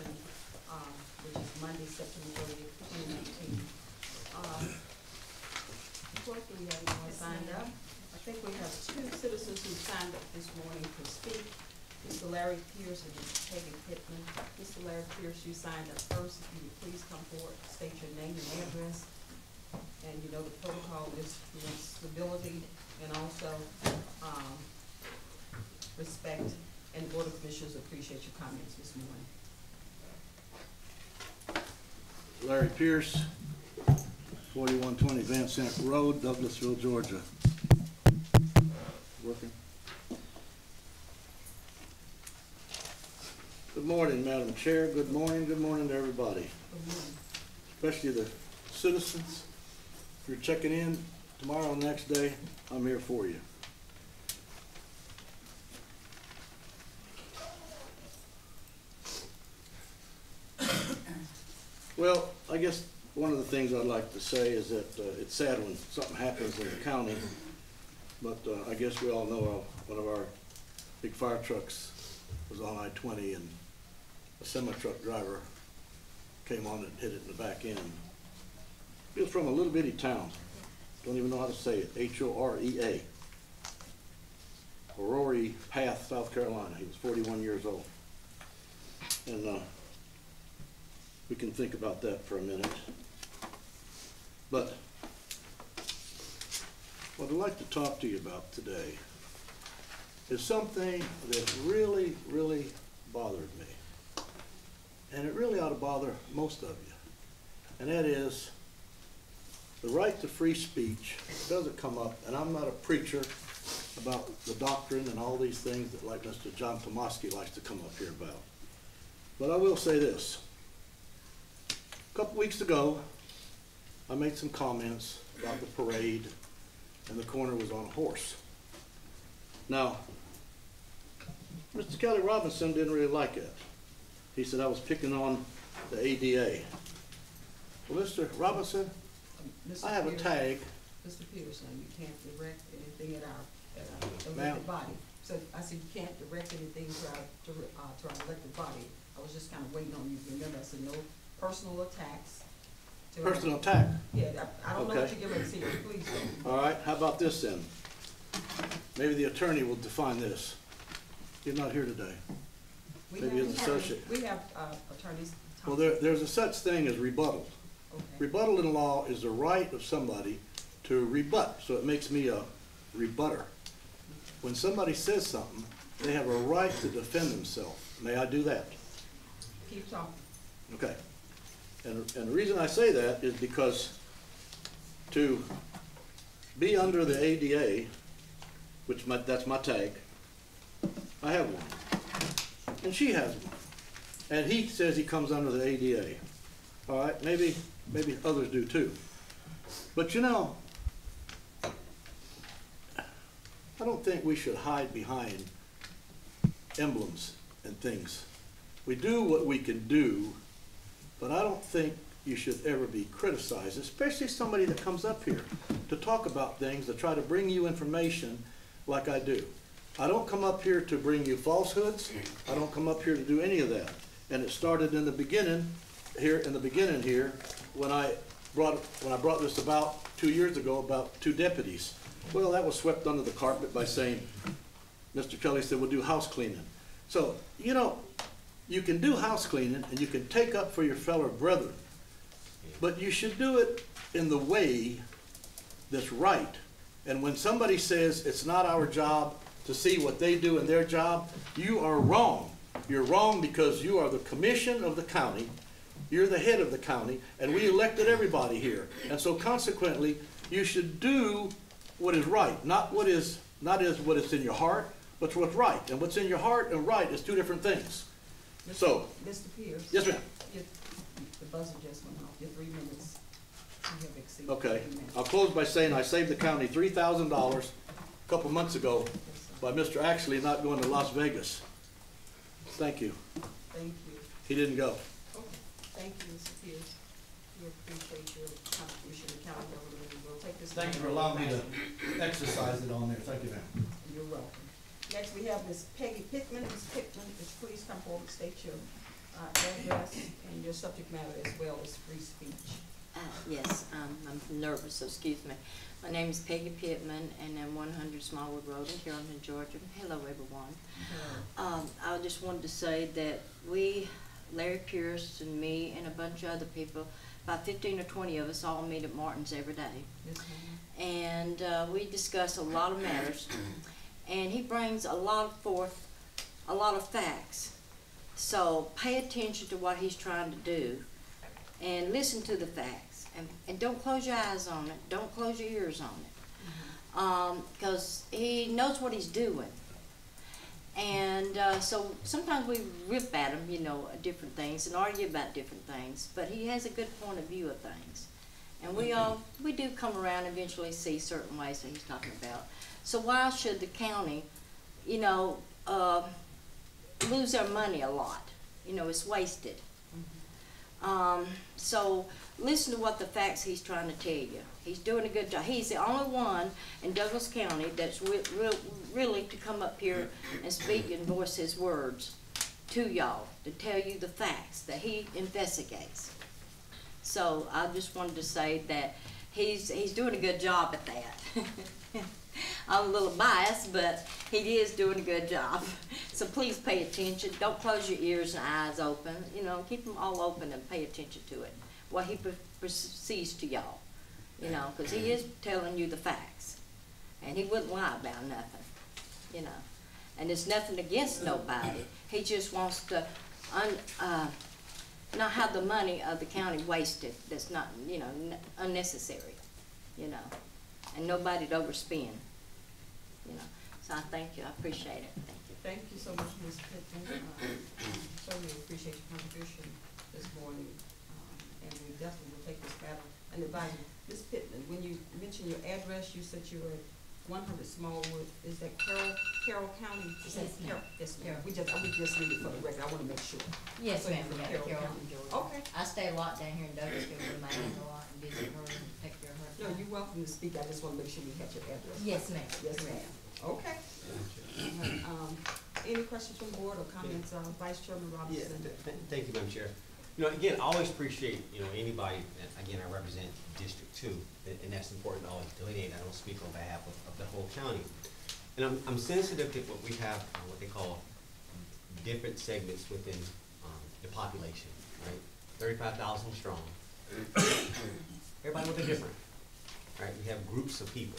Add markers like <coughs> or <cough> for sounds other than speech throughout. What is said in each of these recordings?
session, um, which is Monday, September thirtieth, twenty nineteen. Um, Clerk, we have signed up? I think we have two citizens who signed up this morning to speak. Mr. Larry Pierce and Ms. Peggy Pittman. Mr. Larry Pierce, you signed up first. If you would please come forward, state your name and address. And you know the protocol is, you know, civility and also, um, respect. And Board of Commissioners appreciate your comments this morning. Larry Pierce, forty-one twenty Van Sant Road, Douglasville, Georgia. Working? Good morning, Madam Chair. Good morning, good morning to everybody, morning. especially the citizens. If you're checking in tomorrow, next day, I'm here for you. Well, I guess one of the things I'd like to say is that uh, it's sad when something happens in the county, but uh, I guess we all know uh, one of our big fire trucks was on I-20 and a semi-truck driver came on and hit it in the back end. He was from a little bitty town, don't even know how to say it, H-O-R-E-A. Aurora Path, South Carolina. He was 41 years old. And uh, we can think about that for a minute. But what I'd like to talk to you about today is something that really, really bothered me. And it really ought to bother most of you. And that is the right to free speech doesn't come up, and I'm not a preacher about the doctrine and all these things that like Mr. John Tomasky likes to come up here about. But I will say this. A couple weeks ago, I made some comments about the parade, and the corner was on a horse. Now, Mr. Kelly Robinson didn't really like it. He said I was picking on the ADA. Well, Mr. Robinson, Mr. I have a tag. Mr. Peterson, you can't direct anything at our, at our elected body. So I said you can't direct anything to our, to, uh, to our elected body. I was just kind of waiting on you to remember, I said no personal attacks. to Personal attack. Yeah, I, I don't know what Okay. you're ready to say, please don't. All right, how about this then? Maybe the attorney will define this. He's not here today. We Maybe have- his we have- associate. We have, uh, attorneys. Well, there, there's a such thing as rebuttal. Okay. Rebuttal in law is the right of somebody to rebut, so it makes me a rebutter. When somebody says something, they have a right to defend themselves. May I do that? Keep talking. Okay. And, and the reason I say that is because to be under the ADA, which my, that's my tag, I have one. And she has one. And he says he comes under the ADA. All right, maybe, maybe others do too. But you know, I don't think we should hide behind emblems and things. We do what we can do, but I don't think you should ever be criticized, especially somebody that comes up here to talk about things, to try to bring you information like I do. I don't come up here to bring you falsehoods. I don't come up here to do any of that. And it started in the beginning, here, in the beginning here, when I brought, when I brought this about two years ago about two deputies. Well, that was swept under the carpet by saying, Mr. Kelly said, we'll do house cleaning. So, you know, you can do house cleaning and you can take up for your fellow brethren, but you should do it in the way that's right. And when somebody says it's not our job to see what they do in their job, you are wrong. You're wrong because you are the commission of the county, you're the head of the county, and we elected everybody here. And so consequently, you should do what is right, not what is, not is what is in your heart, but what's right. And what's in your heart and right is two different things. Mr. So- Mr. Pierce. Yes, ma'am. The buzzer just went off. Your three minutes. You have exceeded. Okay, three minutes. I'll close by saying I saved the county three thousand dollars a couple months ago by Mr. Axley not going to Las Vegas. Thank you. Thank you. He didn't go. Okay, thank you, Mr. Pierce. We appreciate your contribution to county government, we'll take this. Thank you for allowing me to exercise it on there. Thank you, ma'am. You're welcome. Next, we have Ms. Peggy Pittman. Ms. Pittman, please come forward, state your uh, address and your subject matter as well as free speech. Uh, Yes, um, I'm nervous, so excuse me. My name is Peggy Pittman, and I'm one hundred Smallwood Road in Carrollton, Georgia. Hello, everyone. Um, I just wanted to say that we, Larry Pierce and me and a bunch of other people, about fifteen or twenty of us all meet at Martin's every day. Yes. And, uh, we discuss a lot of matters. And he brings a lot forth, a lot of facts. So pay attention to what he's trying to do and listen to the facts. And, and don't close your eyes on it. Don't close your ears on it. Um, cause he knows what he's doing. And, uh, so sometimes we rip at him, you know, different things and argue about different things, but he has a good point of view of things. And we all, we do come around and eventually see certain ways that he's talking about. So why should the county, you know, uh, lose our money a lot? You know, it's wasted. Um, so listen to what the facts he's trying to tell you. He's doing a good job. He's the only one in Douglas County that's re- re- really to come up here and speak and voice his words to y'all, to tell you the facts that he investigates. So I just wanted to say that he's, he's doing a good job at that. <laughs> <laughs> I'm a little biased, but he is doing a good job. <laughs> So please pay attention. Don't close your ears and eyes open. You know, keep them all open and pay attention to it. What he proceeds to y'all. You know, because he is telling you the facts. And he wouldn't lie about nothing. You know. And it's nothing against nobody. He just wants to un, uh, not have the money of the county wasted. That's not, you know, unnecessary. You know. And nobody to overspend. You know. So I thank you. I appreciate it. Thank you. Thank you so much, Ms. Pittman. Uh, Certainly appreciate your contribution this morning, um, and we definitely will take this matter and advise you. Ms. Pittman, when you mentioned your address, you said you were at one hundred Smallwood, is that Carroll, Carroll County? Is Yes, ma'am. Carroll? Yes, ma'am. Carroll. We just, we just need it for the record, I wanna make sure. Yes, So ma'am, you're from yeah, Carroll Carrollton, County. Georgia. Okay. I stay a lot down here in Douglasville with my aunt a lot and visit her and take care of her. No, you're welcome to speak, I just wanna make sure we have your address. Yes, ma'am. Yes, ma'am. Okay. Um, any questions from the board or comments, uh, Vice Chairman Robinson? th- th- thank you, Madam Chair. You know, again, I always appreciate, you know, anybody, and again, I represent District Two, and, that's important to always delineate, I don't speak on behalf of, of the whole county. And I'm, I'm sensitive to what we have, uh, what they call different segments within, um, the population, right? Thirty-five thousand strong. <coughs> Everybody look different, right? We have groups of people,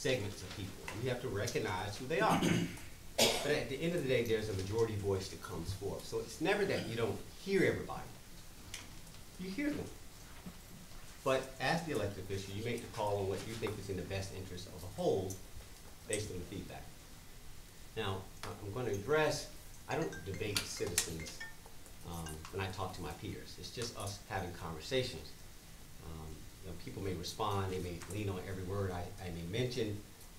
segments of people, we have to recognize who they are. <clears throat> But at the end of the day, there's a majority voice that comes forth. So it's never that you don't hear everybody. You hear them. But as the elected official, you make the call on what you think is in the best interest of the whole based on the feedback. Now, I'm gonna address, I don't debate citizens, um, when I talk to my peers. It's just us having conversations. Know, people may respond, they may lean on every word I, I may mention,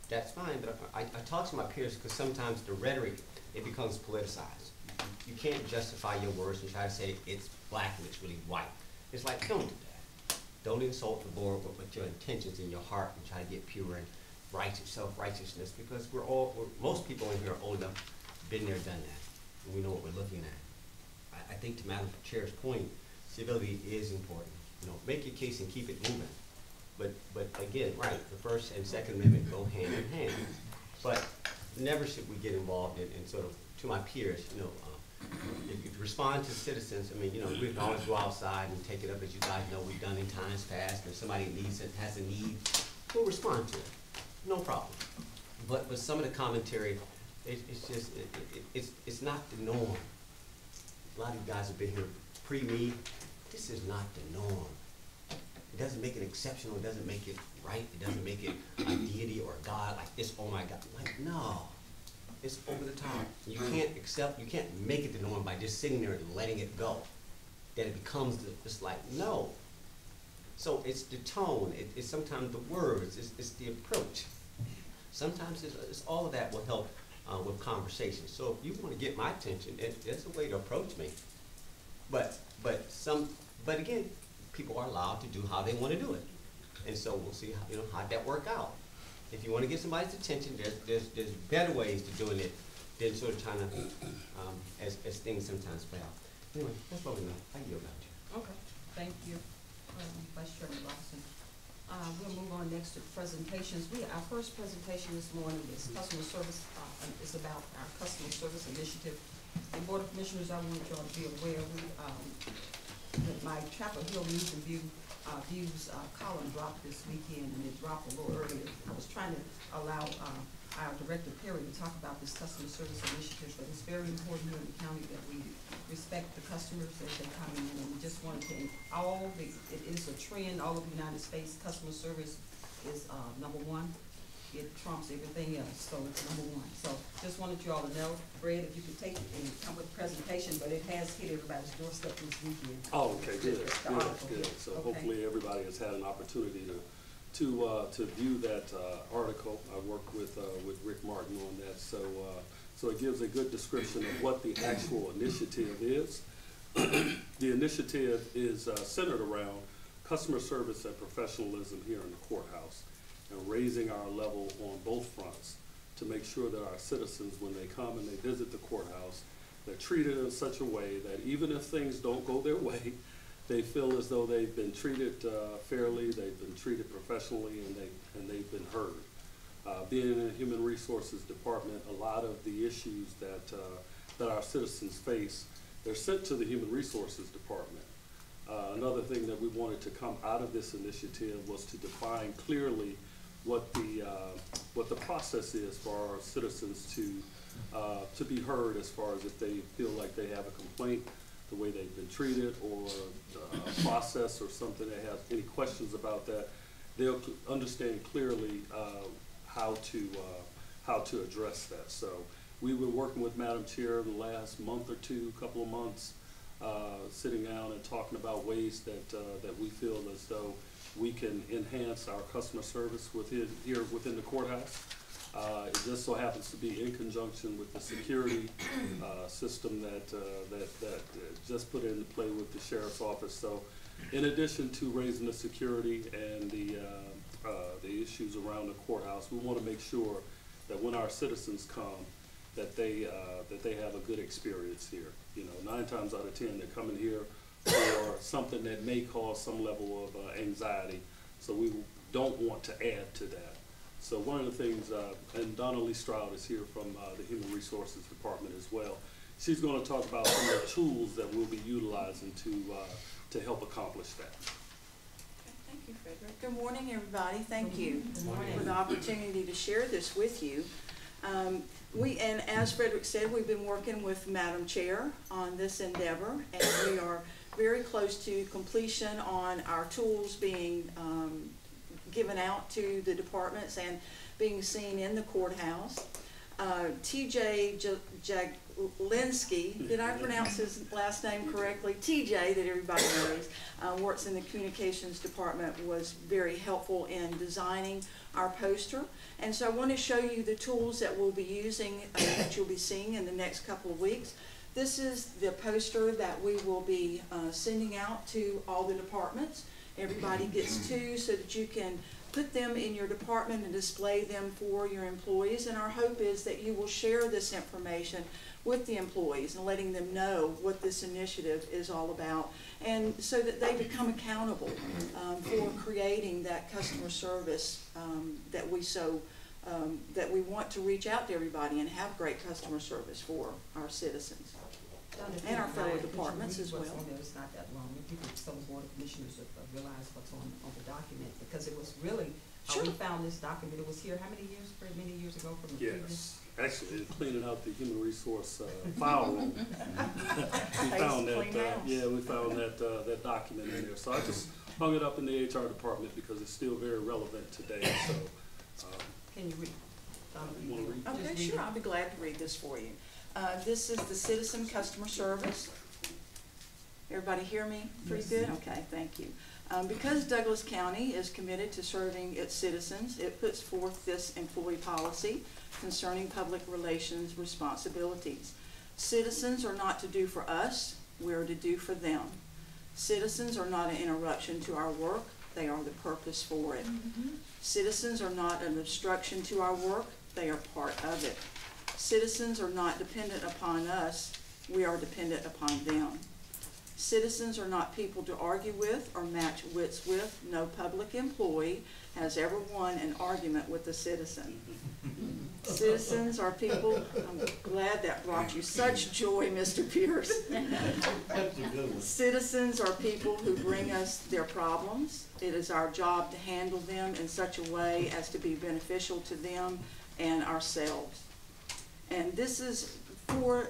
that's fine, but I, I talk to my peers because sometimes the rhetoric, it becomes politicized. You can't justify your words and try to say it's black and it's really white. It's like, don't do that. Don't insult the board with, your intentions in your heart and try to get pure and righteous, self-righteousness, because we're all, we're, most people in here are old enough, been there, done that, we know what we're looking at. I, I think to Madam Chair's point, civility is important. You know, make your case and keep it moving. But, but again, right, the First and Second Amendment go hand in hand. But never should we get involved in, in sort of, to my peers, you know, uh, if you respond to citizens, I mean, you know, we can always go outside and take it up, as you guys know, we've done in times past, if somebody needs it, has a need, we'll respond to it, no problem. But, but some of the commentary, it, it's just, it, it, it's, it's not the norm. A lot of you guys have been here pre-me, this is not the norm. It doesn't make it exceptional, it doesn't make it right, it doesn't make it a deity or a god, like this, oh my God, like, no. It's over the top. You can't accept, you can't make it the norm by just sitting there and letting it go. Then it becomes the, it's like, no. So it's the tone, it, it's sometimes the words, it's, it's the approach. Sometimes it's, it's all of that will help, uh, with conversation. So if you wanna get my attention, it, it's a way to approach me. But, but some, but again, people are allowed to do how they wanna do it. And so we'll see, how you know, how'd that work out. If you wanna get somebody's attention, there's, there's, there's better ways to doing it than sort of trying to, um, as, as things sometimes out. Anyway, that's what we know. I yield, Madam Chair. Okay, thank you, um, Vice Chairman Robinson. Uh, we'll move on next to presentations. We, our first presentation this morning is customer service, uh, it's about our customer service initiative. And Board of Commissioners, I want y'all to be aware, we, um, my Chapel Hill News and View, uh, Views, uh, column dropped this weekend, and it dropped a little earlier. I was trying to allow, uh, our Director Perry to talk about this customer service initiative, but it's very important here in the county that we respect the customers as they come in, and we just wanted to, all the, it is a trend all over the United States, customer service is, uh, number one. It trumps everything else, so it's number one. So just wanted you all to know, Fred, if you could take it and come with a presentation, but it has hit everybody's doorstep this weekend. Oh, okay, good, The good, article, good. So okay. hopefully everybody has had an opportunity to, to, uh, to view that, uh, article. I worked with, uh, with Rick Martin on that, so, uh, so it gives a good description of what the actual initiative is. <clears throat> The initiative is, uh, centered around customer service and professionalism here in the courthouse and raising our level on both fronts to make sure that our citizens, when they come and they visit the courthouse, they're treated in such a way that even if things don't go their <laughs> way, they feel as though they've been treated uh, fairly, they've been treated professionally, and they, and they've been heard. Uh, Being in the Human Resources Department, a lot of the issues that, uh, that our citizens face, they're sent to the Human Resources Department. Uh, Another thing that we wanted to come out of this initiative was to define clearly what the, uh, what the process is for our citizens to, uh, to be heard as far as if they feel like they have a complaint, the way they've been treated, or a process or something, they have any questions about that, they'll understand clearly uh, how to, uh, how to address that. So we've been working with Madam Chair the last month or two, couple of months, uh, sitting down and talking about ways that, uh, that we feel as though we can enhance our customer service within, here within the courthouse. Uh, it just so happens to be in conjunction with the security, uh, system that, uh, that, that uh, just put into play with the sheriff's office. So in addition to raising the security and the, uh, uh, the issues around the courthouse, we wanna make sure that when our citizens come, that they, that they have a good experience here. You know, nine times out of ten, they're coming here for something that may cause some level of uh, anxiety. So we don't want to add to that. So one of the things, uh, and Donna Lee Stroud is here from uh, the Human Resources Department as well. She's gonna talk about some of the tools that we'll be utilizing to, uh, to help accomplish that. Thank you, Frederick. Good morning, everybody. Thank you Good morning. for the opportunity to share this with you. Um, we, and as Frederick said, we've been working with Madam Chair on this endeavor, and we are very close to completion on our tools being, um, given out to the departments and being seen in the courthouse. Uh, TJ Jaglinski, did I pronounce his last name correctly? TJ, that everybody knows, uh, works in the communications department, was very helpful in designing our poster. And so I want to show you the tools that we'll be using, uh, that you'll be seeing in the next couple of weeks. This is the poster that we will be uh, sending out to all the departments. Everybody gets two so that you can put them in your department and display them for your employees. And our hope is that you will share this information with the employees and letting them know what this initiative is all about. And so that they become accountable um, for creating that customer service um, that we so, um, that we want to reach out to everybody and have great customer service for our citizens. Donna, if And our you fellow mind, could you departments as well. on there? It's not that long. If you could, so the board of commissioners uh, realize what's on, on the document, because it was really, how we Sure. found this document, it was here, how many years, very many years ago from the previous? Yes, actually, cleaning out the human resource uh, <laughs> file room. <laughs> We found that, uh, yeah, we found that, uh, that document in there. So I just hung it up in the HR department because it's still very relevant today, so. um, Can you read? Donna, You wanna read? Just Okay, read sure. I'll be glad to read this for you. Uh, this is the citizen customer service. Everybody hear me pretty good? Okay, thank you. Um, because Douglas County is committed to serving its citizens, it puts forth this employee policy concerning public relations responsibilities. Citizens are not to do for us, we are to do for them. Citizens are not an interruption to our work, they are the purpose for it. Citizens are not an obstruction to our work, they are part of it. Citizens are not dependent upon us, we are dependent upon them. Citizens are not people to argue with or match wits with. No public employee has ever won an argument with a citizen. Citizens are people, I'm glad that brought you such joy, Mr. Pierce. Citizens are people who bring us their problems. It is our job to handle them in such a way as to be beneficial to them and ourselves. And this is for,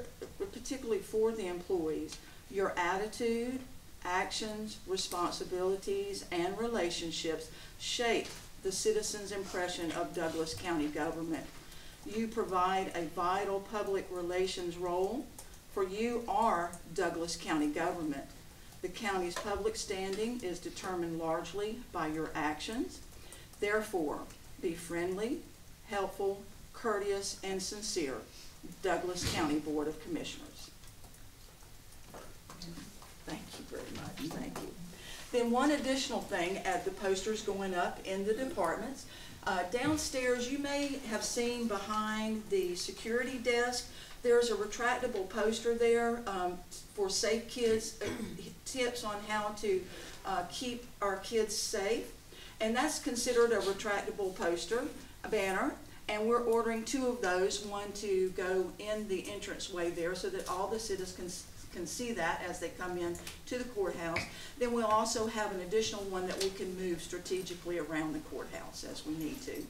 particularly for the employees, your attitude, actions, responsibilities, and relationships shape the citizens' impression of Douglas County government. You provide a vital public relations role, for you are Douglas County government. The county's public standing is determined largely by your actions. Therefore, be friendly, helpful, courteous, and sincere. Douglas County Board of Commissioners. Thank you very much, thank you. Then one additional thing, at the posters going up in the departments, uh, downstairs, you may have seen behind the security desk, there's a retractable poster there, um, for safe kids, uh, tips on how to, uh, keep our kids safe. And that's considered a retractable poster, a banner, and we're ordering two of those, one to go in the entranceway there so that all the citizens can, can see that as they come in to the courthouse. Then we'll also have an additional one that we can move strategically around the courthouse as we need to.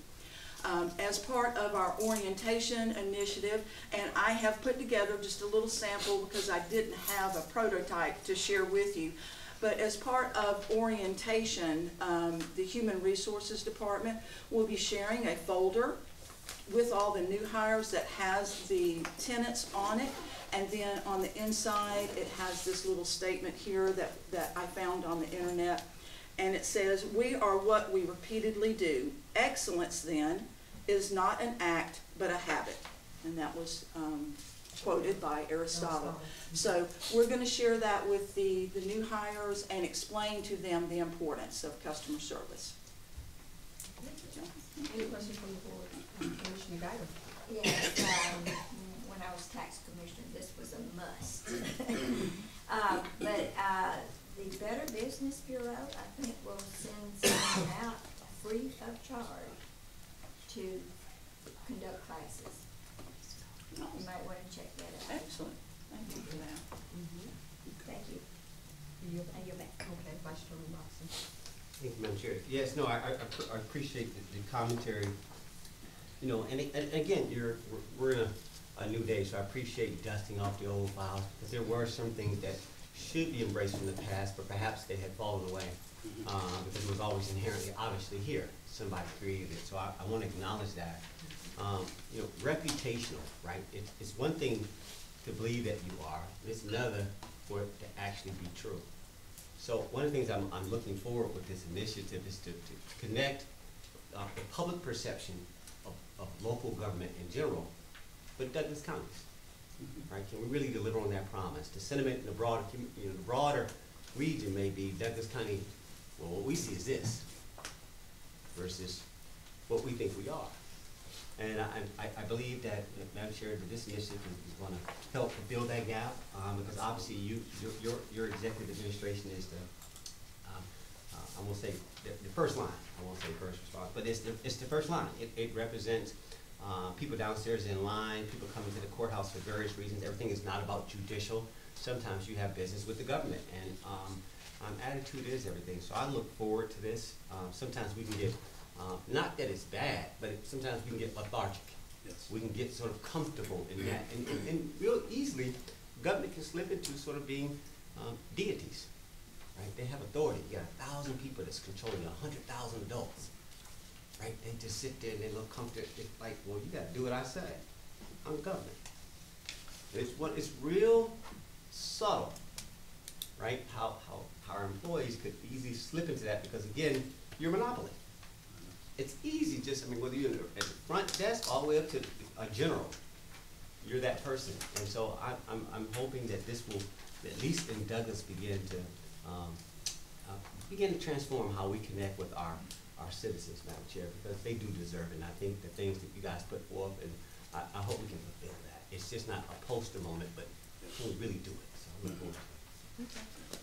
Um, as part of our orientation initiative, and I have put together just a little sample because I didn't have a prototype to share with you. But as part of orientation, um, the Human Resources Department will be sharing a folder with all the new hires that has the tenants on it. And then on the inside, it has this little statement here that, that I found on the internet. And it says, "We are what we repeatedly do. Excellence, then, is not an act, but a habit." And that was um, quoted by Aristotle. So we're gonna share that with the, the new hires and explain to them the importance of customer service. Any questions from the board? Commissioner Guider? Yes, um, when I was tax commissioner, this was a must. <coughs> Uh, but, uh, the Better Business Bureau, I think will send someone out free of charge to conduct classes. You might wanna check that out. Excellent, thank you for that. Thank you. You have- And you're back. Okay, Vice Chairman Robinson. Thank you, Madam Chair. Yes, no, I, I, I I appreciate the, the commentary. You know, and, and again, you're, we're, in a, a new day, so I appreciate dusting off the old files, because there were some things that should be embraced from the past, but perhaps they had fallen away. Um, because it was always inherently, obviously here, somebody created it, so I, I wanna acknowledge that. Um, you know, reputational, right? It's, it's one thing to believe that you are, it's another for it to actually be true. So one of the things I'm, I'm looking forward with this initiative is to, to connect, uh, the public perception of, local government in general, but Douglas counties. Right, can we really deliver on that promise? The sentiment in the broader, you know, the broader region may be Douglas County, well, what we see is this versus what we think we are. And I, I, I believe that, Madam Chair, that this initiative is, is gonna help fill that gap, um, because obviously you, your, your, your executive administration is the, I won't say, the, the first line, I won't say first response, but it's the, it's the first line. It, it represents, uh, people downstairs in line, people coming to the courthouse for various reasons. Everything is not about judicial. Sometimes you have business with the government, and, um, um, attitude is everything. So I look forward to this. Um, sometimes we can get, uh, not that it's bad, but it- sometimes we can get lethargic. Yes. We can get sort of comfortable in that, and, and, and real easily, government can slip into sort of being, um, deities, right? They have authority, you got a thousand people that's controlling a hundred thousand adults, right? They just sit there and they look comfortable, it's like, well, you gotta do what I say, I'm government. It's what, it's real subtle, right? How, how, how our employees could easily slip into that, because again, you're a monopoly it's easy just, I mean, whether you're at the front desk all the way up to a general, you're that person. And so I, I'm, I'm hoping that this will, at least in Douglas, begin to, um, uh, begin to transform how we connect with our, our citizens, Madam Chair, because they do deserve it. And I think the things that you guys put forth, and I, I hope we can fulfill that. It's just not a poster moment, but can we really do it? So I look forward to it.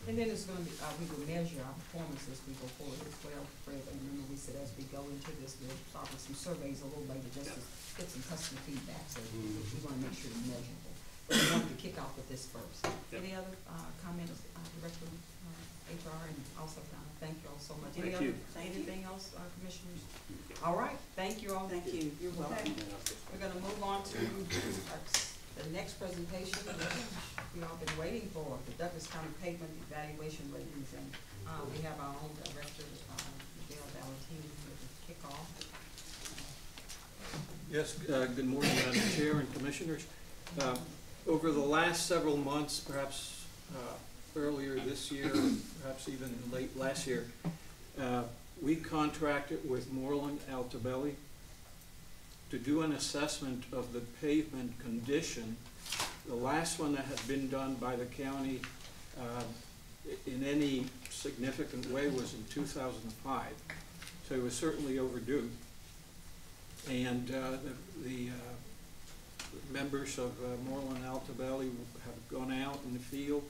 And then it's gonna be, uh, we will measure our performance as we go forward as well, Fred, and remember we said as we go into this, we'll start with some surveys a little later, just to get some customer feedback, so we, we wanna make sure it's measurable. But we wanted to kick off with this first. Any other, uh, comments, uh, Director, HR and also Donna, thank you all so much. Any Thank you. other- Thank you. Anything else, uh, commissioners? All right, thank you all. Thank you, you're welcome. We're gonna move on to our s- the next presentation, which we all been waiting for, the Douglas County Pavement Evaluation Ratings. And, uh, we have our own director, uh, Miguel Valentini, here to kick off. Yes, uh, good morning, Madam Chair and Commissioners. Uh, Over the last several months, perhaps uh, earlier this year, perhaps even late last year, uh, we contracted with Moreland Altobelli to do an assessment of the pavement condition. The last one that had been done by the county uh, in any significant way was in 2005. So it was certainly overdue. And uh, the, the uh, members of uh, Moreland Altobelli have gone out in the field,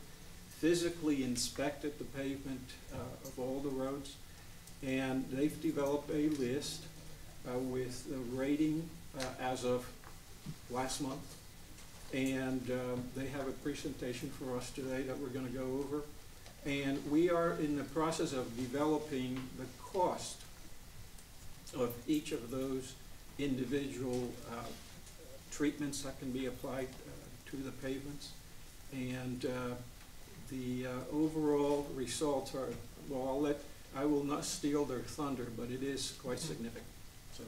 physically inspected the pavement uh, of all the roads, and they've developed a list uh, with the rating uh, as of last month. And um, they have a presentation for us today that we're gonna go over. And we are in the process of developing the cost of each of those individual uh, treatments that can be applied uh, to the pavements. And uh, the uh, overall results are, well, I'll let, I will not steal their thunder, but it is quite significant, so.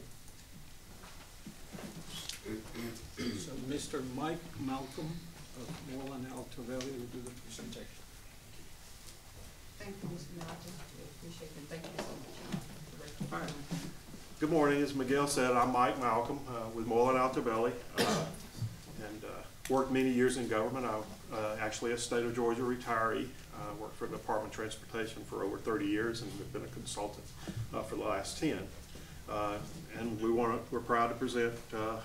So Mr. Mike Malcolm of Moreland Altobelli will do the presentation. Thank you, Mr. Malcolm. we appreciate it, thank you so much. uh, Director. Good morning, as Miguel said, I'm Mike Malcolm uh, with Moreland Altobelli, uh, and uh, worked many years in government. I'm uh, actually a state of Georgia retiree, uh, worked for the Department of Transportation for over 30 years and have been a consultant uh, for the last 10. Uh, And we want to, we're proud to present uh,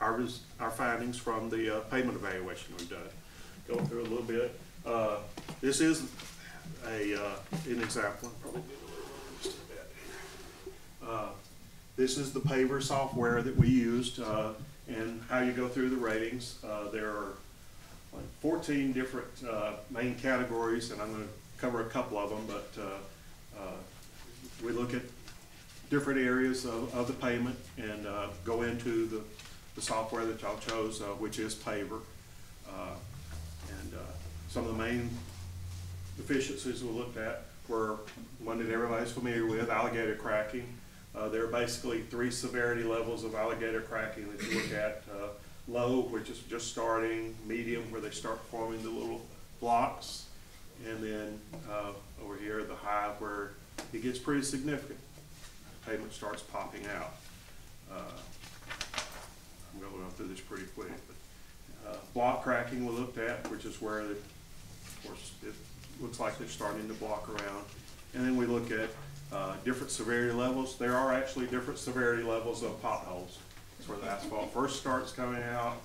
our, our findings from the uh, pavement evaluation we've done. Go through a little bit. This is a, an example, this is the paver software that we used, and how you go through the ratings. There are like fourteen different, uh, main categories, and I'm gonna cover a couple of them, but, uh, uh, we look at different areas of, of the pavement and, uh, go into the, the software that y'all chose, uh, which is paver. Uh, and, some of the main deficiencies we looked at were one that everybody's familiar with, alligator cracking. There are basically three severity levels of alligator cracking that you look at. Low, which is just starting, medium, where they start forming the little blocks, and then, uh, over here, the high, where it gets pretty significant. Pavement starts popping out. Uh, I'm gonna go through this pretty quick, but, uh, block cracking we looked at, which is where, the- of course, it looks like they're starting to block around. And then we look at, uh, different severity levels. There are actually different severity levels of potholes. Where the asphalt first starts coming out,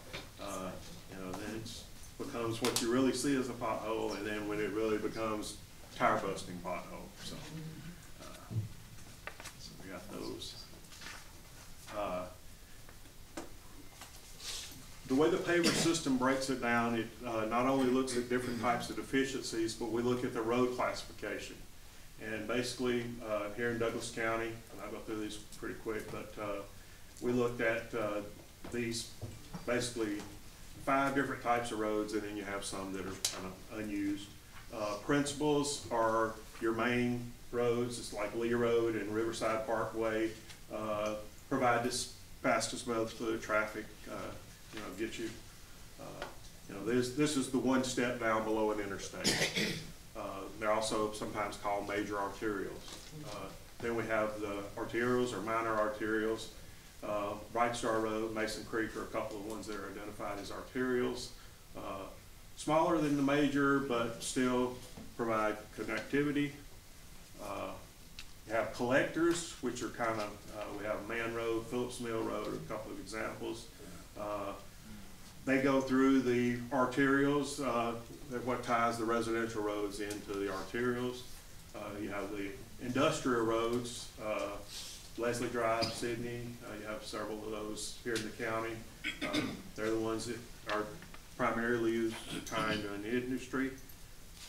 uh, you know, then it becomes what you really see as a pothole, and then when it really becomes tire busting pothole, so. uh, So we got those. Uh, The way the paver system breaks it down, it, uh, not only looks at different types of deficiencies, but we look at the road classification. And basically, uh, here in Douglas County, and I'll go through these pretty quick, but, uh, we looked at, uh, these, basically, five different types of roads, and then you have some that are kind of unused. Uh, are your main roads, it's like Lee Road and Riverside Parkway, uh, provide this fastest mode the traffic, uh, you know, get you, uh, you know, this, this is the one step down below an interstate. Uh, they're also sometimes called major arterials. Then we have the arterials or minor arterials. Uh, Bright Star Road, Mason Creek are a couple of ones that are identified as arterials. Uh, Smaller than the major, but still provide connectivity. Uh, You have collectors, which are kind of, uh, we have Man Road, Phillips Mill Road, a couple of examples. Uh, they go through the arterials, uh, what ties the residential roads into the arterials. You have the industrial roads, Leslie Drive, Sydney, uh, you have several of those here in the county. Um, They're the ones that are primarily used to tie into an industry.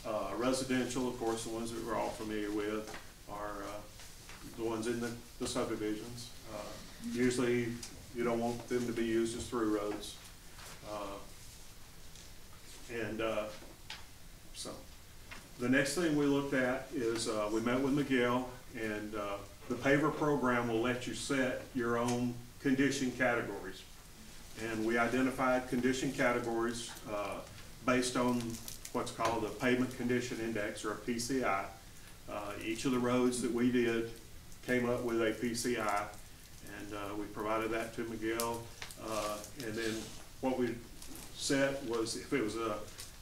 Uh, residential, of course, the ones that we're all familiar with are, uh, the ones in the, the subdivisions. Uh, Usually, you don't want them to be used as through roads. Uh, And, uh, so, the next thing we looked at is, we met with Miguel, and, the paver program will let you set your own condition categories. And we identified condition categories, uh, based on what's called a pavement condition index, or a PCI. Uh, each of the roads that we did came up with a PCI, and, uh, we provided that to Miguel. Uh, and then what we set was if it was a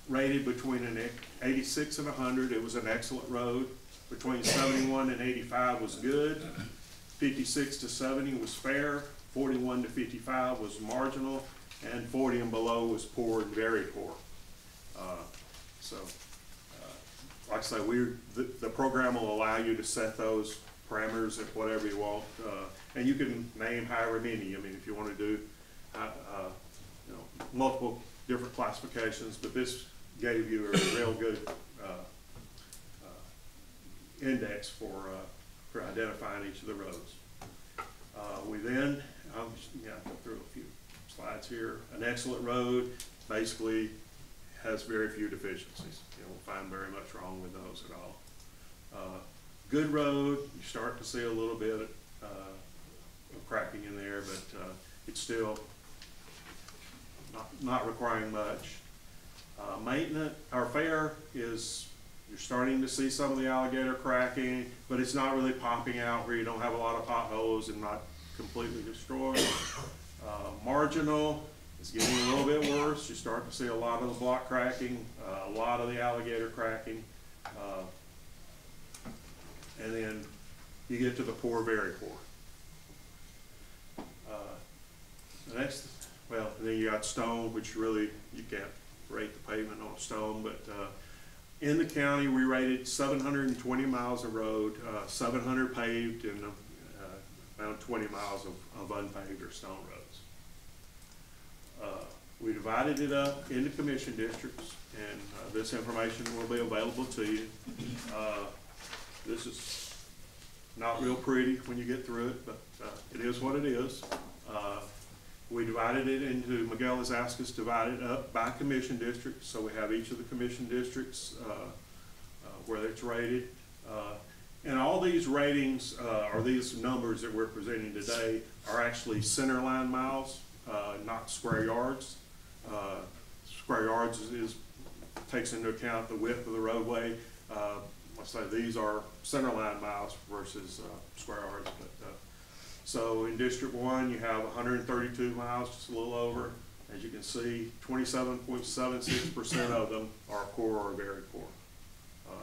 rated between an eighty-six and hundred, it was an excellent road. Between seventy-one and eighty-five was good. Fifty-six to seventy was fair. Forty-one to fifty-five was marginal, and forty and below was poor and very poor. Uh, So, uh, like I say, we're, the, the program will allow you to set those parameters at whatever you want. uh, And you can name however many, I mean, if you wanna do, uh, uh, you know, multiple different classifications, but this gave you a real good, uh, index for, uh, for identifying each of the roads. Uh, we then, I'll, just, yeah, go through a few slides here. An excellent road basically has very few deficiencies. You won't find very much wrong with those at all. Uh, good road, you start to see a little bit, uh, of cracking in there, but, uh, it's still not, not requiring much. Uh, maintenance, our fair is, you're starting to see some of the alligator cracking, but it's not really popping out where you don't have a lot of potholes and not completely destroyed. <coughs> Uh, marginal is getting a little bit worse, you start to see a lot of the block cracking, uh, a lot of the alligator cracking. uh, And then you get to the poor, very poor. Uh, next, well, then you got stone, which really, you can't rate the pavement on stone, but, uh, in the county, we rated seven hundred and twenty miles of road, uh, seven hundred paved and, uh, around twenty miles of, of unpaved or stone roads. Uh, we divided it up into commission districts, and, uh, this information will be available to you. Uh, this is not real pretty when you get through it, but, uh, it is what it is. We divided it into, Miguel has asked us to divide it up by commission district, so we have each of the commission districts, uh, uh, where it's rated. Uh, and all these ratings, uh, or these numbers that we're presenting today are actually centerline miles, uh, not square yards. Square yards is, is, takes into account the width of the roadway. Let's say these are centerline miles versus, uh, square yards, but, uh, so in District One, you have hundred and thirty-two miles, just a little over. As you can see, twenty-seven point seven six percent of them are poor or very poor. Uh,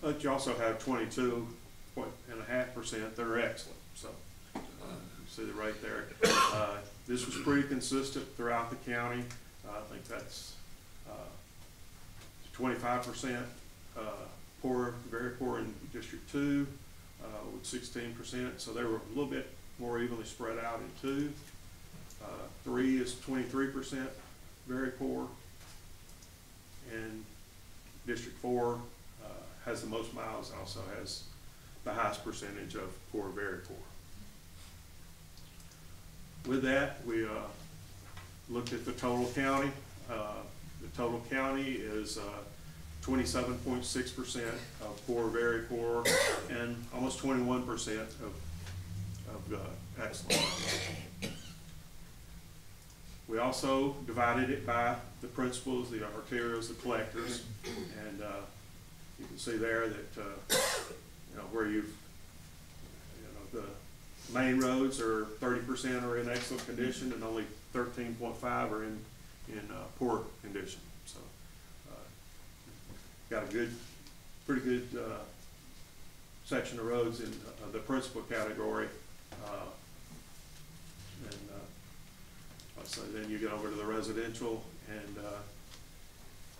But you also have twenty-two point and a half percent that are excellent, so, uh, you see the right there. Uh, This was pretty consistent throughout the county. Uh, I think that's, uh, twenty-five percent, uh, poor, very poor in District Two, uh, with sixteen percent, so they were a little bit more evenly spread out in two. Uh, three is twenty-three percent, very poor. And District Four, uh, has the most miles, and also has the highest percentage of poor, very poor. With that, we, uh, looked at the total county. Uh, the total county is, uh, twenty-seven point six percent of poor, very poor, and almost twenty-one percent of, of, uh, excellent. We also divided it by the principals, the arterials, the collectors, and, uh, you can see there that, uh, you know, where you've, you know, the main roads are thirty percent are in excellent condition, and only thirteen point five are in, in, uh, poor condition, so. uh, got a good, pretty good, uh, section of roads in, uh, the principal category. Uh, And, uh, so then you get over to the residential, and, uh,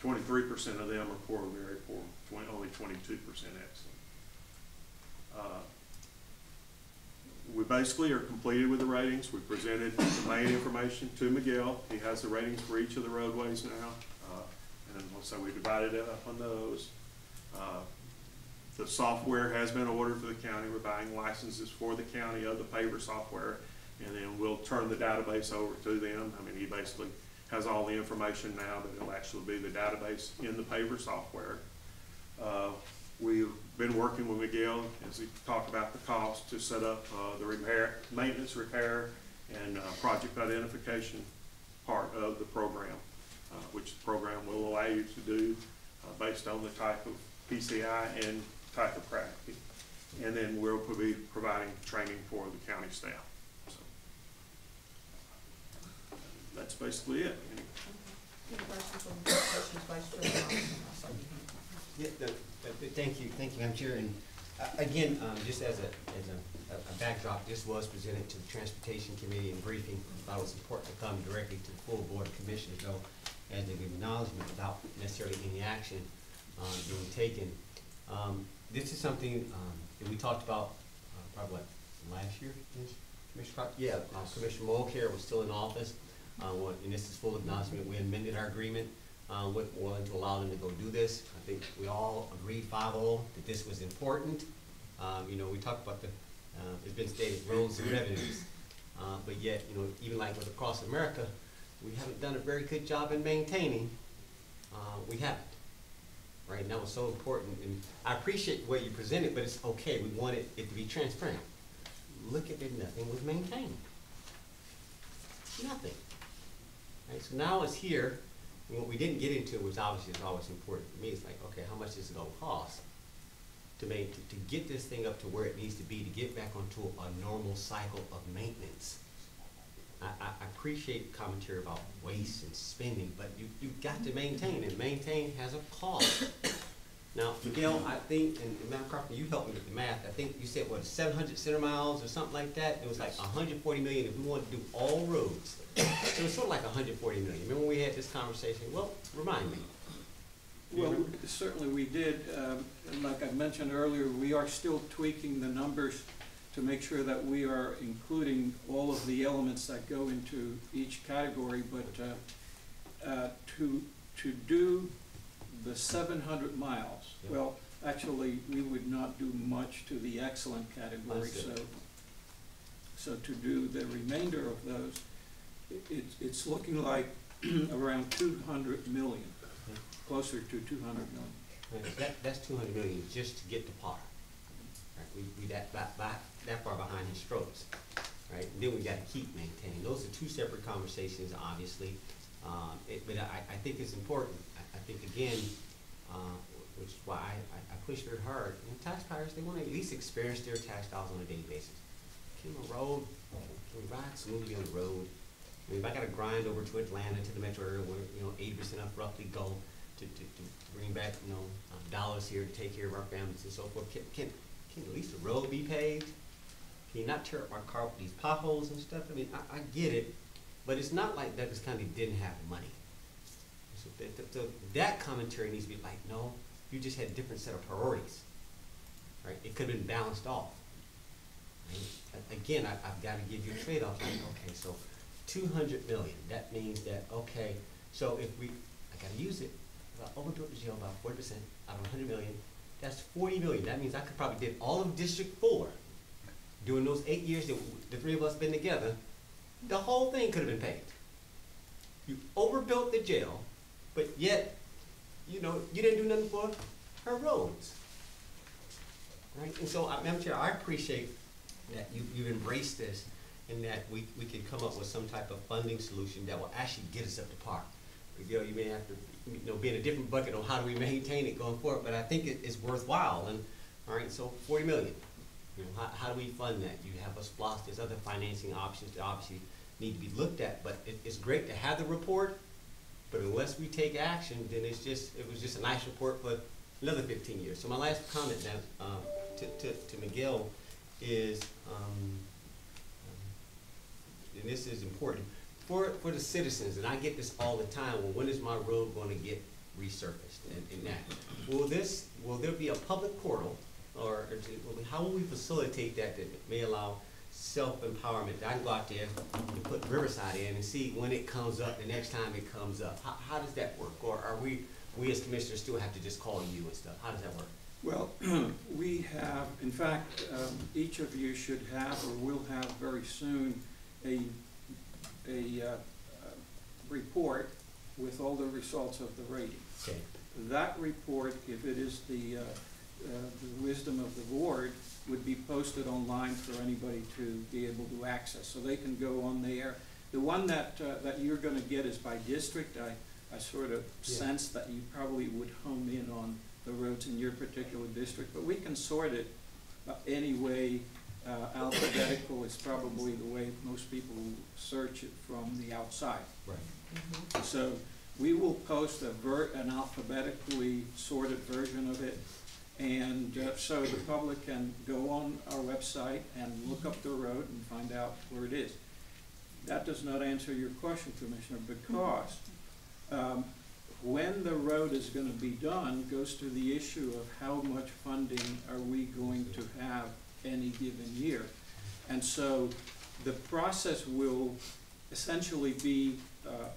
twenty-three percent of them are poor, or very poor, twenty, only twenty-two percent excellent. Uh, We basically are completed with the ratings, we presented the main information to Miguel, he has the ratings for each of the roadways now, uh, and so we divided it up on those. The software has been ordered for the county, we're buying licenses for the county of the paver software, and then we'll turn the database over to them. I mean, he basically has all the information now, that it'll actually be the database in the paver software. Uh, We've been working with Miguel, as he talked about the cost, to set up uh, the repair, maintenance, repair, and uh, project identification part of the program, uh, which the program will allow you to do uh, based on the type of PCI and type of practice. And then we'll be providing training for the county staff. So That's basically it. Any Any questions or questions, Vice Chair Robinson? I saw you. Yeah, the- the- thank you, thank you, Madam Chair, and, uh, again, um, just as a, as a, a backdrop, this was presented to the Transportation Committee in briefing. I thought it was important to come directly to the full Board of Commissioners, though, as an acknowledgement without necessarily any action, um, being taken. Um, this is something, um, that we talked about, uh, probably last year, Commissioner Crock? Yeah, uh, Commissioner Mulcare was still in office, uh, and this is full acknowledgement, we amended our agreement, uh, with Moreland to allow them to go do this. I think we all agreed five oh that this was important. Um, you know, we talked about the, uh, it's been stated, roads and revenues. Uh, but yet, you know, even like with Across America, we haven't done a very good job in maintaining. Uh, we haven't. Right, and that was so important, and I appreciate the way you presented, but it's okay, we wanted it to be transparent. Look at it, nothing was maintained. Nothing. Right, so now it's here, and what we didn't get into, which obviously is always important for me, is like, okay, how much is it gonna cost? To make, to, to get this thing up to where it needs to be, to get back onto a normal cycle of maintenance. I, I, appreciate commentary about waste and spending, but you, you've got to maintain, and maintain has a cost. Now, Miguel, I think, and Madam Crawford, you helped me with the math, I think you said, what, seven hundred center miles or something like that? It was like hundred forty million if we wanted to do all roads. So it's sort of like hundred forty million. Remember when we had this conversation? Well, remind me. Well, certainly we did. Um, Like I mentioned earlier, we are still tweaking the numbers to make sure that we are including all of the elements that go into each category. But uh, uh, to, to do the seven hundred miles, Yeah. well, actually, we would not do much to the excellent category. So, so to do the remainder of those, it, it's- looking like <clears throat> around two hundred million closer to two hundred million. That, that's two hundred million just to get to par. We, we that, that, that, that far behind in strokes, right? And then we gotta keep maintaining. Those are two separate conversations, obviously. Um, it, but I, I think it's important. I, I think again, uh, which is why I, I, push very hard. And taxpayers, they wanna at least experience their tax dollars on a daily basis. Can a road, can we ride smoothly on the road? I mean, if I gotta grind over to Atlanta, to the metro area where, you know, eighty percent of roughly go to, to, to bring back, you know, um, dollars here to take care of our families and so forth, can, can, can at least the road be paved? Can you not tear up my car with these potholes and stuff? I mean, I, I get it, but it's not like Douglas County didn't have money. So that, that- that commentary needs to be like, no, you just had a different set of priorities, right? It could've been balanced off. right? Again, I, I've gotta give you a trade-off, like, okay, so two hundred million, that means that, okay, so if we, I gotta use it, if I overbuilt the jail by forty percent out of hundred million, that's forty million, that means I could probably did all of District Four during those eight years that the three of us been together, the whole thing could have been paid. You overbuilt the jail, but yet, you know, you didn't do nothing for her roads. Right, and so, I- Madam Chair, I appreciate that you, you've embraced this and that we, we can come up with some type of funding solution that will actually get us up to par. You know, you may have to, you know, be in a different bucket on how do we maintain it going forward, but I think it, it's worthwhile and, all right, so forty million. You know, how, how do we fund that? You have a SPLOST, there's other financing options that obviously need to be looked at, but it, it's great to have the report, but unless we take action, then it's just, it was just a nice report for another fifteen years. So my last comment now, um, to, to, to Miguel is, um, and this is important, for, for the citizens, and I get this all the time, well, when is my road gonna get resurfaced and, and that? Will this, will there be a public portal, or, or to- will we- how will we facilitate that, that may allow self-empowerment? I can go out there and put Riverside in and see when it comes up, the next time it comes up, how, how does that work? Or are we, we as commissioners still have to just call you and stuff, how does that work? Well, <clears throat> we have, in fact, um, each of you should have or will have very soon a, a uh, report with all the results of the rating. Okay, That report, if it is the, uh, uh, the wisdom of the board, would be posted online for anybody to be able to access. So they can go on there. The one that, uh, that you're gonna get is by district. I, I sort of Yeah. sense that you probably would home in on the roads in your particular district, but we can sort it uh, any way. Uh, alphabetical is probably the way most people search it from the outside. right. So we will post a ver, an alphabetically sorted version of it. And uh, so the public can go on our website and look up the road and find out where it is. That does not answer your question, Commissioner, because um, when the road is gonna be done goes to the issue of how much funding are we going to have any given year. And so the process will essentially be, uh,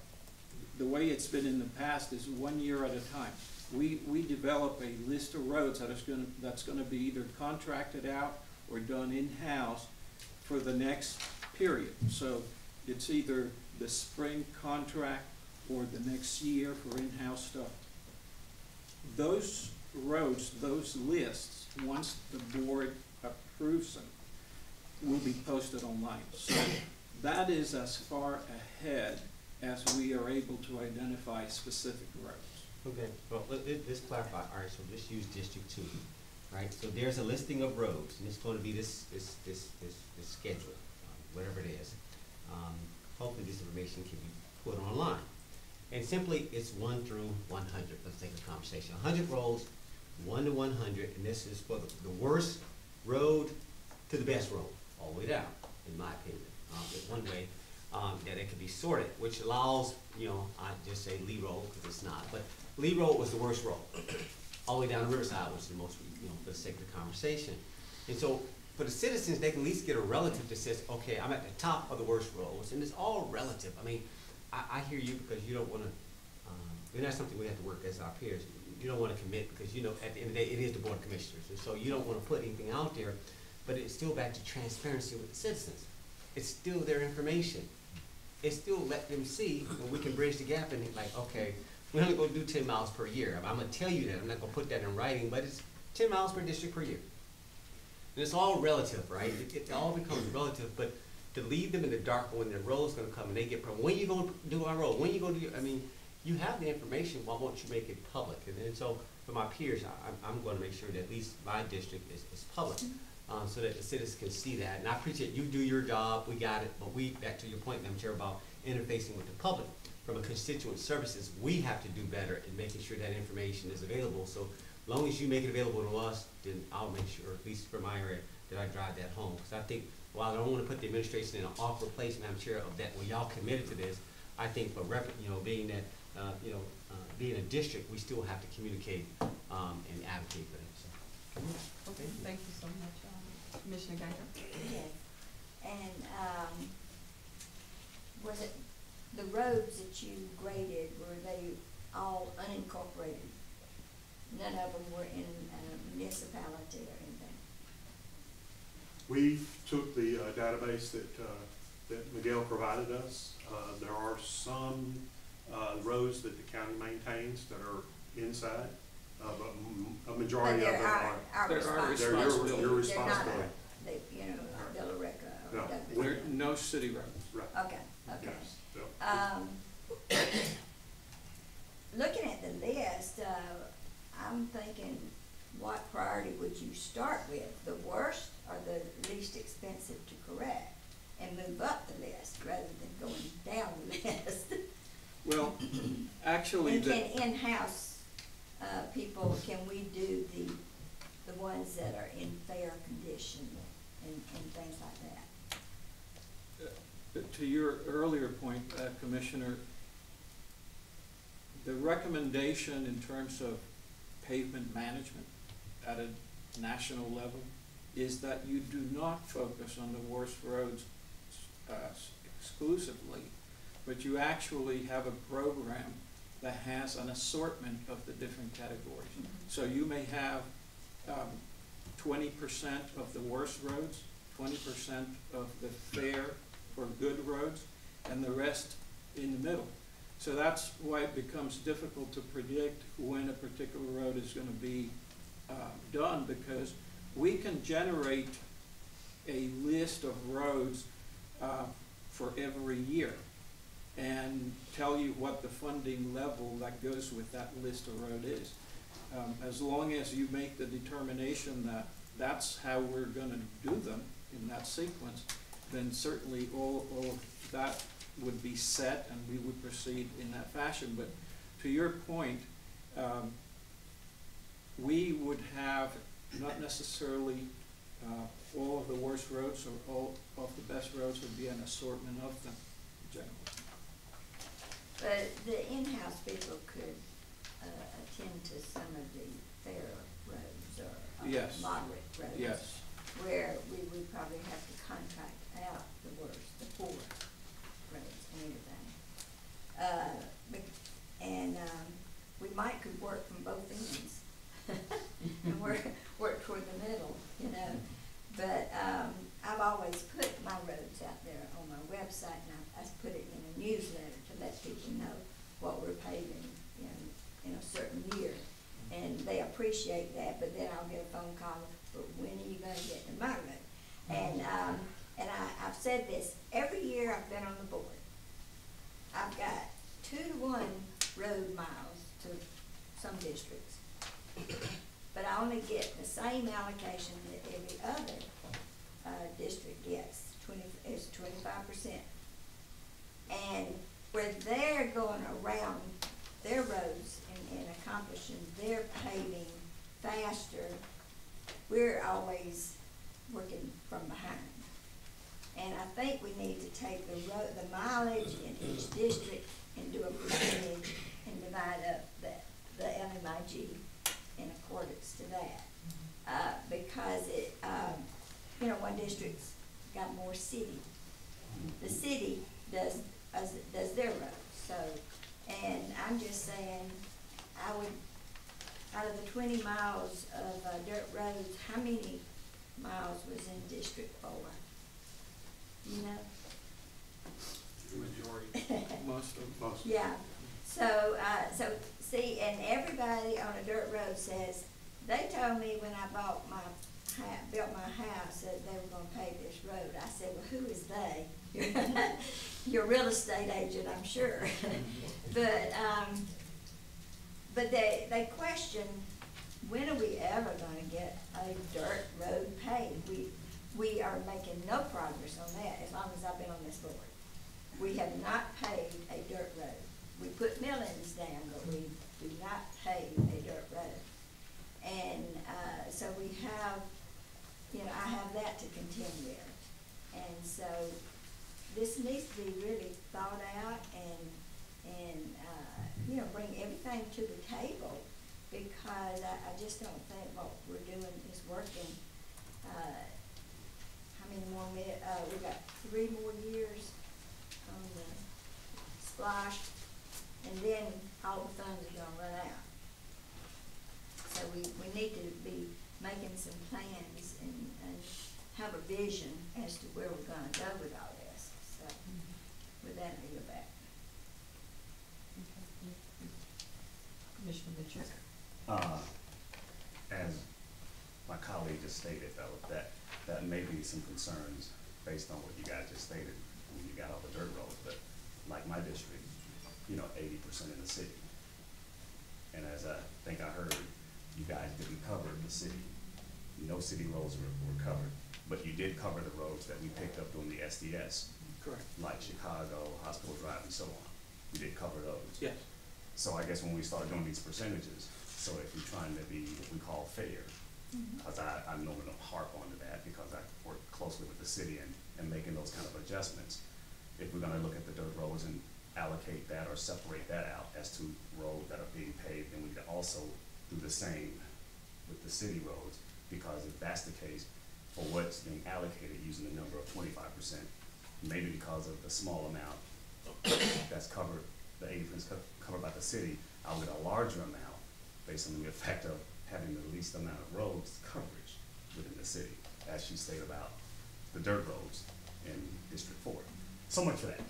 the way it's been in the past is one year at a time. We, we develop a list of roads that is gonna, that's gonna be either contracted out or done in-house for the next period. So it's either the spring contract or the next year for in-house stuff. Those roads, those lists, once the board them, will be posted online. So that is as far ahead as we are able to identify specific roads. Okay, well, let, let, let's clarify, all right, so just use District Two, right? So there's a listing of roads, and it's gonna be this, this, this, this, this schedule, um, whatever it is. Um, hopefully this information can be put online. And simply, it's one through one hundred, let's take a conversation, hundred roads, one to one hundred, and this is for the, the worst road to the best road, all the way down, in my opinion. Um, there's one way, um, that it could be sorted, which allows, you know, I just say Lee Road, because it's not, but Lee Road was the worst road. <coughs> All the way down to Riverside was the most, you know, for the sake of the conversation. And so, for the citizens, they can at least get a relative that says, okay, I'm at the top of the worst roads, and it's all relative. I mean, I, I hear you because you don't wanna, um, and that's something we have to work as our peers. You don't wanna commit, because you know, at the end of the day, it is the board of commissioners, and so you don't wanna put anything out there, but it's still back to transparency with the citizens. It's still their information. It's still let them see, when we can bridge the gap and like, okay, we're only gonna do ten miles per year. I'm gonna tell you that, I'm not gonna put that in writing, but it's ten miles per district per year. And it's all relative, right? It, it all becomes relative, but to leave them in the dark when the road's gonna come and they get, problem, when you gonna do our road? When you gonna do, I mean, you have the information, why won't you make it public? And then so, for my peers, I, I'm, I'm gonna make sure that at least my district is, is public, uh, so that the citizens can see that. And I appreciate you do your job, we got it, but we, back to your point, Madam Chair, about interfacing with the public. From a constituent services, we have to do better in making sure that information is available. So long as you make it available to us, then I'll make sure, at least for my area, that I drive that home. Because I think, while I don't wanna put the administration in an awkward place, Madam Chair, of that, well, y'all committed to this, I think for you know, being that, uh, you know, uh, being a district, we still have to communicate, um, and advocate for them, so. Okay, thank you so much, um, Commissioner Guider. Yes. And, um, was it, the roads that you graded, were they all unincorporated? None of them were in a municipality or anything? We took the uh, database that, uh, that Miguel provided us. Uh, There are some uh, roads that the county maintains that are inside, uh, but m- a majority of them they're our, our They're our responsibility. They're your, responsibility. your They're responsibility. not, they, you know, like or No. Douglas. There, no city roads. Right. Okay, okay. Yes. So, Um, <coughs> looking at the list, uh, I'm thinking, what priority would you start with? The worst or the least expensive to correct? And move up the list rather than going down the <laughs> list? Well, actually, And the, can in-house, uh, people, can we do the, the ones that are in fair condition and, and things like that? to to your earlier point, uh, Commissioner, the recommendation in terms of pavement management at a national level is that you do not focus on the worst roads uh, exclusively, but you actually have a program that has an assortment of the different categories. So you may have um, twenty percent of the worst roads, twenty percent of the fair or good roads, and the rest in the middle. So that's why it becomes difficult to predict when a particular road is gonna be uh, done, because we can generate a list of roads uh, for every year and tell you what the funding level that goes with that list of road is. Um, as long as you make the determination that that's how we're gonna do them in that sequence, then certainly all, all of that would be set and we would proceed in that fashion. But to your point, um, we would have not necessarily, uh, all of the worst roads or all of the best roads would be an assortment of them generally. But the in-house people could, uh, attend to some of the fair roads or uh, Yes. moderate roads. Yes, Where we would probably have to contract out the worst, the poor roads and everything. Uh, bec- and, um, we might could work from both ends. <laughs> And work, work toward the middle, you know? But, um, I've always put my roads out there on my website and I, I put it in a newsletter people know what we're paving in, in a certain year. And they appreciate that, but then I'll get a phone call, but when are you gonna get the money? And, um, and I, I've said this, every year I've been on the board, I've got two to one road miles to some districts. But I only get the same allocation that every other, uh, district gets, twenty, is twenty-five percent. And where they're going around their roads and, and accomplishing their paving faster, we're always working from behind. And I think we need to take the road, the mileage in each district and do a percentage and divide up the, the LMIG in accordance to that. Uh, because it, um, you know, one district's got more city. The city does, does, does their road. so, and I'm just saying, I would, out of the twenty miles of, uh, dirt roads, how many miles was in District Four? You know? majority, <laughs> most of, most. Yeah, so, uh, so, see, and everybody on a dirt road says, they told me when I bought my ha- built my house that they were gonna pave this road. I said, well, who is they? <laughs> <laughs> Your real estate agent, I'm sure. <laughs> But, um, but they, they question, when are we ever gonna get a dirt road paved? We, we are making no progress on that as long as I've been on this board. We have not paved a dirt road. We put millings down, but we do not pave a dirt road. And, uh, so we have, you know, I have that to contend with. And so this needs to be really thought out and, and, uh, you know, bring everything to the table because I, I just don't think what we're doing is working. Uh, how many more mi- uh, we got three more years on the SPLOST, and then all the funds are gonna run out. So we, we need to be making some plans and, and have a vision as to where we're gonna go with all that, I go back. Commissioner Mitchell? Uh, As my colleague just stated, though, that, that may be some concerns based on what you guys just stated, when you got all the dirt roads, but like my district, you know, eighty percent in the city. And as I think I heard, you guys didn't cover the city. No city roads were, were covered, but you did cover the roads that we picked up during the SDS, Correct, like Chicago, Hospital Drive, and so on. We did cover those. yes. So I guess when we start doing these percentages, so if you're trying to be what we call fair, mm-hmm. because I, I normally don't harp onto that because I work closely with the city and, and making those kind of adjustments. if we're gonna look at the dirt roads and allocate that or separate that out as to roads that are being paved, then we could also do the same with the city roads, because if that's the case, for what's being allocated using the number of twenty-five percent, maybe because of the small amount that's covered, the eighty percent covered by the city, I'll get a larger amount based on the effect of having the least amount of roads coverage within the city, as she stated about the dirt roads in District Four. So much for that.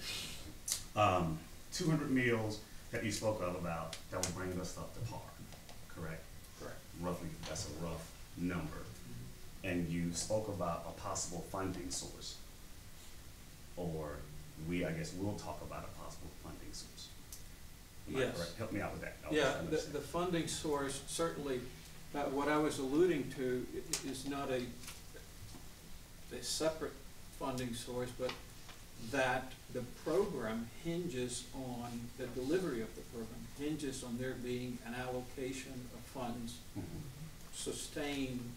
Um, two hundred meals that you spoke of about, that will bring us up to par, correct? Correct. Roughly, that's a rough number. And you spoke about a possible funding source. Or we, I guess, will talk about a possible funding source. Am I Yes. correct? Help me out with that. I was Yeah, the, understand. the funding source, certainly, uh, what I was alluding to i- is not a, a separate funding source, but that the program hinges on, the delivery of the program hinges on there being an allocation of funds Mhm. sustained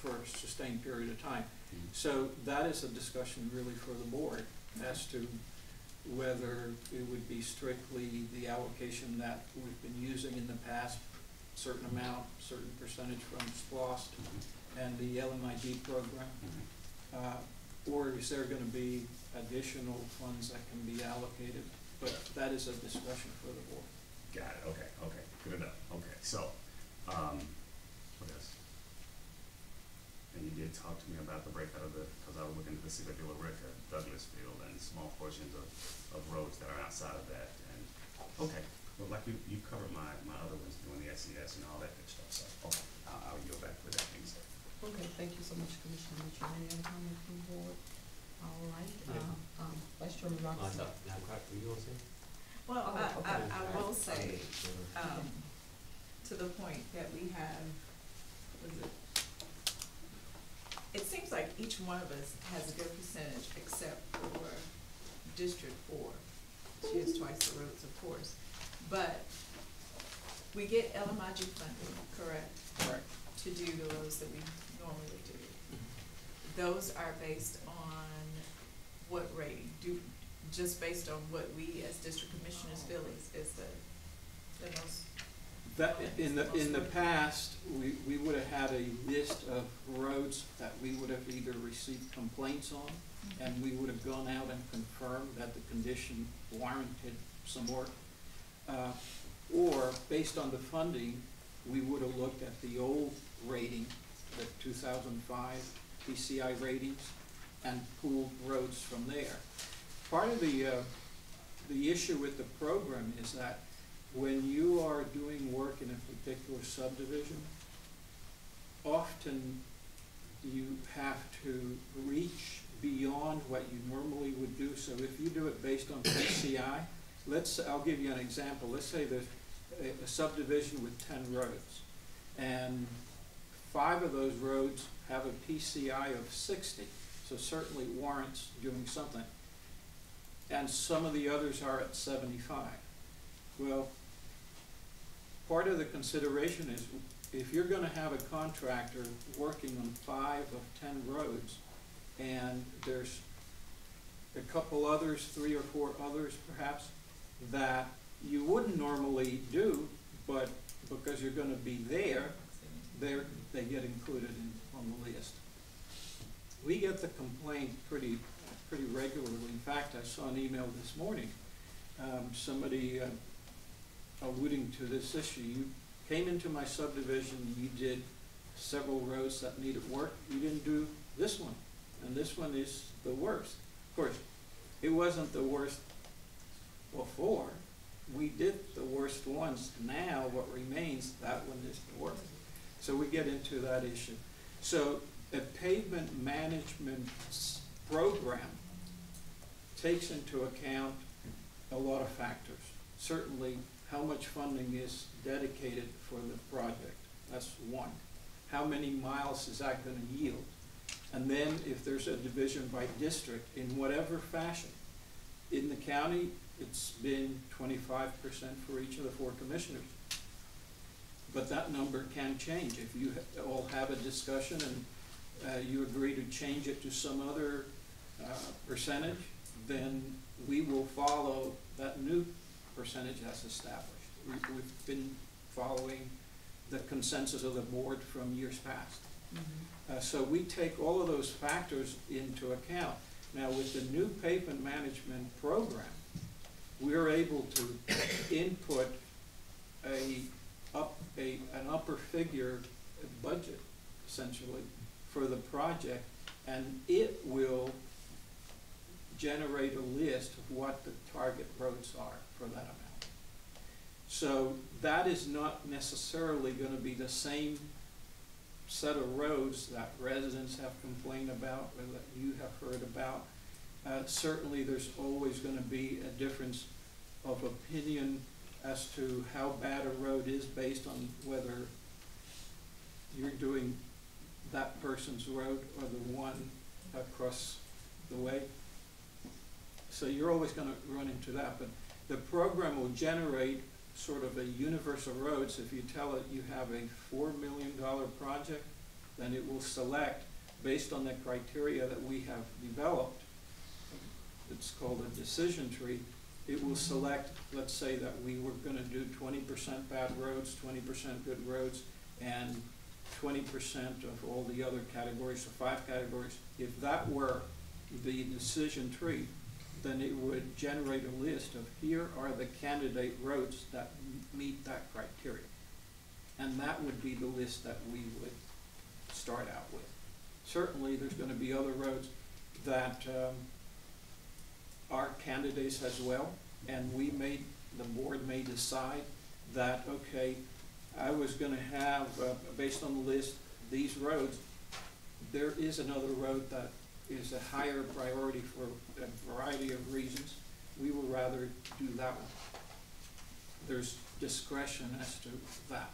for a sustained period of time. Mhm. So that is a discussion really for the board as to whether it would be strictly the allocation that we've been using in the past, certain amount, certain percentage from SPLOST and the LMIG program, uh, or is there gonna be additional funds that can be allocated? But that is a discussion for the board. Got it, okay, okay, good enough, okay, so, um, what else? And you did talk to me about the breakout of the, cause I was looking at the city of Villa Rica, Douglasville, and small portions of, of roads that are outside of that, and, okay, well, like you, you covered my, my other ones, doing the SES and all that good stuff, so, okay, I'll, I'll yield back with that being said. Okay, thank you so much, Commissioner Mitchell. Any other comments from the board? All right, Yeah. uh, um, Vice Chairman Robinson. so, now, Craig, were you gonna say? Well, Oh, I, I, okay. I will say, um, to the point that we have, was it? It seems like each one of us has a good percentage except for District Four. She has twice the roads, of course, but we get LMIG funding, correct? Correct. To do the roads that we normally do. Those are based on what rating? Do, just based on what we as district commissioners feel is, is the, the most That, in the, in the past, we, we would have had a list of roads that we would have either received complaints on, and we would have gone out and confirmed that the condition warranted some work. Uh, or, based on the funding, we would have looked at the old rating, the two thousand five PCI ratings, and pooled roads from there. Part of the, uh, the issue with the program is that when you are doing work in a particular subdivision, often you have to reach beyond what you normally would do. So if you do it based on PCI, let's, I'll give you an example. Let's say there's a- a subdivision with ten roads. And five of those roads have a PCI of sixty, so certainly warrants doing something. And some of the others are at seventy-five. Well, part of the consideration is if you're gonna have a contractor working on five of ten roads, and there's a couple others, three or four others perhaps, that you wouldn't normally do, but because you're gonna be there, they get included in, on the list. We get the complaint pretty, pretty regularly. In fact, I saw an email this morning, um, somebody, uh, alluding to this issue. You came into my subdivision, you did several roads that needed work, you didn't do this one, and this one is the worst. Of course, it wasn't the worst before, we did the worst ones, now what remains, that one is the worst. So we get into that issue. So a pavement management program takes into account a lot of factors. Certainly, how much funding is dedicated for the project, that's one. How many miles is that gonna yield? And then if there's a division by district, in whatever fashion. In the county, it's been twenty-five percent for each of the four commissioners. But that number can change. If you all have a discussion and uh, you agree to change it to some other uh, percentage, then we will follow that new percentage that's established. We, we've been following the consensus of the board from years past. Mhm. Uh, so we take all of those factors into account. Now, with the new pavement management program, we're able to input a up, a, an upper figure budget essentially for the project, and it will generate a list of what the target roads are for that amount. So that is not necessarily gonna be the same set of roads that residents have complained about or that you have heard about. Uh, certainly, there's always gonna be a difference of opinion as to how bad a road is based on whether you're doing that person's road or the one across the way. So you're always gonna run into that, but the program will generate sort of a universal roads. If you tell it you have a four million dollar project, then it will select, based on the criteria that we have developed, it's called a decision tree, it will select, let's say that we were gonna do twenty percent bad roads, twenty percent good roads, and twenty percent of all the other categories, so five categories. If that were the decision tree, then it would generate a list of here are the candidate roads that meet that criteria. And that would be the list that we would start out with. Certainly, there's gonna be other roads that, um, are candidates as well, and we may, the board may decide that, okay, I was gonna have, uh, based on the list, these roads, there is another road that is a higher priority for a variety of reasons. We would rather do that one. There's discretion as to that.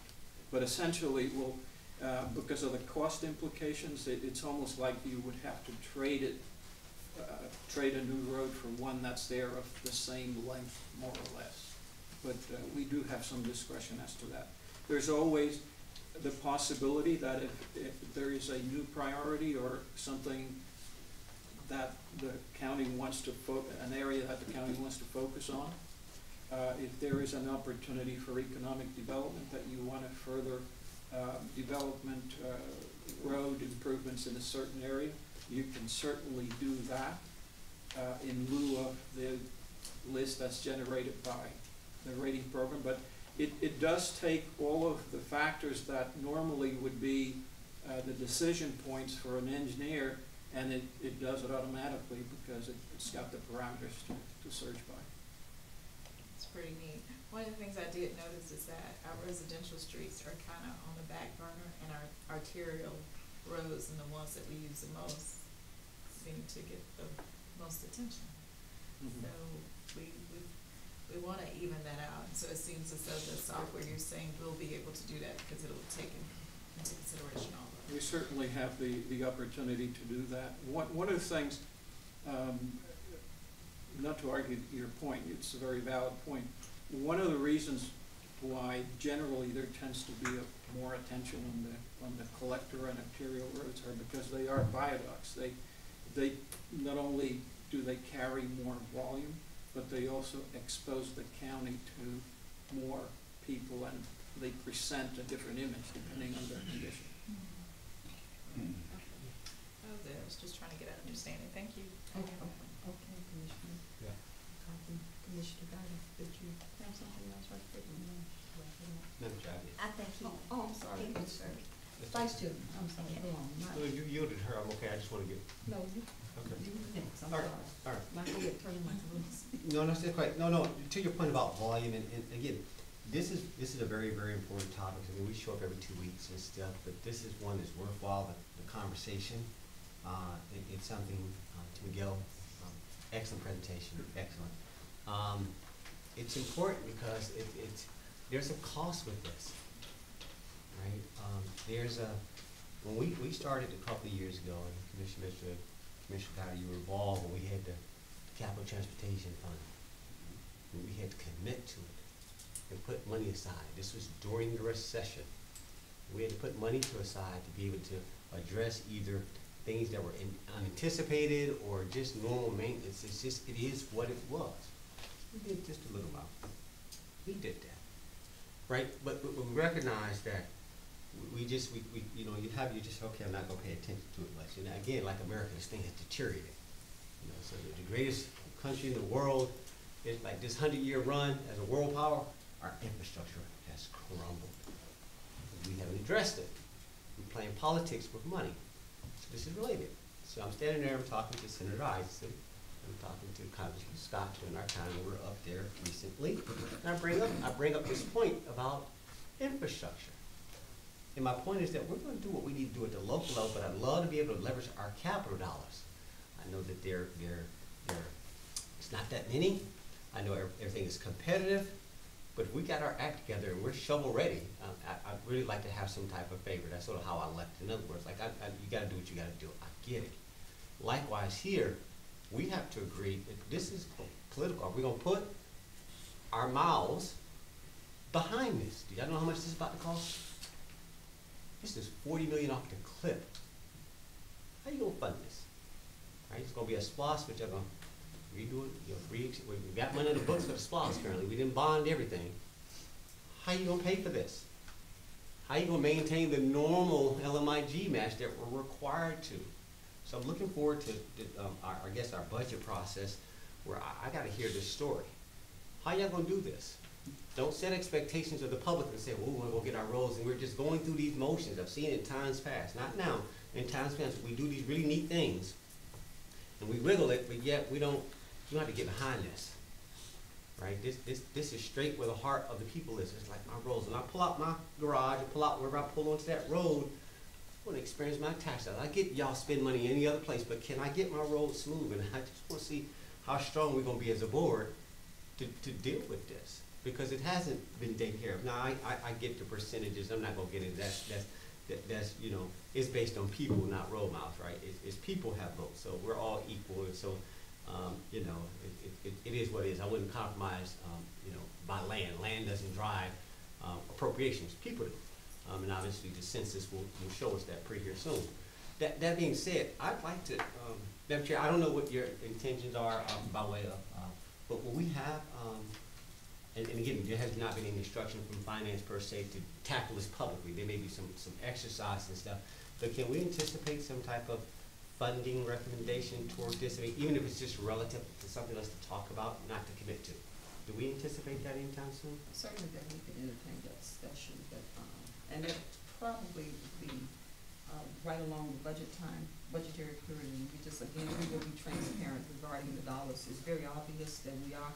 But essentially, well, uh, because of the cost implications, it, it's almost like you would have to trade it, uh, trade a new road for one that's there of the same length, more or less. But, uh, we do have some discretion as to that. There's always the possibility that if, if there is a new priority or something that the county wants to an area that the county wants to focus on, uh, if there is an opportunity for economic development that you want to further, uh, development, uh, road improvements in a certain area, you can certainly do that, uh, in lieu of the list that's generated by the rating program, but it, it does take all of the factors that normally would be, uh, the decision points for an engineer, and it, it does it automatically because it, it's got the parameters to, to search by. It's pretty neat. One of the things I did notice is that our residential streets are kinda on the back burner and our arterial roads and the ones that we use the most seem to get the most attention. Mm-hmm. So we, we, we wanna even that out, so it seems as though the software you're saying will be able to do that because it'll take into consideration all of We certainly have the, the opportunity to do that. One, one of the things, um, not to argue your point, it's a very valid point. One of the reasons why generally there tends to be a, more attention on the, on the collector and arterial roads are because they are viaducts. They, they, not only do they carry more volume, but they also expose the county to more people and they present a different image depending on their condition. That was it, I was just trying to get an understanding, thank you. Okay, okay, Commissioner. Yeah. Commissioner Gotti, did you have something else right there? No. Madam Chair, I I think he. Oh, oh, I'm sorry. he was It's- first. did. Vice Chair, I'm sorry, go on. My- No, you yielded her, I'm okay, I just wanna get, No, you, okay. you were next, I'm All sorry. right, all right. Michael, get turn my loose. No, no, that's quite, no, no, to your point about volume, and, and again, this is, this is a very, very important topic, I mean, we show up every two weeks and stuff, but this is one that's worthwhile, the, the conversation. Uh, it, it's something, uh, to Miguel, um, excellent presentation, excellent. Um, it's important because it, it's, there's a cost with this, right? Um, there's a, when we, we started a couple of years ago, and Commissioner, Mr. Commissioner Powder, you were involved, when we had the capital transportation fund. We had to commit to it and put money aside. This was during the recession. We had to put money to aside to be able to address either things that were in- unanticipated or just normal maintenance, it's just, it is what it was. We did just a little amount. We did that, right? But, but we recognize that we- just, we, we, you know, you have, you just, okay, I'm not gonna pay attention to it much. And again, like America, this thing has deteriorated. You know, so the, greatest country in the world is like this hundred-year run as a world power, our infrastructure has crumbled. We haven't addressed it. We're playing politics with money. So this is related. So I'm standing there, I'm talking to Senator Isakson, I'm talking to Congressman Scott in our county, we're up there recently. And I bring up, I bring up this point about infrastructure. And my point is that we're gonna do what we need to do at the local level, but I'd love to be able to leverage our capital dollars. I know that they're, they're, they're, it's not that many. I know everything is competitive, but if we got our act together and we're shovel ready, um, I, I'd really like to have some type of favor. That's sort of how I left. In other words, like, I, I, you gotta do what you gotta do. I get it. Likewise here, we have to agree that this is political. Are we gonna put our mouths behind this? Do y'all know how much this is about to cost? This is forty million off the clip. How you gonna fund this? Right, it's gonna be a SPLOST, but you're gonna redo it, you know, re, we we got money in the books for the SPLOST currently, we didn't bond everything. How you gonna pay for this? How you gonna maintain the normal LMIG match that we're required to? So I'm looking forward to, the, um, our, I guess our budget process, where I, I gotta hear this story. How y'all gonna do this? Don't set expectations of the public and say, well, we're gonna get our roads, and we're just going through these motions. I've seen it in times past, not now, in times past, we do these really neat things, and we wiggle it, but yet we don't, you have to get behind this. Right, this, this, this is straight where the heart of the people is, it's like my roads, when I pull out my garage, or pull out wherever I pull onto that road, I wanna experience my tax dollars. I get y'all spend money any other place, but can I get my road smooth? And I just wanna see how strong we're gonna be as a board to, to deal with this, because it hasn't been taken care of. Now, I, I, I get the percentages, I'm not gonna get into that, that's, that, that's, you know, it's based on people, not road miles, right? It's, it's people have votes, so we're all equal, and so, um, you know, it, it, it is what it is. I wouldn't compromise, um, you know, by land. Land doesn't drive, um, appropriations, people do. Um, and obviously the census will, will show us that pretty here soon. That, that being said, I'd like to, um, Madam Chair, I don't know what your intentions are, um, by way of, uh, but will we have, and, and again, there has not been any instruction from finance per se to tackle this publicly. There may be some, some exercise and stuff. But can we anticipate some type of funding recommendation toward this? I mean, even if it's just relative to something else to talk about, not to commit to. Do we anticipate that anytime soon? Certainly that we can entertain that discussion, but, um, and it probably would be, uh, right along the budget time, budgetary period, and we just, again, we will be transparent regarding the dollars. It's very obvious that we are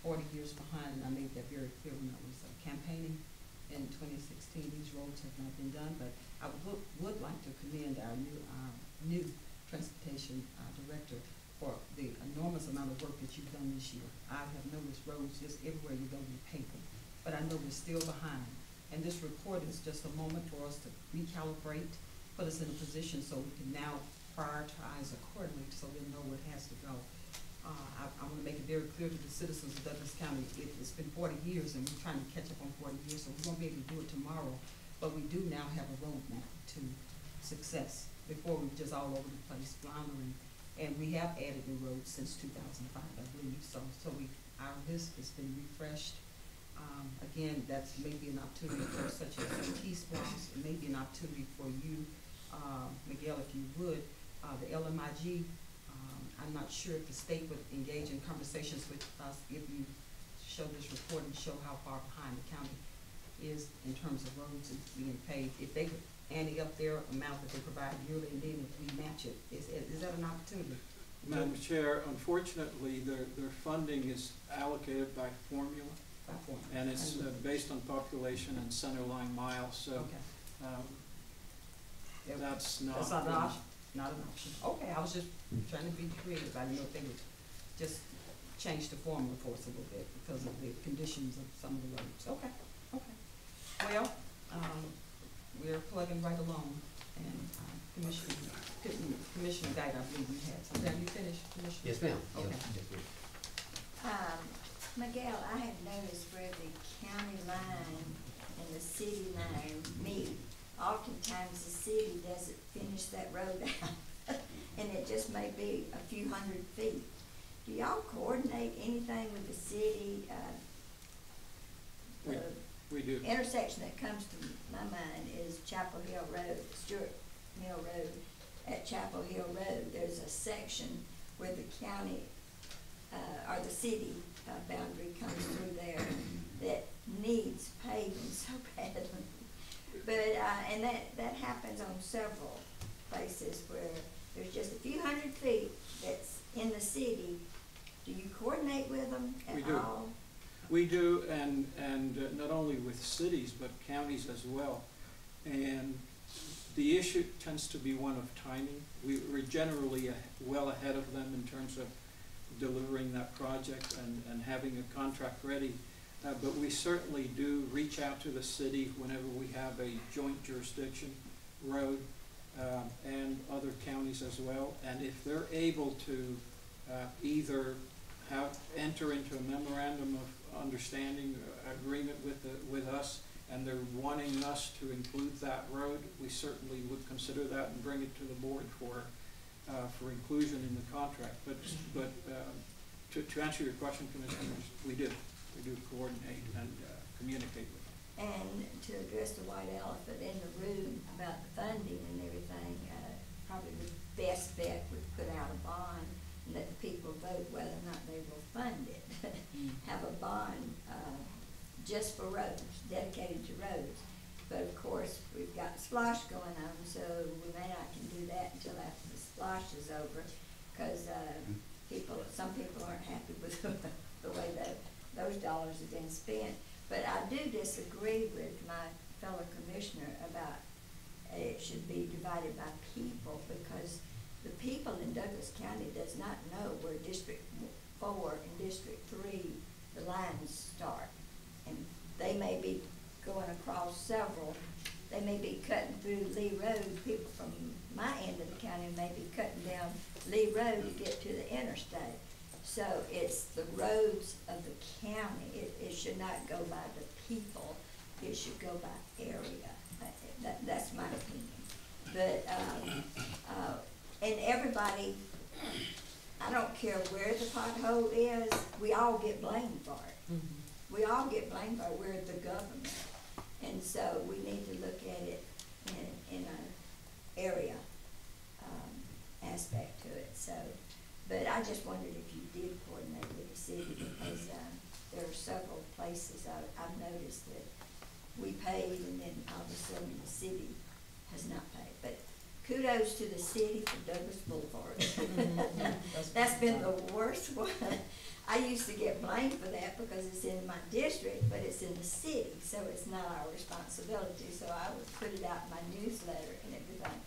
forty years behind, and I made that very clear when I was uh, campaigning in twenty sixteen. These roads have not been done, but I would, would like to commend our new, uh, new transportation, uh, director for the enormous amount of work that you've done this year. I have noticed roads just everywhere you go, you pave them, but I know we're still behind. And this report is just a moment for us to recalibrate, put us in a position so we can now prioritize accordingly, so we know what has to go. Uh, I, I wanna make it very clear to the citizens of Douglas County, it, it's been forty years and we're trying to catch up on forty years, so we won't be able to do it tomorrow. But we do now have a roadmap to success, before we were just all over the place floundering. And we have added new roads since two thousand five, I believe, so, so we, our list has been refreshed. Um, again, that's maybe an opportunity for such as T-SPLOST, it may be an opportunity for you, uh, Miguel, if you would, uh, the LMIG, um, I'm not sure if the state would engage in conversations with us if you show this report and show how far behind the county is in terms of roads being paid. If they could ante up their amount that they provide yearly and then if we match it, is, is that an opportunity? Madam Chair, unfortunately, their, their funding is allocated by formula, By form? and it's uh, based on population and centerline miles, so, Okay. um, Yeah, that's not. That's not an option, not an option. Okay, I was just trying to be creative. I didn't know if they would just change the formula for us a little bit because of the conditions of some of the roads. Okay, okay. Well, um, we're plugging right along and, um, Commissioner, Commissioner Guy, I believe you had something. Have you finished, Commissioner? Yes, ma'am. Okay. yes, ma'am. Um, Miguel, I have noticed where the county line and the city line meet. Oftentimes, the city doesn't finish that road <laughs> out. and it just may be a few hundred feet. Do y'all coordinate anything with the city, uh, We- the We do. intersection that comes to my mind is Chapel Hill Road, Stewart Mill Road. At Chapel Hill Road, there's a section where the county, uh, or the city uh, boundary comes through there that needs paving <laughs> so badly. But, uh, and that, that happens on several places where there's just a few hundred feet that's in the city. Do you coordinate with them We at do. all? We do, and, and uh, not only with cities, but counties as well. And the issue tends to be one of timing. We, we're generally well ahead of them in terms of delivering that project and, and having a contract ready. Uh, but we certainly do reach out to the city whenever we have a joint jurisdiction road, um, and other counties as well. And if they're able to, uh, either have, enter into a memorandum of understanding, uh, agreement with the, with us, and they're wanting us to include that road, we certainly would consider that and bring it to the board for, uh, for inclusion in the contract. But, but, um, to, to answer your question, Commissioners, we do, we do coordinate and, uh, communicate with them. And to address the white elephant in the room about the funding and everything, uh, probably the best bet would put out a bond and let the people vote whether or not they will fund it. Have a bond, uh, just for roads, dedicated to roads. But of course, we've got SPLOST going on, so we may not can do that until after the SPLOST is over. Cause, uh, people, some people aren't happy with <laughs> the way that, those dollars have been spent. But I do disagree with my fellow commissioner about it should be divided by people because the people in Douglas County does not know where District Four and District Three, the lines start. And they may be going across several, they may be cutting through Lee Road, people from my end of the county may be cutting down Lee Road to get to the interstate. So it's the roads of the county, it, it should not go by the people, it should go by area. That- That, that's my opinion. But, um, uh, and everybody, I don't care where the pothole is, we all get blamed for it. We all get blamed for it, we're the government. And so we need to look at it in, in a area, um, aspect to it, so. But I just wondered if you did coordinate with the city, because, um, there are several places I, I've noticed that we paid and then all of a sudden the city has not paid. But kudos to the city for Douglas Boulevard. <laughs> Mm-hmm. That's been the worst one. I used to get blamed for that because it's in my district, but it's in the city, so it's not our responsibility. So I would put it out in my newsletter and everything.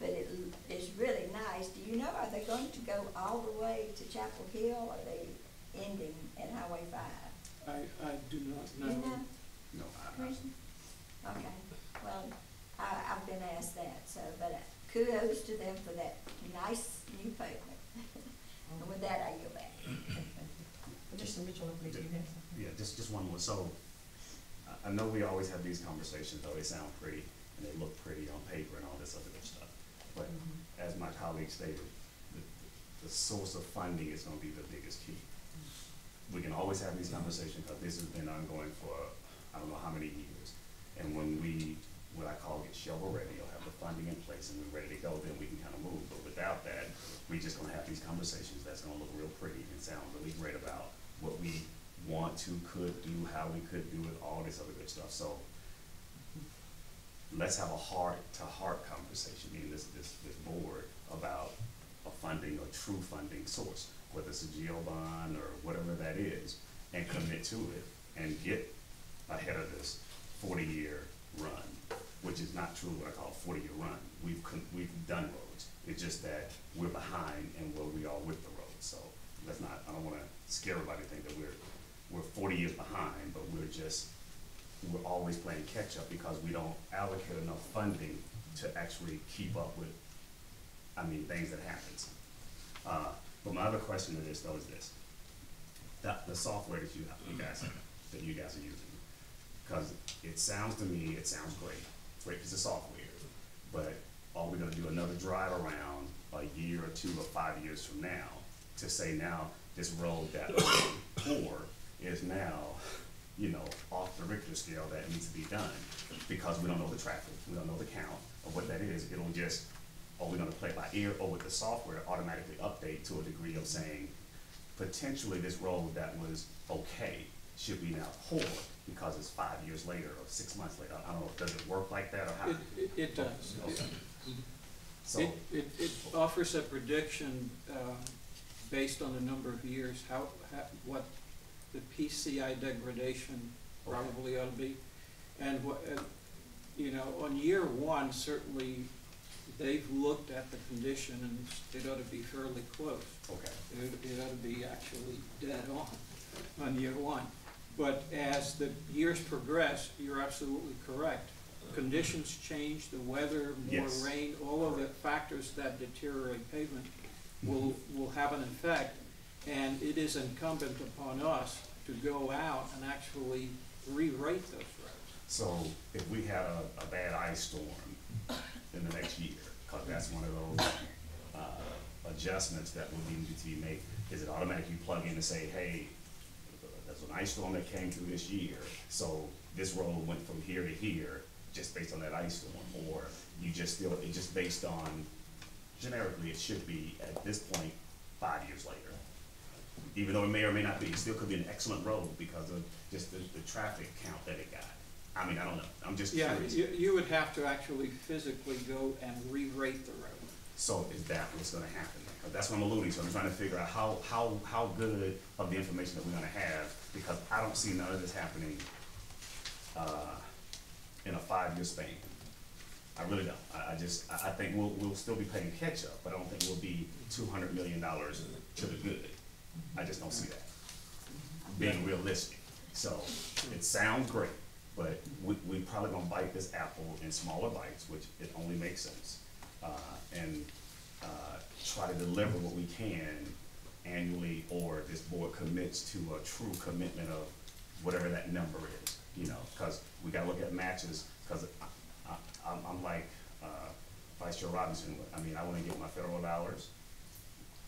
But it, it's really nice. Do you know, are they going to go all the way to Chapel Hill? Or are they ending at Highway five? I, I do not Do you know? No, I, I, Commissioner? Okay, well, I, I've been asked that, so, but kudos to them for that nice new pavement. <laughs> And with that, I yield back. Commissioner Mitchell, I believe you have something. yeah, just, just one more, so, I, I know we always have these conversations, though they sound pretty, and they look pretty on paper and all this other good stuff. But mm-hmm. as my colleague stated, the, the source of funding is gonna be the biggest key. We can always have these conversations, because this has been ongoing for, I don't know how many years. And when we, what I call get shovel ready, or have the funding in place and we're ready to go, then we can kind of move. But without that, we're just gonna have these conversations that's gonna look real pretty and sound really great about what we want to, could do, how we could do it, all this other good stuff. So let's have a heart-to-heart conversation, meaning this, this, this board, about a funding, a true funding source, whether it's a GO bond or whatever that is, and commit to it and get ahead of this forty-year run, which is not true what I call a forty-year run. We've, we've done roads. It's just that we're behind in where we are with the roads. So let's not, I don't wanna scare everybody to think that we're, we're forty years behind, but we're just, we're always playing catch-up because we don't allocate enough funding to actually keep up with, I mean, things that happens. Uh, but my other question to this though is this. That, the software that you, you guys, that you guys are using, cause it sounds to me, it sounds great, great piece of software, but are we gonna do another drive around a year or two or five years from now to say now, this road that was poor is now, you know, off the Richter scale that needs to be done, because we don't know the traffic, we don't know the count of what that is, it'll just, or we're gonna play by ear, or with the software automatically update to a degree of saying, potentially this road that was okay should be now poor, because it's five years later or six months later, I don't know, does it work like that, or how? It, it, it does. Okay. So, It, it, it offers a prediction, um, based on the number of years, how, how, what the PCI degradation probably ought to be. And what, uh, you know, on year one, certainly, they've looked at the condition and it ought to be fairly close. okay, It, it ought to be actually dead on, on year one. But as the years progress, you're absolutely correct. Conditions change, the weather, more Yes. rain, all of the factors that deteriorate pavement will, will have an effect. And it is incumbent upon us to go out and actually re-rate those roads. so if we had a, a bad ice storm in the next year, cause that's one of those, uh, adjustments that would need to be made, is it automatic you plug in and say, hey, an ice storm that came through this year, so this road went from here to here, just based on that ice storm, or you just still, it just based on, generically, it should be at this point, five years later. Even though it may or may not be, it still could be an excellent road because of just the, the traffic count that it got. I mean, I don't know, I'm just Yeah, curious. you, you would have to actually physically go and re-rate the road. So is that what's gonna happen? that's what I'm alluding to, I'm trying to figure out how, how, how good of the information that we're gonna have, because I don't see none of this happening, uh, in a five-year span. I really don't, I, I just, I, think we'll, we'll still be paying catch-up, but I don't think we'll be two hundred million dollars to the good. I just don't see that, being realistic. So, it sounds great, but we, we probably gonna bite this apple in smaller bites, which it only makes sense. Uh, and, uh, try to deliver what we can annually, or this board commits to a true commitment of whatever that number is, you know, cause we gotta look at matches, cause I, I, I'm, I'm like, uh, Vice Chair Robinson, I mean, I wanna get my federal dollars,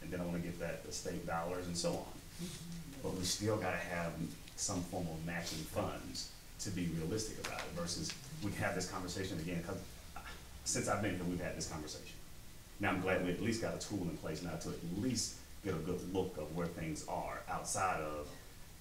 and then I wanna get that, the state dollars and so on. But we still gotta have some form of matching funds to be realistic about it versus we have this conversation again, cause uh, since I've been here, we've had this conversation. Now, I'm glad we at least got a tool in place now to at least get a good look of where things are outside of,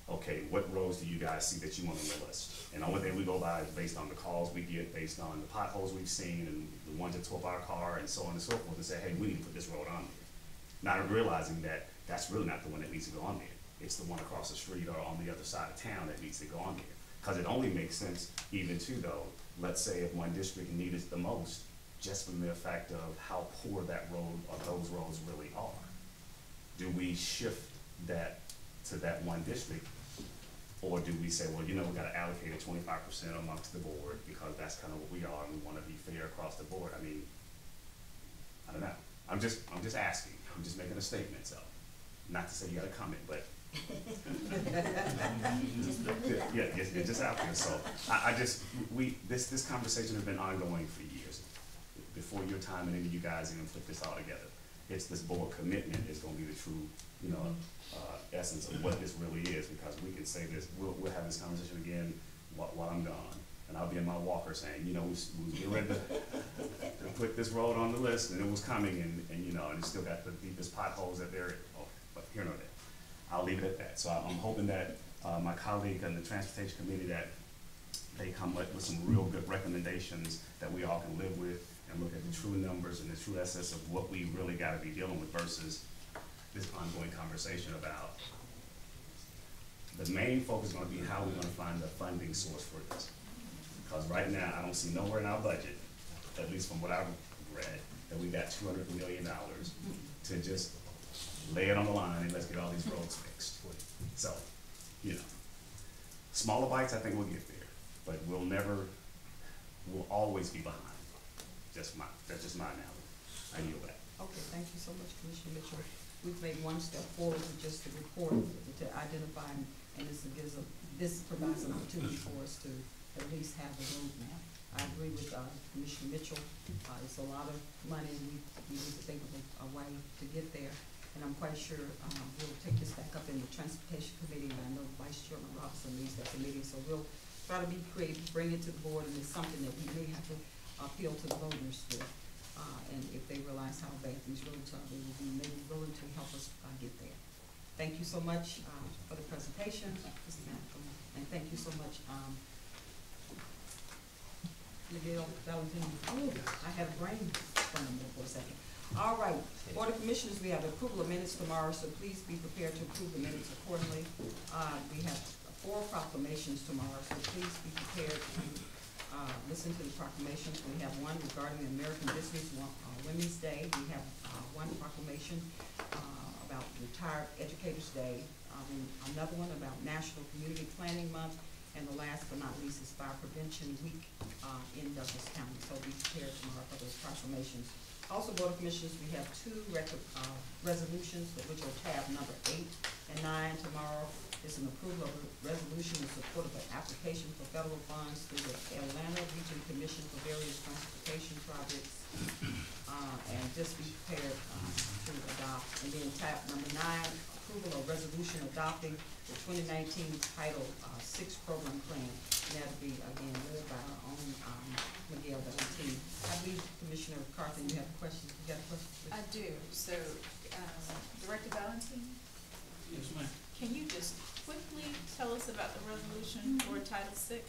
okay, what roads do you guys see that you want on the list? And the only thing we go by is based on the calls we get, based on the potholes we've seen and the ones that tore up our car and so on and so forth, and say, hey, we need to put this road on there. Not realizing that that's really not the one that needs to go on there. It's the one across the street or on the other side of town that needs to go on there. Cause it only makes sense even too though, let's say if one district needed it the most, just from the fact of how poor that road or those roads really are. Do we shift that to that one district? Or do we say, well, you know, we've gotta allocate a twenty-five percent amongst the board because that's kind of what we are and we wanna be fair across the board? I mean, I don't know. I'm just, I'm just asking. I'm just making a statement, so. Not to say you gotta comment, but put yeah, it's, it's just out there, so, I, I just, we, this, this conversation has been ongoing for years. Before your time and any of you guys even put this all together. It's this board commitment is gonna be the true, you know, uh, essence of what this really is, because we can say this, we'll, we'll have this conversation again while, while I'm gone. And I'll be in my walker saying, you know, we, was- we was getting ready to, to put this road on the list, and it was coming, and, and, you know, and it's still got the deepest potholes that there, oh, but here nor there. I'll leave it at that. So I'm hoping that, uh, my colleague on the transportation committee, that they come up with some real good recommendations that we all can live with and look at the true numbers and the true essence of what we really gotta be dealing with versus this ongoing conversation about the main focus is gonna be how we're gonna find the funding source for this. Because right now, I don't see nowhere in our budget, at least from what I've read, that we got two hundred million dollars to just lay it on the line and let's get all these roads fixed. So, you know, smaller bites, I think we'll get there, but we'll never, we'll always be behind. Just my, that's just my analogy. I yield that. Okay, thank you so much, Commissioner Mitchell. We've made one step forward with just the report to identify, and this gives a, this provides an opportunity for us to at least have a roadmap. I agree with, uh, Commissioner Mitchell, uh, it's a lot of money, we, we need to think of a, a way to get there. And I'm quite sure, um, we'll take this back up in the Transportation Committee, and I know Vice Chairman Robinson leads that committee, so we'll try to be creative, bring it to the board, and it's something that we may have to appeal to the voters with. Uh, and if they realize how bad these roads are, they will be maybe willing to help us, uh, get there. Thank you so much, uh, for the presentation, and thank you so much, um, Miguel Valentino. I had a brain from for a second. All right, Board of Commissioners, we have approval of minutes tomorrow, so please be prepared to approve the minutes accordingly. Uh, we have four proclamations tomorrow, so please be prepared to, uh, listen to the proclamations. We have one regarding the American Business uh, Women's Day. We have, uh, one proclamation, about Retired Educators Day. Um, another one about National Community Planning Month. And the last but not least is Fire Prevention Week, uh, in Douglas County. So be prepared tomorrow for those proclamations. Also, Board of Commissioners, we have two record, uh, resolutions, which are tab number eight and nine tomorrow. Is an approval of a resolution in support of an application for federal funds through the Atlanta Region Commission for various transportation projects. Uh, and just be prepared, uh, to adopt. And then tab number nine, approval of resolution adopting the twenty nineteen Title, uh, Six Program Plan. And that'll be, again, led by our own, um, Miguel Valentini. I believe Commissioner Carthen, you have a question, you got a question? I do, so, um, Director Valentine, Yes, ma'am. can you just quickly tell us about the resolution for Title VI?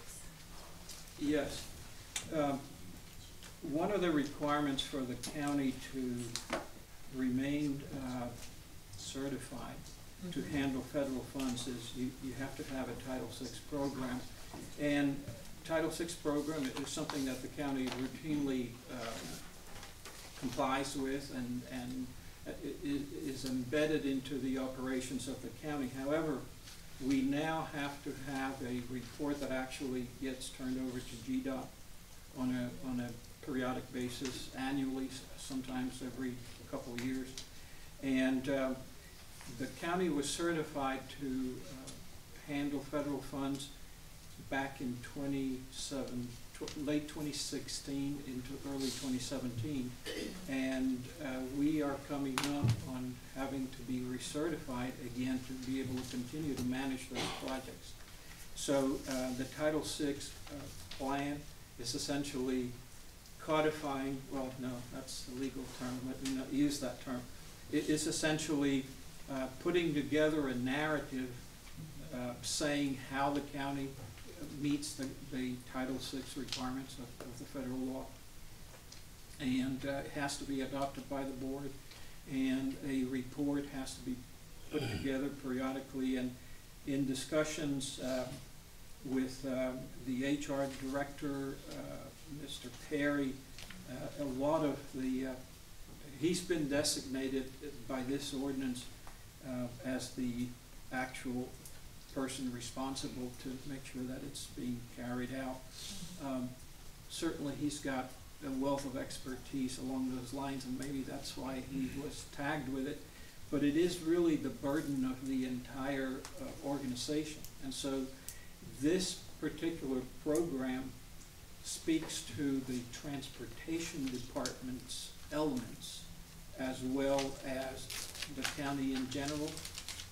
Yes. Um, One of the requirements for the county to remain uh, certified to handle federal funds is you, you have to have a Title VI program. And Title VI program is something that the county routinely uh, complies with and, and is embedded into the operations of the county. However, we now have to have a report that actually gets turned over to GDOT on a, on a periodic basis, annually, sometimes every couple of years. And um, the county was certified to uh, handle federal funds back in twenty-seven, tw- late twenty sixteen into early twenty seventeen. And uh, we are coming up on having to be recertified again to be able to continue to manage those projects. So uh, the Title VI uh, plan is essentially codifying, well, no, that's the legal term, let me not use that term. It is essentially uh, putting together a narrative uh, saying how the county meets the, the Title VI requirements of, of the federal law. And uh, it has to be adopted by the board, and a report has to be put <clears throat> together periodically. And in discussions uh, with uh, the HR director, uh, Mr. Perry, uh, a lot of the, uh, he's been designated by this ordinance uh, as the actual person responsible to make sure that it's being carried out. Um, Certainly, he's got a wealth of expertise along those lines, and maybe that's why he was tagged with it. But it is really the burden of the entire uh, organization. And so this particular program speaks to the transportation department's elements as well as the county in general.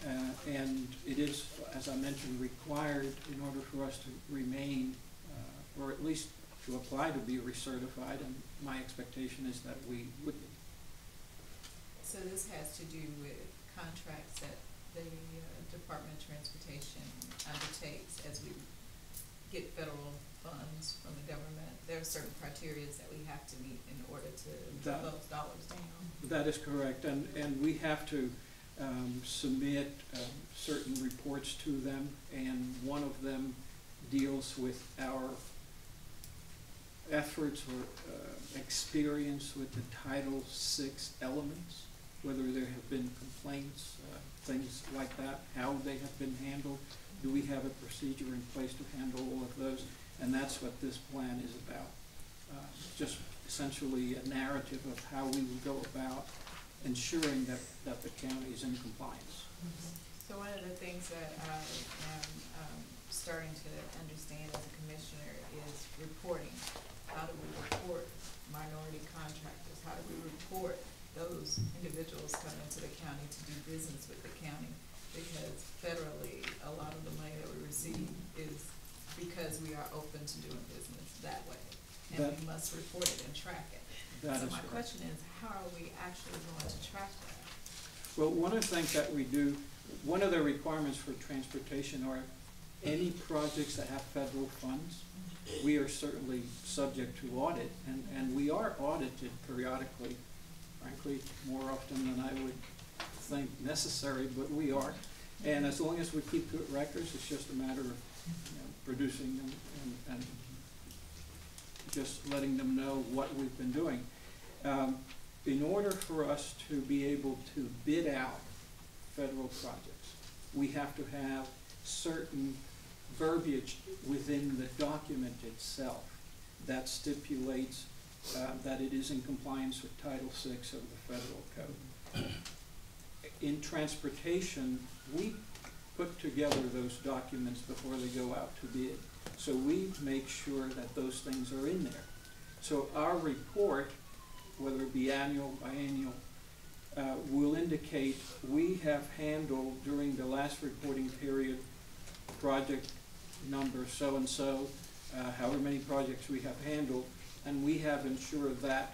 Uh, and it is, as I mentioned, required in order for us to remain, uh, or at least to apply to be recertified, and my expectation is that we would be. So this has to do with contracts that the uh, Department of Transportation undertakes as we get federal funds from the government. There are certain criteria that we have to meet in order to That- put those dollars down. That is correct, and, and we have to um, submit um, certain reports to them, and one of them deals with our efforts or uh, experience with the Title VI elements, whether there have been complaints, uh, things like that, how they have been handled, do we have a procedure in place to handle all of those, and that's what this plan is about. Uh, Just essentially a narrative of how we would go about ensuring that, that the county is in compliance. So one of the things that I am, um, starting to understand as a commissioner is reporting. how do we report minority contractors? How do we report those individuals coming to the county to do business with the county? Because federally, a lot of the money that we receive is because we are open to doing business that way. And That- we must report it and track it. That So is my question is, how are we actually going to track that? Well, one of the things that we do, one of the requirements for transportation are any projects that have federal funds, mm-hmm. we are certainly subject to audit, and, and we are audited periodically, frankly, more often than I would think necessary, but we are. And as long as we keep good records, it's just a matter of, you know, producing them and, and just letting them know what we've been doing. Um, in order for us to be able to bid out federal projects, we have to have certain verbiage within the document itself that stipulates uh, that it is in compliance with Title VI of the federal code. In transportation, we put together those documents before they go out to bid. So we make sure that those things are in there. So our report, whether it be annual, biannual, uh, will indicate we have handled during the last reporting period, project number so-and-so, uh, however many projects we have handled, and we have ensured that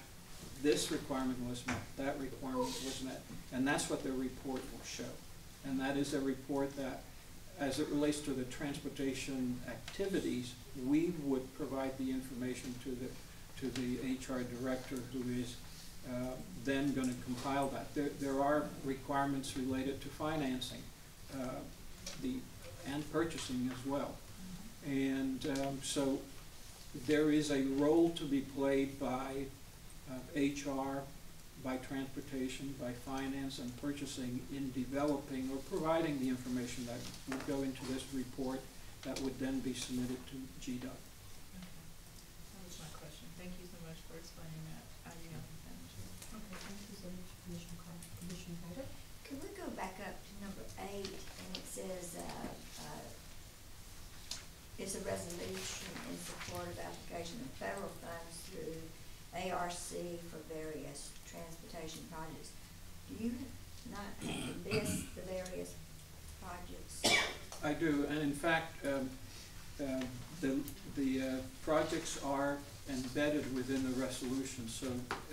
this requirement was met, that requirement was met, and that's what the report will show. And that is a report that, as it relates to the transportation activities, we would provide the information to the, to the HR director who is uh, then going to compile that. There, there are requirements related to financing, uh, the, and purchasing as well. And um, so there is a role to be played by uh, HR, by transportation, by finance and purchasing in developing or providing the information that would go into this report that would then be submitted to GDOT. That was my question. Thank you so much for explaining that. I yield, Madam Chair. Okay, thank you so much, Commissioner Carthen. Commissioner Carter? Could we go back up to number eight, and it says, uh, uh, it's a resolution in support of application of federal funds through ARC for various transportation projects. Do you not the various projects? I do, and in fact, um, um, the, the uh, projects are embedded within the resolution, so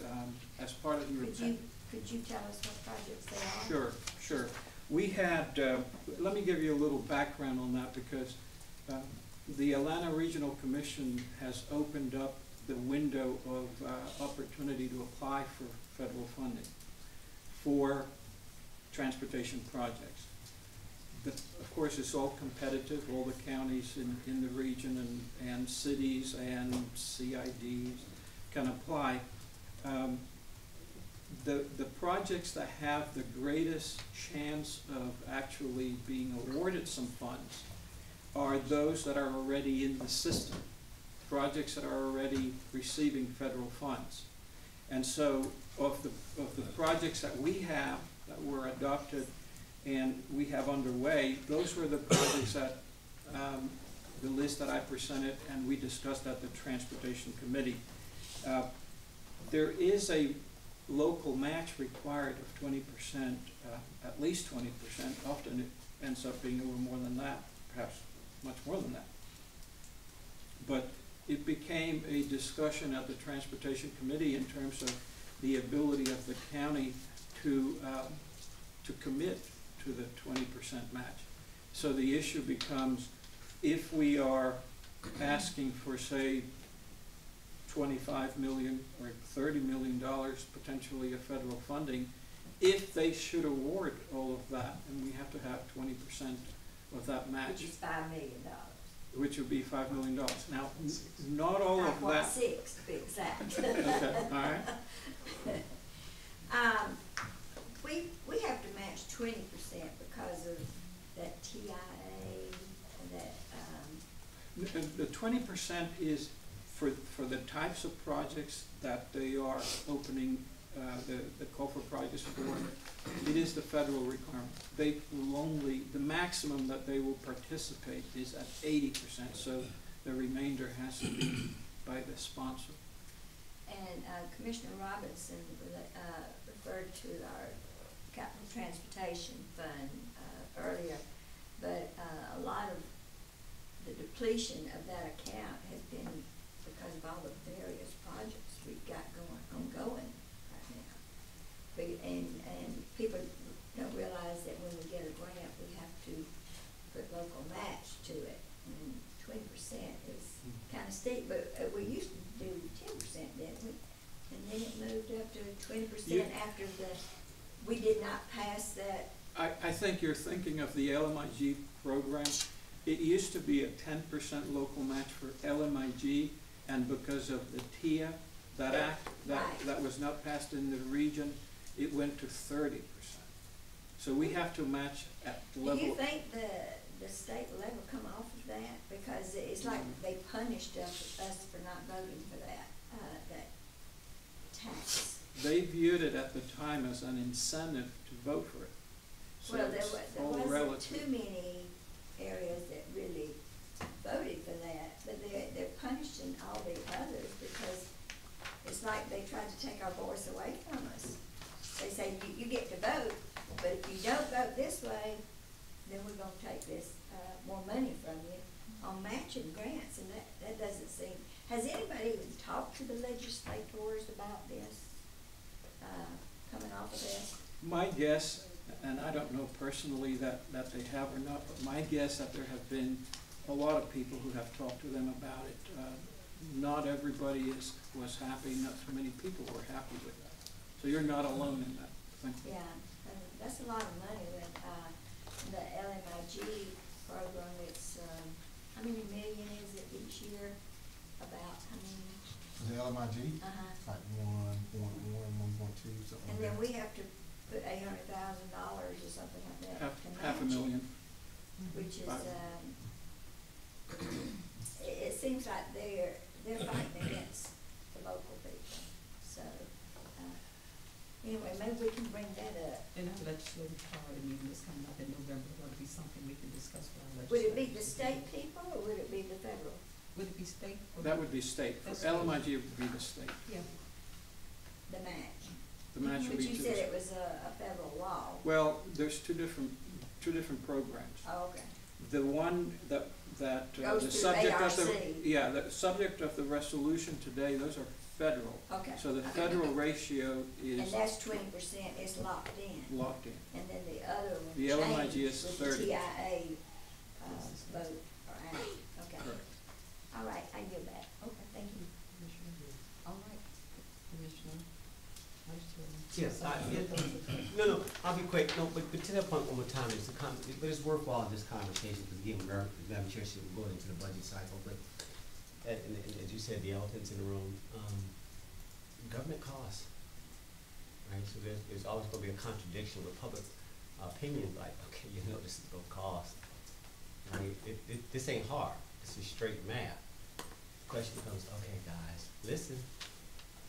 um, as part of your. Could you, could you tell us what projects they are? Sure, sure. We had, uh, let me give you a little background on that because uh, the Atlanta Regional Commission has opened up the window of uh, opportunity to apply for federal funding for transportation projects. But of course, it's all competitive, all the counties in, in the region and, and cities and CIDs can apply. Um, the, the projects that have the greatest chance of actually being awarded some funds are those that are already in the system, projects that are already receiving federal funds. And so of the, of the projects that we have were adopted and we have underway, those were the projects that, um, the list that I presented and we discussed at the Transportation Committee. Uh, There is a local match required of twenty percent, uh, at least twenty percent. Often it ends up being over more than that, perhaps much more than that. But it became a discussion at the Transportation Committee in terms of the ability of the county to, um, to commit to the twenty percent match. So the issue becomes, if we are asking for, say, twenty-five million or thirty million dollars potentially of federal funding, if they should award all of that, and we have to have twenty percent of that match, Which is five million dollars. which would be five million dollars. Now, not all of that. six, to be exact. <laughs> Okay, all right. <laughs> Um, we, we have to match twenty percent because of that TIA that, um, The twenty percent is for, for the types of projects that they are opening, uh, the, the call for projects for. It is the federal requirement. They will only, the maximum that they will participate is at eighty percent, so the remainder has to be by the sponsor. and uh, Commissioner Robinson, uh, referred to our capital transportation fund, uh, earlier. But, uh, a lot of the depletion of that account has been because of all the various projects we've got going, ongoing right now. But, and, and people don't realize that when we get a grant, we have to put local match to it. And twenty percent is kinda steep, but uh, we used to do ten percent, didn't we? And then it moved up to twenty percent after the, we did not pass that, I, I think you're thinking of the LMIG program. It used to be a ten percent local match for LMIG, and because of the TIA, that act, that, Right. that was not passed in the region, it went to thirty percent. So we have to match at the do level. you think the, the state will ever come off of that? Because it's like they punished us, us for not voting for that, uh, that tax. They viewed it at the time as an incentive to vote for it. So Well, there wa- there wasn't relative. too many areas that really voted for that, but they're, they're punishing all the others because it's like they tried to take our voice away from us. They say, you, you get to vote, but if you don't vote this way, then we're gonna take this, uh, more money from you on matching grants, and that, that doesn't seem, has anybody even talked to the legislators about this, uh, coming off of this? My guess, and I don't know personally that, that they have or not, but my guess that there have been a lot of people who have talked to them about it. Uh, Not everybody is, was happy, not too many people were happy with that. So you're not alone in that. Thank you. Yeah, and that's a lot of money when, uh, the LMIG program, it's, um, how many million is it each year? About how many? The LMIG, Uh-huh. it's like one point one, one point two, something And like then that. we have to put eight hundred thousand dollars or something like that Half, to half a match it, million. Which is, Five. um, it, it seems like they're, they're fighting against the local people, so, uh, anyway, maybe we can bring that up. And our legislative priority meeting is coming up in November, that'll be something we can discuss with our Would it be the state people or would it be the federal? Would it be state? or- That would be state. For That's state. LMIG, it would be the state. Yeah. The match? The match would But be you to said the. it was a, a federal law. Well, there's two different, two different programs. Oh, okay. The one that, that, uh, Goes the through subject of the, ARC. yeah, the subject of the resolution today, those are federal. Okay. So the okay. federal ratio is And is that's twenty percent, it's locked in. locked in. And then the other one The LMIG changed is with the 30. TIA, uh, vote or act. Okay. Correct. All right, I give that. Okay, thank you. Commissioner, all right, Commissioner, Vice Chairman. Yes, I, it, no, no, I'll be quick, no, but, but to that point one more time, it's a con, but it's worthwhile this conversation, because again, we're, Madam Chair, she we're going into the budget cycle, but, and, and, and as you said, the elephants in the room, um, government costs. Right, so there's, there's always gonna be a contradiction with public opinion, like, <laughs> okay, you know, this is gonna cost. Right, it, it, this ain't hard, this is straight math. Question comes, okay, guys, listen,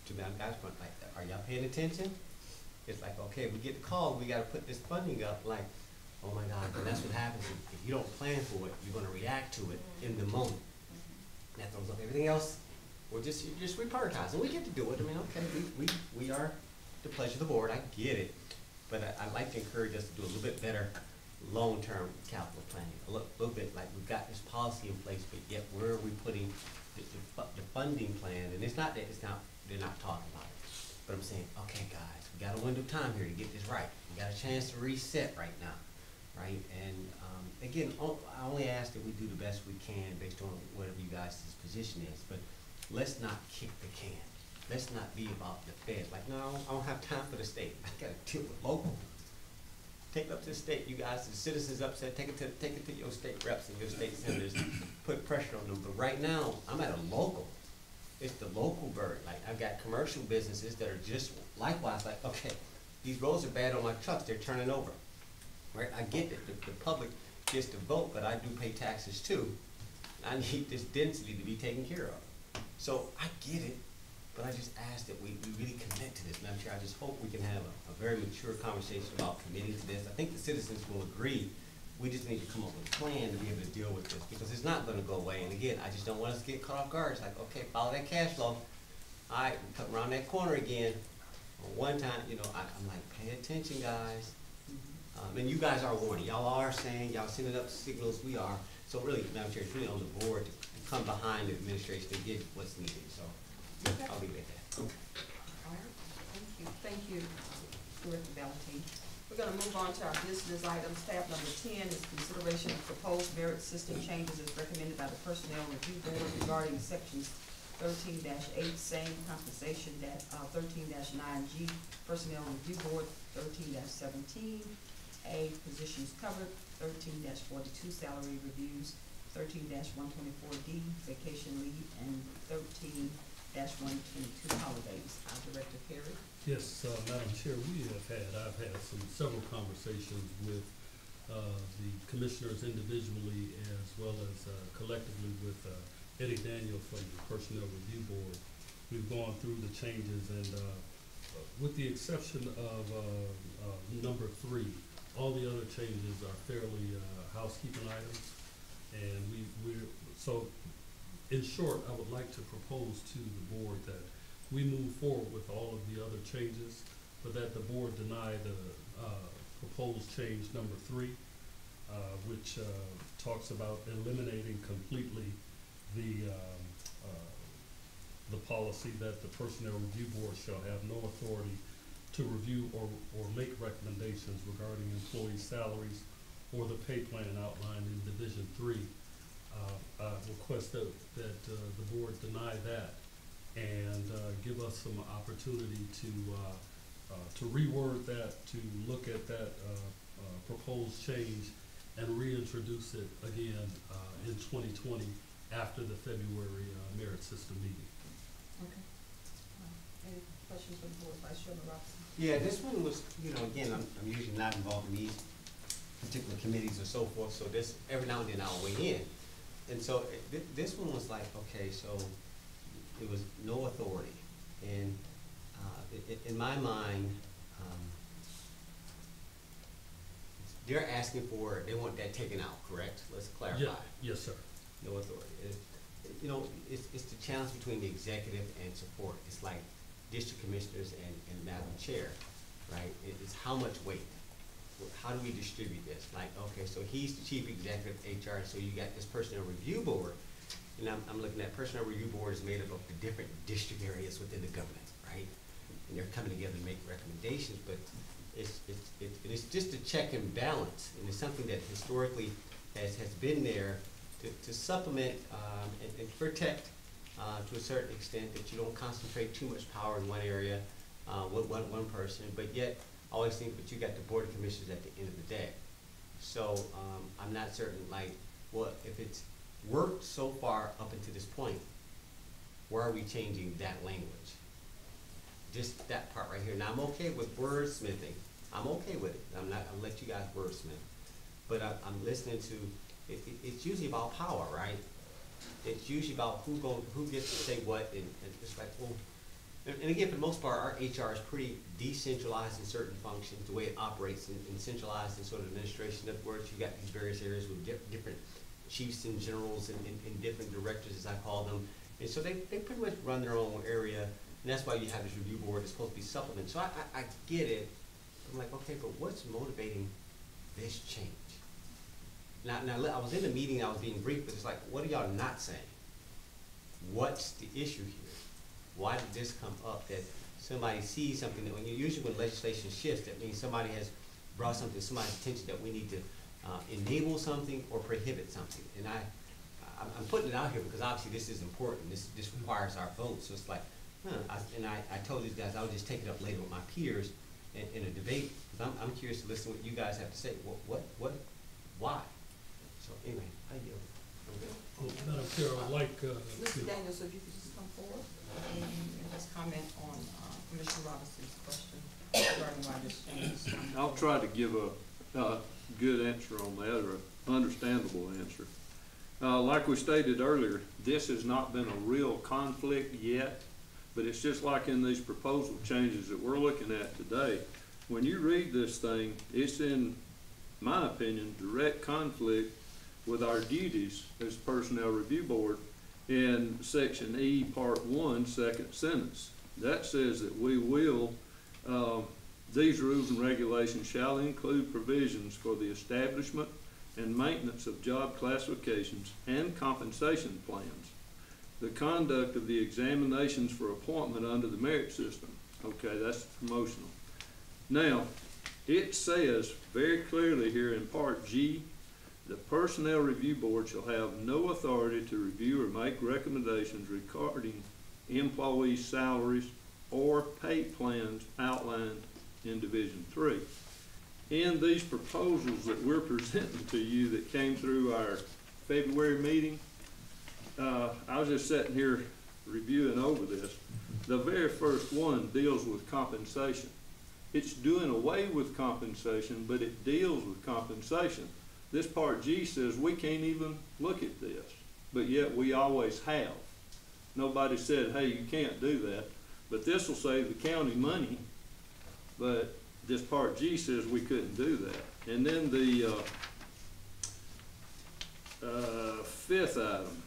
to Madam Guy's point, like, are y'all paying attention? It's like, okay, we get the call, we gotta put this funding up, like, oh my God, and that's what happens, if, if you don't plan for it, you're gonna react to it in the moment. And that throws up everything else, we're just, you're just reprioritizing, we get to do it, I mean, okay, we, we, we are the pleasure of the board, I get it. But I, I'd like to encourage us to do a little bit better long-term capital planning, a little, little bit, like, we've got this policy in place, but yet where are we putting the, the, the funding plan, and it's not that, it's not, they're not talking about it. But I'm saying, okay, guys, we got a window of time here to get this right. We got a chance to reset right now, right? And, um, again, I only ask that we do the best we can based on whatever you guys' position is, but let's not kick the can. Let's not be about the feds, like, no, I don't- have time for the state. I gotta deal with local. Take it up to the state, you guys, the citizens upset, take it to, take it to your state reps and your state senators, put pressure on them. But right now, I'm at a local it's the local bird. Like I've got commercial businesses that are just likewise like, okay, these roads are bad on my trucks, they're turning over. Right? I get that the, the public gets to vote, but I do pay taxes too. I need this density to be taken care of. So I get it, but I just ask that we, we really commit to this, Madam Chair. I just hope we can have a, a very mature conversation about committing to this. I think the citizens will agree. We just need to come up with a plan to be able to deal with this, because it's not gonna go away. And again, I just don't want us to get caught off guard. It's like, okay, follow that cash flow. I come around that corner again, one time, you know, I, I'm like, pay attention, guys. Um, and you guys are warning, y'all are saying, y'all sending up signals, we are. So really, Madam Chair, it's really on the board to come behind the administration to get what's needed, so I'll leave it at that. All right, thank you, thank you, Director Valentine. We're gonna move on to our business items. Tab number ten is consideration of proposed merit system changes as recommended by the Personnel Review Board regarding sections 13-8 same compensation that, uh, thirteen nine G, Personnel Review Board, 13-17A positions covered, 13-42 salary reviews, 13-124D vacation leave, and thirteen one twenty-two, holidays. Uh, Director Perry? Yes, uh, Madam Chair, we have had, I've had some, several conversations with, uh, the commissioners individually as well as, uh, collectively with, uh, Eddie Daniel from the Personnel Review Board. We've gone through the changes and, uh, with the exception of, uh, uh, number three, all the other changes are fairly, uh, housekeeping items. And we, we're, so, in short, I would like to propose to the board that we move forward with all of the other changes, but that the board deny the, uh, proposed change number three, uh, which, uh, talks about eliminating completely the, um, uh, the policy that the Personnel Review Board shall have no authority to review or, or make recommendations regarding employee salaries or the pay plan outlined in Division Three. Uh, I request that, that, uh, the board deny that and, uh, give us some opportunity to, uh, uh, to reword that, to look at that, uh, uh, proposed change and reintroduce it again, uh, in twenty twenty after the February, uh, merit system meeting. Okay. Uh, Any questions from the board, Vice Chairman Robinson? Yeah, this one was, you know, again, I'm, I'm usually not involved in these particular committees or so forth, so this, every now and then I'll weigh in. And so, it- thi- this one was like, okay, so it was no authority. And, uh, i- i- in my mind, um, they're asking for, they want that taken out, correct? Let's clarify. Yeah, yes, sir. No authority. It- You know, it's, it's the challenge between the executive and support. It's like district commissioners and, and Madam Chair, right? It- It's how much weight? How do we distribute this? Like, okay, so he's the chief executive HR, so you got this personnel review board. And I'm, I'm looking at personnel review board is made up of the different district areas within the government, right? And they're coming together to make recommendations, but it's, it's, it's, it's just a check and balance. And it's something that historically has, has been there to, to supplement, um, and, and protect, uh, to a certain extent, that you don't concentrate too much power in one area, uh, with one, one person, but yet, always think, but you got the board of commissioners at the end of the day. So, um, I'm not certain, like, well, if it's worked so far up until this point, why are we changing that language? Just that part right here. Now, I'm okay with wordsmithing. I'm okay with it. I'm not, I'll let you guys wordsmith. But I, I'm listening to, it, it, it's usually about power, right? It's usually about who go, who gets to say what, and, and it's like, well, and, again, for the most part, our HR is pretty decentralized in certain functions, the way it operates, and, and centralized in sort of administration. In other words, you got these various areas with di- different chiefs and generals and, and, and different directors, as I call them. And so they, they pretty much run their own area, and that's why you have this review board, it's supposed to be supplement. So I, I, I get it. I'm like, okay, but what's motivating this change? Now, now, I was in the meeting, I was being brief, but it's like, what are y'all not saying? What's the issue here? Why did this come up that somebody sees something that, when you, usually when legislation shifts, that means somebody has brought something to somebody's attention that we need to, uh, enable something or prohibit something. And I, I'm, I'm putting it out here because obviously this is important, this, this requires our vote, so it's like, huh, I, and I, I told these guys I would just take it up later with my peers in, in a debate, because I'm, I'm curious to listen to what you guys have to say, what, what, what, why? So anyway, I yield. I'm good. Well, Madam Chair, I'd like, uh, Mr. to, Daniels, if you could just come forward and and just comment on, uh, Commissioner Robinson's question regarding why this change. I'll try to give a, a good answer on that, or an understandable answer. Uh, like we stated earlier, this has not been a real conflict yet, but it's just like in these proposal changes that we're looking at today. When you read this thing, it's in my opinion, direct conflict with our duties as Personnel Review Board in section E, part one, second sentence. That says that we will, um, these rules and regulations shall include provisions for the establishment and maintenance of job classifications and compensation plans, the conduct of the examinations for appointment under the merit system. Okay, that's promotional. Now, it says very clearly here in part G, the Personnel Review Board shall have no authority to review or make recommendations regarding employee salaries or pay plans outlined in Division Three. In these proposals that we're presenting to you that came through our February meeting, uh, I was just sitting here reviewing over this. The very first one deals with compensation. It's doing away with compensation, but it deals with compensation. This part G says we can't even look at this, but yet we always have. Nobody said, hey, you can't do that, but this will save the county money, but this part G says we couldn't do that. And then the, uh, uh, fifth item,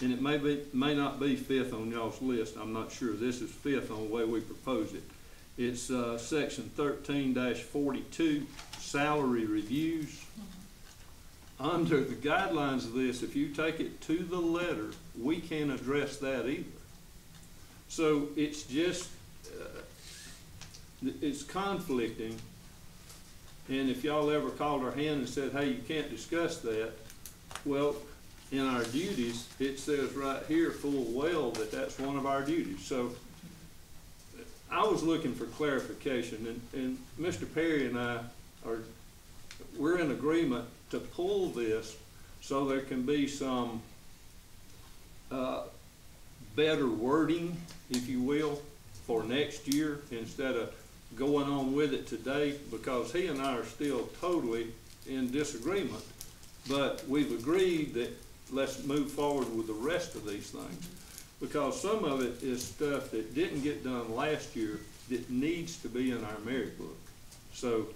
and it may be, may not be fifth on y'all's list, I'm not sure, this is fifth on the way we proposed it. It's, uh, section thirteen forty-two, salary reviews. Under the guidelines of this, if you take it to the letter, we can't address that either. So it's just, uh, it's conflicting. And if y'all ever called our hand and said, hey, you can't discuss that, well, in our duties, it says right here full well that that's one of our duties. So I was looking for clarification, and, and Mr. Perry and I are, we're in agreement to pull this so there can be some, uh, better wording, if you will, for next year instead of going on with it today, because he and I are still totally in disagreement. But we've agreed that let's move forward with the rest of these things. Because some of it is stuff that didn't get done last year that needs to be in our merit book. So,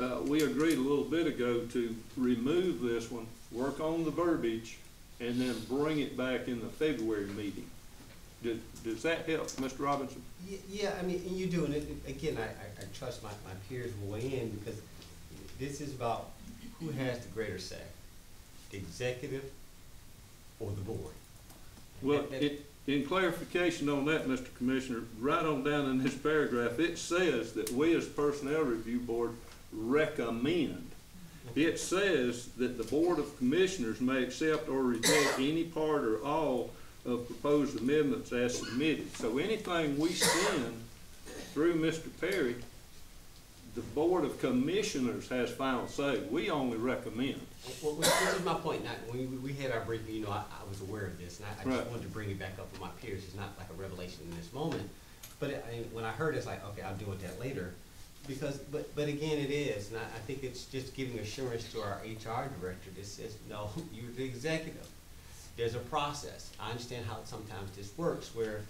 uh, we agreed a little bit ago to remove this one, work on the verbiage, and then bring it back in the February meeting. Does, does that help, Mr. Robinson? Ye- Yeah, I mean, and you do, and it, again, I, I, I trust my, my peers will weigh in, because this is about who has the greater say, the executive or the board. Well, it, in clarification on that, Mr. Commissioner, right on down in this paragraph, it says that we as Personnel Review Board recommend. It says that the Board of Commissioners may accept or reject any part or all of proposed amendments as submitted. So anything we send through Mr. Perry, the Board of Commissioners has final say. We only recommend. Well, which is my point, now, when we, we had our briefing, you know, I, I was aware of this, and I, I just wanted to bring it back up with my peers, it's not like a revelation in this moment. But I, I- when I heard it, it's like, okay, I'll deal with that later, because, but, but again, it is, and I, I think it's just giving assurance to our HR director that says, no, <laughs> you're the executive. There's a process, I understand how sometimes this works, where,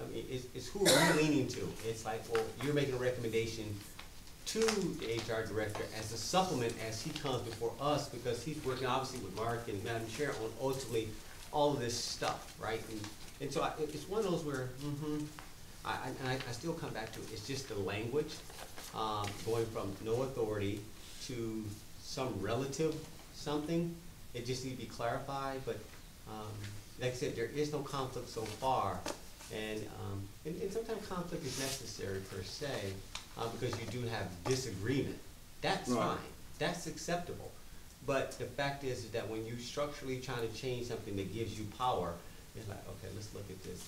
I mean, it's, it's who are you <coughs> leaning to? It's like, well, you're making a recommendation to the HR director as a supplement as he comes before us, because he's working obviously with Mark and Madam Chair on ultimately all of this stuff, right? And, and so I, it's one of those where, mm-hmm, I, I, and I, I still come back to, it. it's just the language, um, going from no authority to some relative something. It just needs to be clarified, but, um, like I said, there is no conflict so far. And, um, and, and sometimes conflict is necessary per se, uh, because you do have disagreement. That's Right. fine, that's acceptable. But the fact is, is that when you structurally trying to change something that gives you power, it's like, okay, let's look at this.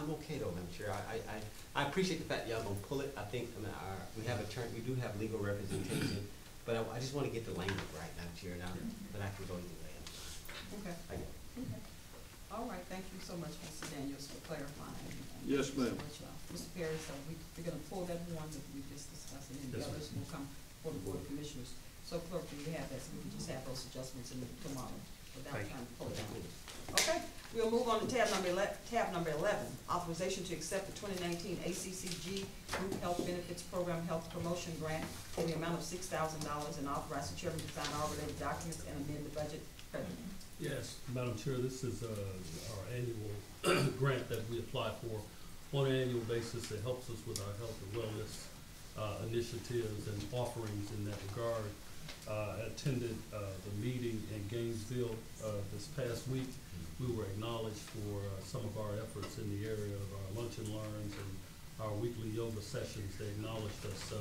I'm okay though, Madam Chair, I, I, I- I appreciate the fact that y'all gonna pull it, I think, I mean, our, we have attorney, we do have legal representation, but I, I just wanna get the language right, Madam Chair, now, but I can go either way. Okay, I get it. okay. All right, thank you so much, Mr. Daniels, for clarifying. And Yes, thank you so ma'am. Mr. Perry, so we, we're gonna pull that one that we just discussed, and then the Yes, ma'am. others will come for the Board of Commissioners. So clerk, do you have that, so we can just have those adjustments in tomorrow, without Thank trying to pull it down. Okay, we'll move on to tab number tab number eleven, authorization to accept the twenty nineteen ACCG Group Health Benefits Program Health Promotion Grant in the amount of six thousand dollars and authorize the chairman to sign all related documents and amend the budget. Yes, Madam Chair, this is, uh, our annual <clears throat> grant that we apply for on an annual basis. It helps us with our health and wellness, uh, initiatives and offerings in that regard. Uh, attended, uh, the meeting in Gainesville, uh, this past week. We were acknowledged for, uh, some of our efforts in the area of our lunch and learns and our weekly yoga sessions. They acknowledged us, so,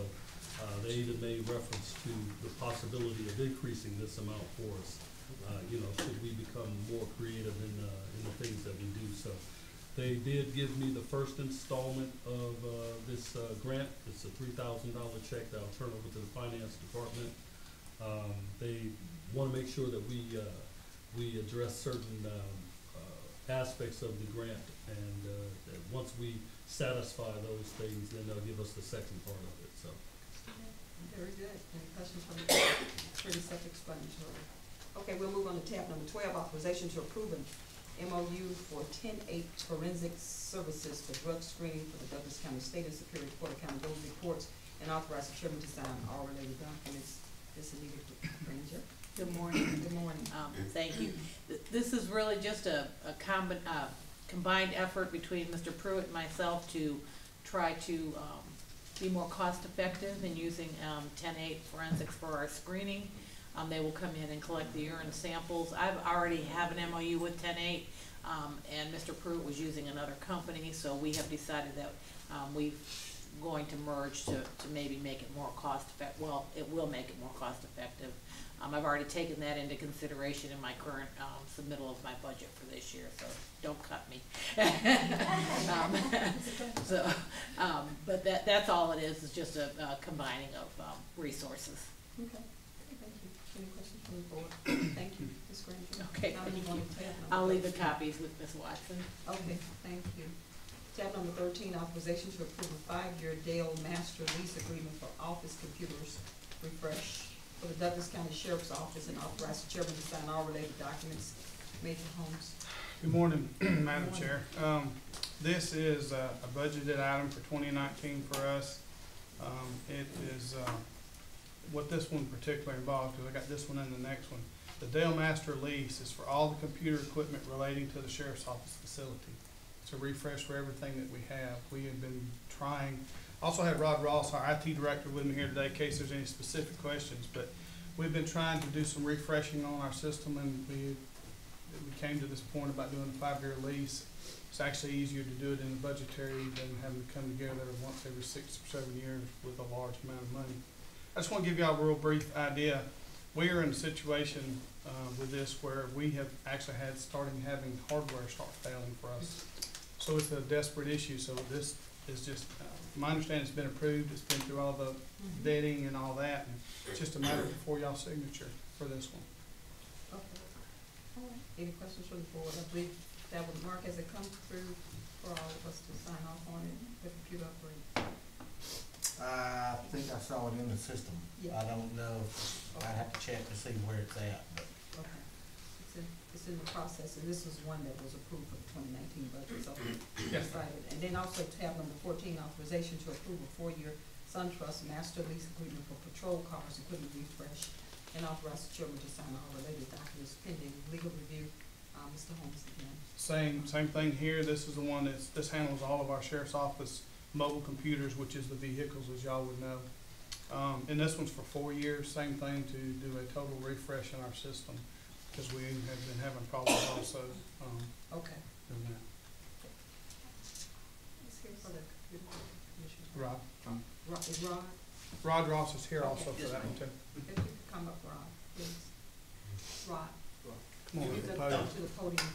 uh, they even made reference to the possibility of increasing this amount for us uh, you know, should we become more creative in, uh, in the things that we do. So they did give me the first installment of, uh, this, uh, grant. It's a three thousand dollar check that I'll turn over to the finance department. Um, they wanna make sure that we, we address certain, uh, aspects of the grant. And, uh, once we satisfy those things, then they'll give us the second part of it, so. Very good. Any questions from the? Pretty self-explanatory. Okay, we'll move on to tab number twelve, authorization to approve an MOU for ten eight forensic services for drug screening for the Douglas County State and Superior Court Accountability Courts and authorize the chairman to sign all related documents. This is needed for Granger. Good morning. Good morning. Um, thank you. This is really just a, a combi- uh, combined effort between Mr. Pruitt and myself to try to, um, be more cost-effective in using, um, ten-eight forensics for our screening. Um, they will come in and collect the urine samples. I've already have an MOU with ten-eight, um, and Mr. Pruitt was using another company, so we have decided that, um, we going to merge to, to maybe make it more cost effect, well, it will make it more cost effective. Um, I've already taken that into consideration in my current, um, submittal of my budget for this year, so don't cut me. <laughs> Um, <laughs> So, um, but that, that's all it is, is just a, uh combining of, um, resources. Okay, thank you. Any questions from the board? Thank you, Ms. Granger. Okay, thank you. tab I'll leave the 13. copies with Ms. Watson. Okay, thank you. Tab number thirteen, authorization to approve a five-year Dell master lease agreement for office computers refresh for the Douglas County Sheriff's Office and authorize the chairman to sign all related documents. Major Holmes. Good morning, <clears throat> Madam Chair. Um, this is a a budgeted item for twenty nineteen for us. Um, it is, uh, what this one particularly involves, because I got this one and the next one. The Dell Master Lease is for all the computer equipment relating to the Sheriff's Office facility. It's a refresh for everything that we have. We have been trying, also had Rod Ross, our IT director, with me here today in case there's any specific questions, but we've been trying to do some refreshing on our system and we we came to this point about doing a five-year lease. It's actually easier to do it in the budgetary than having to come together once every six or seven years with a large amount of money. I just want to give y'all a real brief idea. We are in a situation, uh, with this where we have actually had, starting having hardware start failing for us. So it's a desperate issue, so this is just, uh, my understanding it's been approved, it's been through all the mm-hmm. vetting and all that, and it's just a matter before y'all's signature for this one. Okay. All right. Any questions from the board? I believe that would, Mark, as it comes through for all of us to sign off on it, the computer upgrade? I think I saw it in the system. Yeah. I don't know, I'd have to check to see where it's at, but Okay. It's in, the process, and this was one that was approved for the twenty nineteen budget, so <clears throat> Yes. excited. And then also tab number fourteen, authorization to approve a four-year SunTrust master lease agreement for patrol cars, equipment refresh, and authorize the chairman to sign all related documents pending legal review. Uh, Mr. Holmes again. Same, same thing here, this is the one that's, this handles all of our sheriff's office mobile computers, which is the vehicles, as y'all would know. Um, and this one's for four years, same thing to do a total refresh in our system, because we have been having problems also, um, Okay. doing that. Let's hear for the commissioner. Rod, Rod, is Rod, Rod Ross is here also for that one too. if you could come up, Rod, please. Rod. Come on, You to the could podium. come to the podium.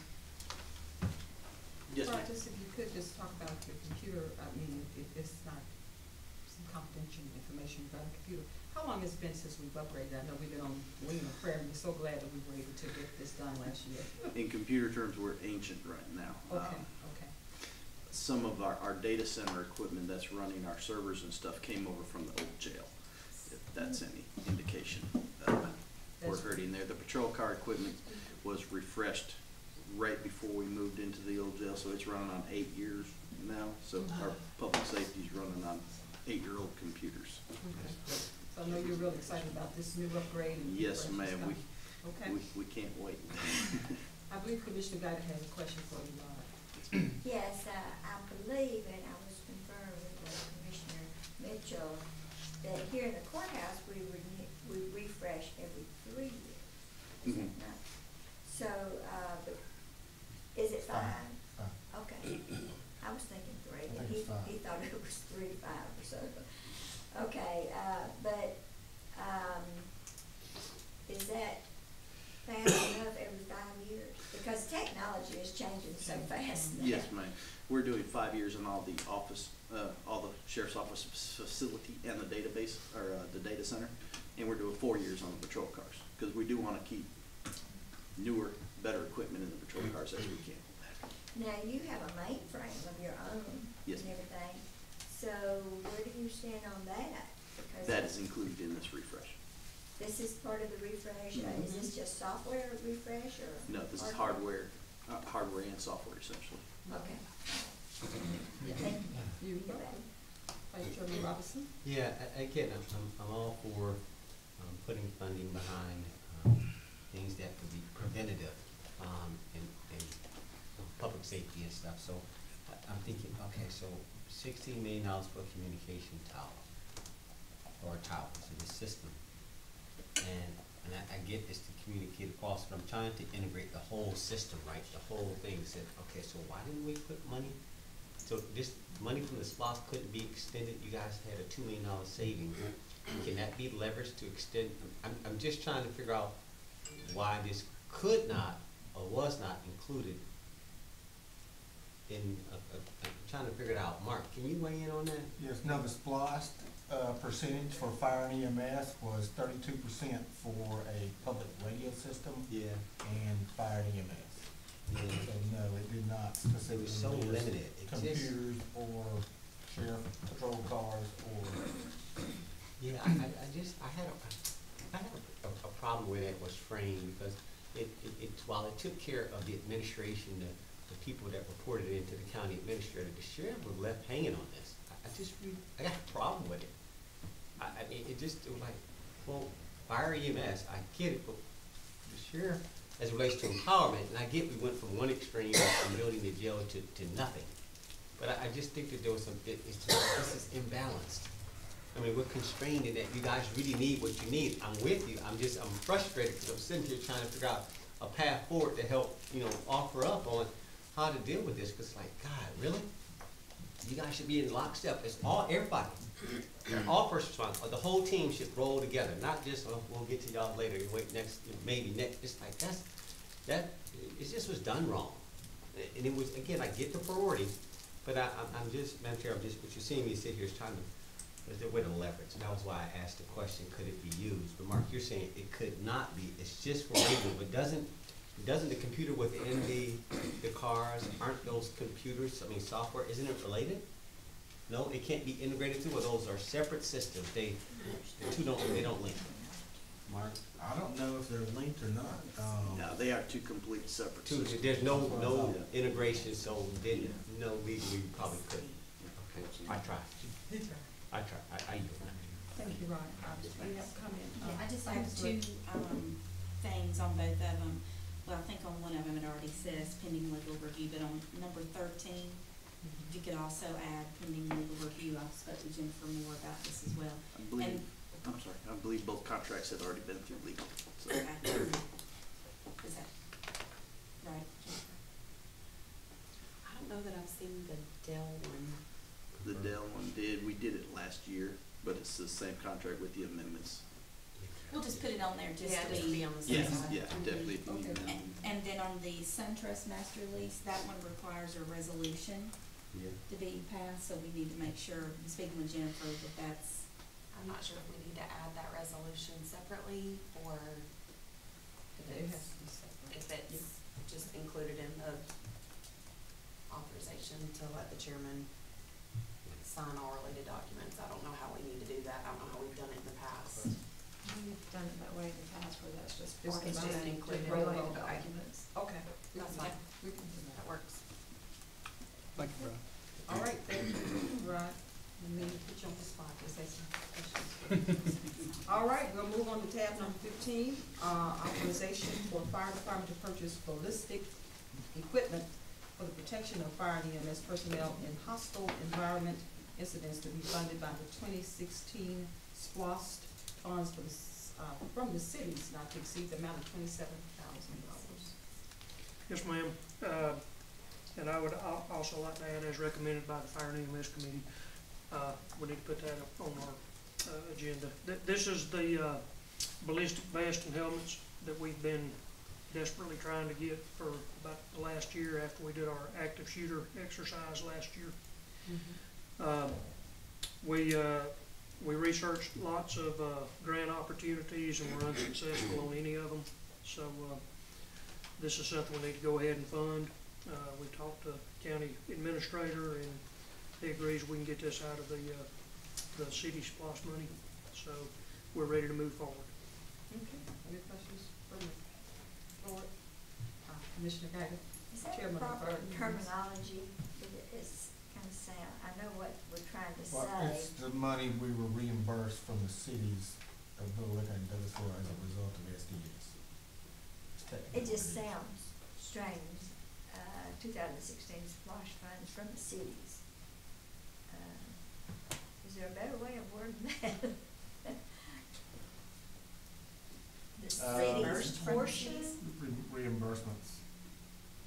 Yes, Rod, just if you could just talk about your computer, I mean, if it's not some confidential information about a computer. How long has it been since we've upgraded? I know we've been on wing of prayer, and we're so glad that we were able to get this done last year. <laughs> In computer terms, we're ancient right now. Okay, Um, okay. Some of our, our data center equipment that's running our servers and stuff came over from the old jail, if that's any indication. Uh, We're hurting there. The patrol car equipment was refreshed right before we moved into the old jail, so it's running on eight years now. So our public safety is running on eight-year-old computers. Okay. So I know you're really excited about this new upgrade and. Yes, refresh and ma'am, we. Okay. we, we can't wait. <laughs> I believe Commissioner Guy has a question for you, Rod. Yes, uh, I believe, and I was confirmed with Commissioner Mitchell, that here in the courthouse, we renew, we refresh every three years. Is that Mhm. not? So, uh, is it five? Okay. I was thinking three, I and think he, it's five. he thought it was three to five or so. Okay, uh, but, um, is that fast enough every five years? Because technology is changing so fast now. Yes, ma'am. We're doing five years in all the office, uh, all the sheriff's office facility and the database, or, uh, the data center. And we're doing four years on the patrol cars, because we do wanna keep newer, better equipment in the patrol cars as we can. Now, you have a mainframe of your own Yes, and everything, so where do you stand on that? Because That is included in this refresh. This is part of the refresh, uh, is this just software refresh or? No, this is hardware, uh, hardware and software essentially. Okay. Yeah. Thank You, you. Vice Chairman Robinson? Yeah, a- again, I'm, I'm, I'm all for, um, putting funding behind, um, things that could be preventative, um, and, and public safety and stuff, so I, I'm thinking, okay, so sixteen million dollars for a communication tower, or towers in the system. And, and I, I get this to communicate across, but I'm trying to integrate the whole system, right, the whole thing, said, okay, so why didn't we put money so this money from the SPLOST couldn't be extended, you guys had a two million dollar saving. Can that be leveraged to extend, I'm, I'm just trying to figure out why this could not or was not included in, uh, uh, I'm trying to figure it out. Mark, can you weigh in on that? Yes, no, the SPLOST, uh, percentage for fire and EMS was thirty-two percent for a public radio system Yeah. and fire and EMS. Yeah. So no, it did not so specifically list limited. It computers or sheriff patrol cars or, Yeah, I, I, I just, I had a, I had a, a problem where that was framed, because it, it, it, while it took care of the administration, the, the people that reported it into the county administrator, the sheriff was left hanging on this. I, I just, I got a problem with it. I, I, it, it just, it was like, well, fire EMS, I get it, but sheriff, as it relates to empowerment, and I get we went from one extreme, from building the jail to, to nothing. But I, I just think that there was some, it, it's just, this is imbalanced. I mean, we're constrained in that you guys really need what you need. I'm with you. I'm just, I'm frustrated because I'm sitting here trying to figure out a path forward to help, you know, offer up on how to deal with this. Cause like, God, really? You guys should be in lockstep. It's all, everybody. All first responders, the whole team should roll together, not just, oh, we'll get to y'all later, you wait next, maybe next. It's like, that's, that, it just was done wrong. And it was, again, I get the priority, but I, I'm, I'm just, Madam Chair, I'm just, what you're seeing me sit here is trying to, is there a way to leverage? And that was why I asked the question, could it be used? But Mark, you're saying it could not be, it's just for radio, but doesn't, doesn't the computer within the, the cars, aren't those computers, I mean, software, isn't it related? No, it can't be integrated to, well, those are separate systems, they, the two don't, they don't link. Mark? I don't know if they're linked or not, um. No, they are two complete separate Two, systems. there's no, no Yeah. integration, so then, no, legally, we probably couldn't. Okay, I tried. I tried, I, I yield. Thank you, Rod. Robinson, you have a comment? Yeah, I just have two, um, things on both of them. Well, I think on one of them it already says pending legal review, but on number thirteen, mm-hmm. you could also add pending legal review. I've spoken to Jennifer more about this as well. I believe, And, I'm sorry, I believe both contracts had already been through legal. so. okay. Is that right? I don't know that I've seen the Dell one. The Dell one did, we did it last year, but it's the same contract with the amendments. We'll just put it on there just Yeah, to just be. be on the safe Yes, side. yeah, definitely if you need And, that. and then on the SunTrust master lease, that one requires a resolution Yeah. to be passed, so we need to make sure, speaking with Jennifer, that that's, I'm not sure if we need to add that resolution separately or if It it's, to be separate. if it's just included in the authorization to let the chairman sign all related documents. I don't know how we need to do that. I don't know how we've done it in the past. We've done it that way in the past where that's just Just part of just the included. related Okay. documents. Okay, That's fine. we can do That works. Thank you, Brad. All right, thank you, Rod. Let me put you on the spot, just say some questions. <laughs> All right, we'll move on on to tab number fifteen, uh, authorization for the fire department to purchase ballistic equipment for the protection of fire and EMS personnel in hostile environment incidents to be funded by the twenty sixteen SPLOST funds for the, s- uh, from the cities, not to exceed the amount of twenty-seven thousand dollars. Yes, ma'am. Uh, And I would al- also like to add, as recommended by the Fire and EMS Committee, uh, we need to put that up on our uh, agenda. Th- This is the uh, ballistic vest and helmets that we've been desperately trying to get for about the last year after we did our active shooter exercise last year. Uh, We, uh, we researched lots of uh, grant opportunities and were unsuccessful on any of them. So uh, this is something we need to go ahead and fund. Uh, we talked to county administrator and he agrees we can get this out of the, uh, the city SPLOST money. So we're ready to move forward. Okay, any questions from the board? Uh, Commissioner Guider? Is that Chairman of proper Fire terminology? It is kind of sound, I know what we're trying to Well, say. it's the money we were reimbursed from the cities of Villa Rica and Douglasville as a result of SDS. It's It technical. just sounds strange, uh, two thousand sixteen SPLOST funds from the cities. Uh, Is there a better way of wording that? <laughs> The Uh, cities portion, Re- Reimbursements.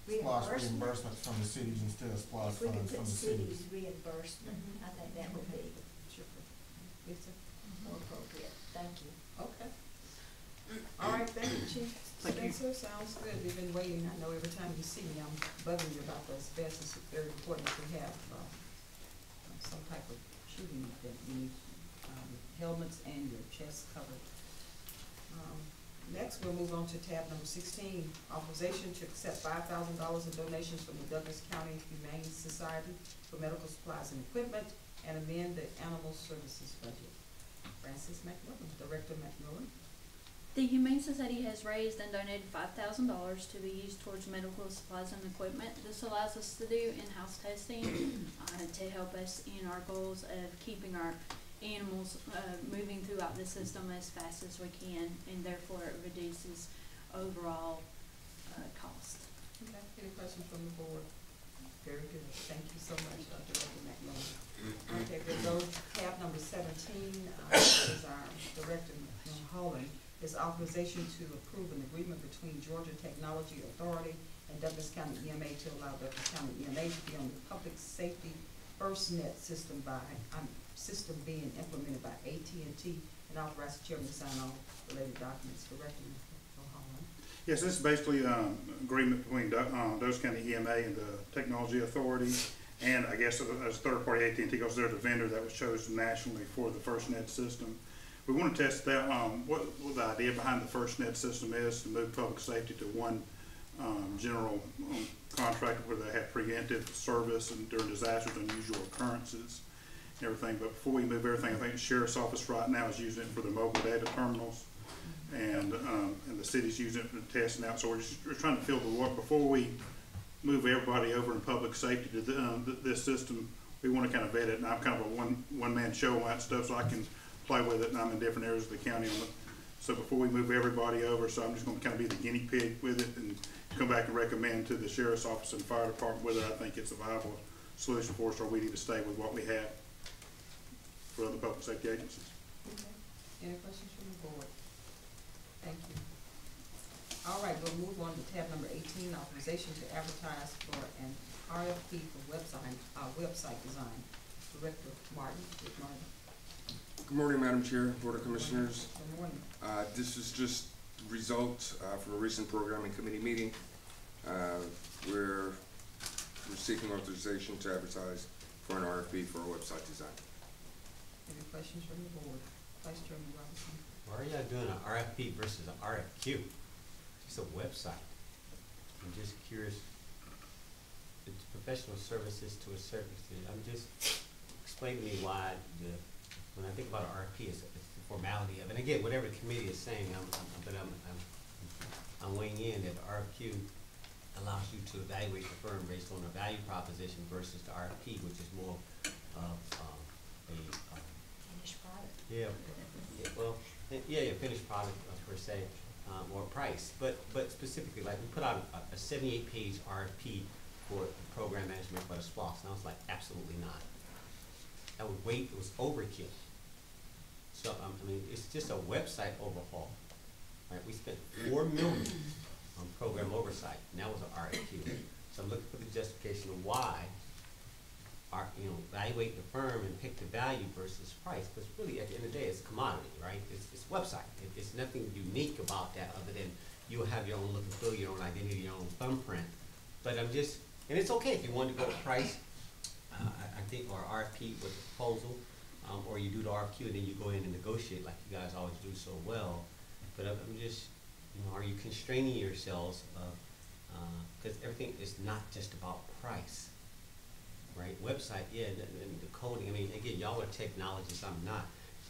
SPLOST reimbursement? reimbursements from the cities instead of SPLOST If we could funds from put the cities. cities reimbursement, I think that would be Yes, sir. more appropriate, thank you. Okay. All right, thank you, Chief Thank you. Spencer, sounds good, we've been waiting, I know every time you see me, I'm bugging you about those vests, it's very important that we have, uh, some type of shooting event, you need, um, helmets and your chest covered. Um, Next, we'll move on to tab number sixteen, authorization to accept five thousand dollars in donations from the Douglas County Humane Society for medical supplies and equipment, and amend the animal services budget. Francis McMillan, Director McMillan. The Humane Society has raised and donated five thousand dollars to be used towards medical supplies and equipment. This allows us to do in-house testing, uh, to help us in our goals of keeping our animals, uh, moving throughout the system as fast as we can, and therefore it reduces overall, uh, cost. Okay, any questions from the board? Very good, thank you so much, Dr. Director McMillan. Okay, we'll go tab number seventeen, uh, is our Director Holland, is authorization to approve an agreement between Georgia Technology Authority and Douglas County EMA to allow Douglas County EMA to be on the public safety FirstNet system by, system being implemented by AT&T, and authorize the chairman to sign all related documents. Holland. Yes, this is basically um, agreement between Du- uh, Dose County EMA and the Technology Authority, and I guess as a third party AT&T, because they're the vendor that was chosen nationally for the FirstNet system. We want to test that, um, what, what the idea behind the FirstNet system is, to move public safety to one um, general um, contractor where they have preemptive service and during disasters, unusual occurrences, everything. But before we move everything, I think the sheriff's office right now is using it for their mobile data terminals and, um, and the city's using it for testing out, so we're just, we're trying to fill the work, before we move everybody over in public safety to the, um, th- this system, we wanna kind of vet it, and I'm kind of a one, one-man show on that stuff, so I can play with it, and I'm in different areas of the county it. So before we move everybody over, so I'm just gonna kind of be the guinea pig with it, and come back and recommend to the sheriff's office and fire department whether I think it's a viable solution for us, or we need to stay with what we have for other public safety agencies. Any questions from the board? Thank you. All right, we'll move on to tab number eighteen, authorization to advertise for an RFP for website, uh, website design. Director Martin, good morning. Good morning, Madam Chair, Board of Commissioners. Good morning. Uh, This is just results uh, from a recent programming committee meeting. Uh, We're we're seeking authorization to advertise for an RFP for a website design. Questions from the board? Vice Chairman Robinson. Why are y'all doing an RFP versus an RFQ? It's a website. I'm just curious. It's professional services to a certain. I'm just, explain to me why the, when I think about an RFP, it's, it's the formality of it. And again, whatever the committee is saying, I'm, I'm, but I'm, I'm, I'm weighing in that the RFQ allows you to evaluate the firm based on a value proposition versus the RFP, which is more of, um, a. yeah, well, yeah, yeah, finished product uh, per se, um, or price, but, but specifically, like, we put out a, a seventy-eight page RFP for program management for the SPLOST, and I was like, absolutely not. That would wait, it was overkill. So, um, I mean, it's just a website overhaul, right? We spent four million on program oversight, and that was an RFQ. So I'm looking for the justification of why our, you know, evaluate the firm and pick the value versus price, because really, at the end of the day, it's a commodity, right? It's, it's website, it, it's nothing unique about that, other than you'll have your own look and feel, your own identity, your own thumbprint. But I'm just, and it's okay if you want to go to price, uh, I, I think, or RFP with a proposal, um, or you do the RFQ and then you go in and negotiate like you guys always do so well. But I'm, I'm just, you know, are you constraining yourselves of, uh, everything is not just about price, right? Website, yeah, and, and the coding, I mean, again, y'all are technologists, I'm not.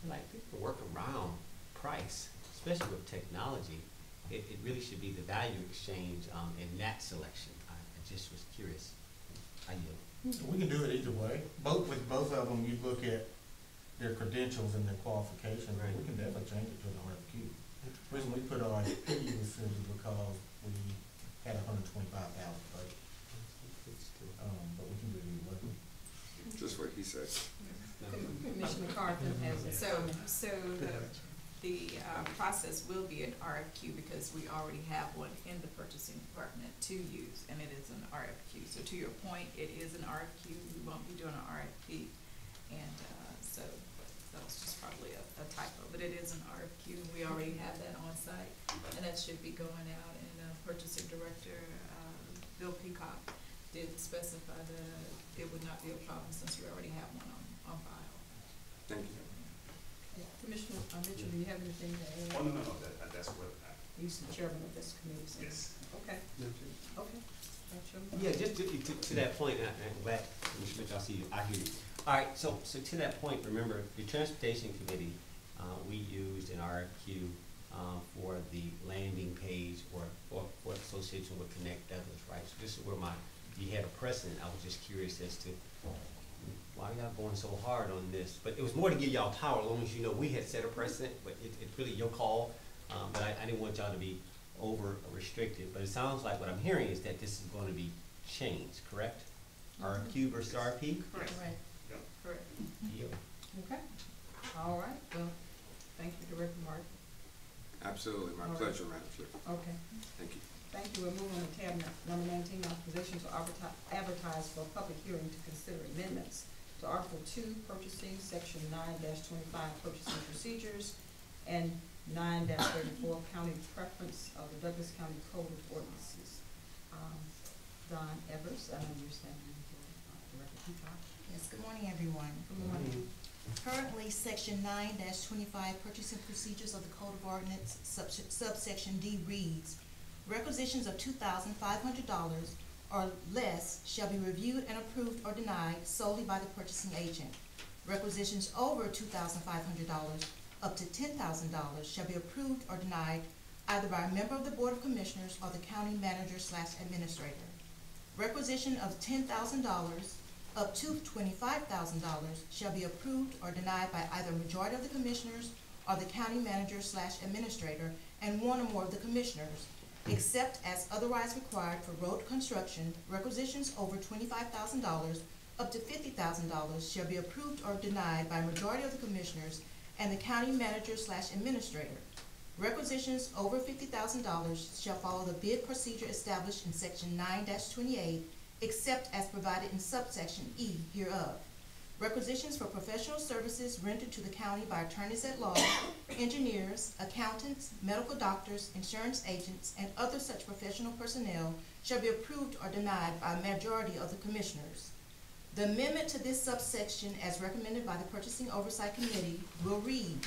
Like, people work around price, especially with technology. It, it really should be the value exchange, um, in that selection. I, I just was curious. I yield. We can do it either way. Both, with both of them, you look at their credentials and their qualifications, Right. we can definitely change it to an RFQ. Reason we put RFP was simply because we had a hundred twenty-five thousand budget, um, but we can do it either way. Just what he said. Commissioner Carthen has it. So, so the, the, uh, process will be an RFQ because we already have one in the purchasing department to use, and it is an RFQ. So to your point, it is an RFQ, we won't be doing an RFP, and, uh, so that was just probably a, a typo, but it is an RFQ, we already have that on site, and that should be going out, and, uh, purchasing director, uh, Bill Peacock did specify that it would not be a problem since we already have one on, on file. Thank you. Yeah. Commissioner uh, Mitchell, do you have anything to add? Oh, no, no, no, that, that's what I, He's the chairman of this committee, so. yes. Okay, okay. That's your- Yeah, just to, to, to that point, and I- and I'm glad, Mr. Mitchell, I see you, I hear you. All right, so, so to that point, remember, the Transportation Committee, uh, we used an RFQ, uh, for the landing page or, or, for association with Connect Douglas, right? So this is where my, you had a precedent, I was just curious as to why y'all going so hard on this? But it was more to give y'all power, as long as you know we had set a precedent, but it, it's really your call. Um, but I, I didn't want y'all to be over restricted, but it sounds like what I'm hearing is that this is gonna be changed, correct? RFQ versus RFP? Correct. Right, Correct. Deal. okay. All right, well, thank you, Director Martin. Absolutely, my All right. pleasure, Madam Chair. Okay, Thank you. Thank you. We're moving on to tab number nineteen, authorization to advertise, for a public hearing to consider amendments to Article Two, purchasing, Section 9-25 purchasing procedures, and 9-34 county preference of the Douglas County Code of Ordinances. Um, Don Evers, I understand, uh, Director Peacock. Yes, good morning, everyone. Good morning. Currently, section 9-25 purchasing procedures of the Code of Ordinance, subsection D reads, requisitions of two thousand five hundred dollars or less shall be reviewed and approved or denied solely by the purchasing agent. Requisitions over two thousand five hundred dollars up to ten thousand dollars shall be approved or denied either by a member of the Board of Commissioners or the county manager slash administrator. Requisition of ten thousand dollars up to twenty-five thousand dollars shall be approved or denied by either a majority of the commissioners or the county manager slash administrator and one or more of the commissioners, except as otherwise required for road construction, requisitions over twenty-five thousand dollars up to fifty thousand dollars shall be approved or denied by a majority of the commissioners and the county manager slash administrator. Requisitions over fifty thousand dollars shall follow the bid procedure established in section 9-28 except as provided in subsection E hereof. Requisitions for professional services rendered to the county by attorneys at law, <coughs> engineers, accountants, medical doctors, insurance agents, and other such professional personnel shall be approved or denied by a majority of the commissioners. The amendment to this subsection, as recommended by the Purchasing Oversight Committee, will read,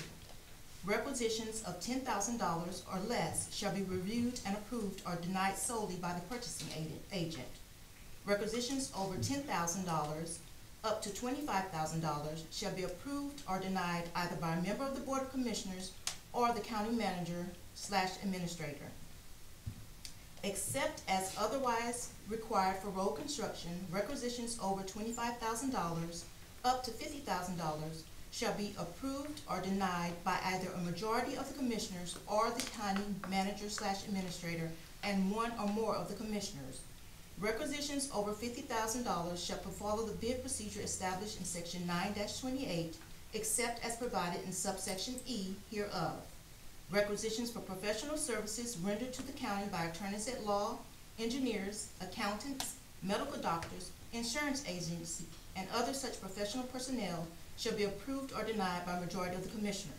Requisitions of ten thousand dollars or less shall be reviewed and approved or denied solely by the purchasing agent-. Requisitions over ten thousand dollars up to twenty-five thousand dollars shall be approved or denied either by a member of the Board of Commissioners or the county manager slash administrator. Except as otherwise required for road construction, requisitions over twenty-five thousand dollars up to fifty thousand dollars shall be approved or denied by either a majority of the commissioners or the county manager slash administrator and one or more of the commissioners. Requisitions over fifty thousand dollars shall follow the bid procedure established in section nine twenty-eight, except as provided in subsection E hereof. Requisitions for professional services rendered to the county by attorneys at law, engineers, accountants, medical doctors, insurance agents, and other such professional personnel shall be approved or denied by majority of the commissioners.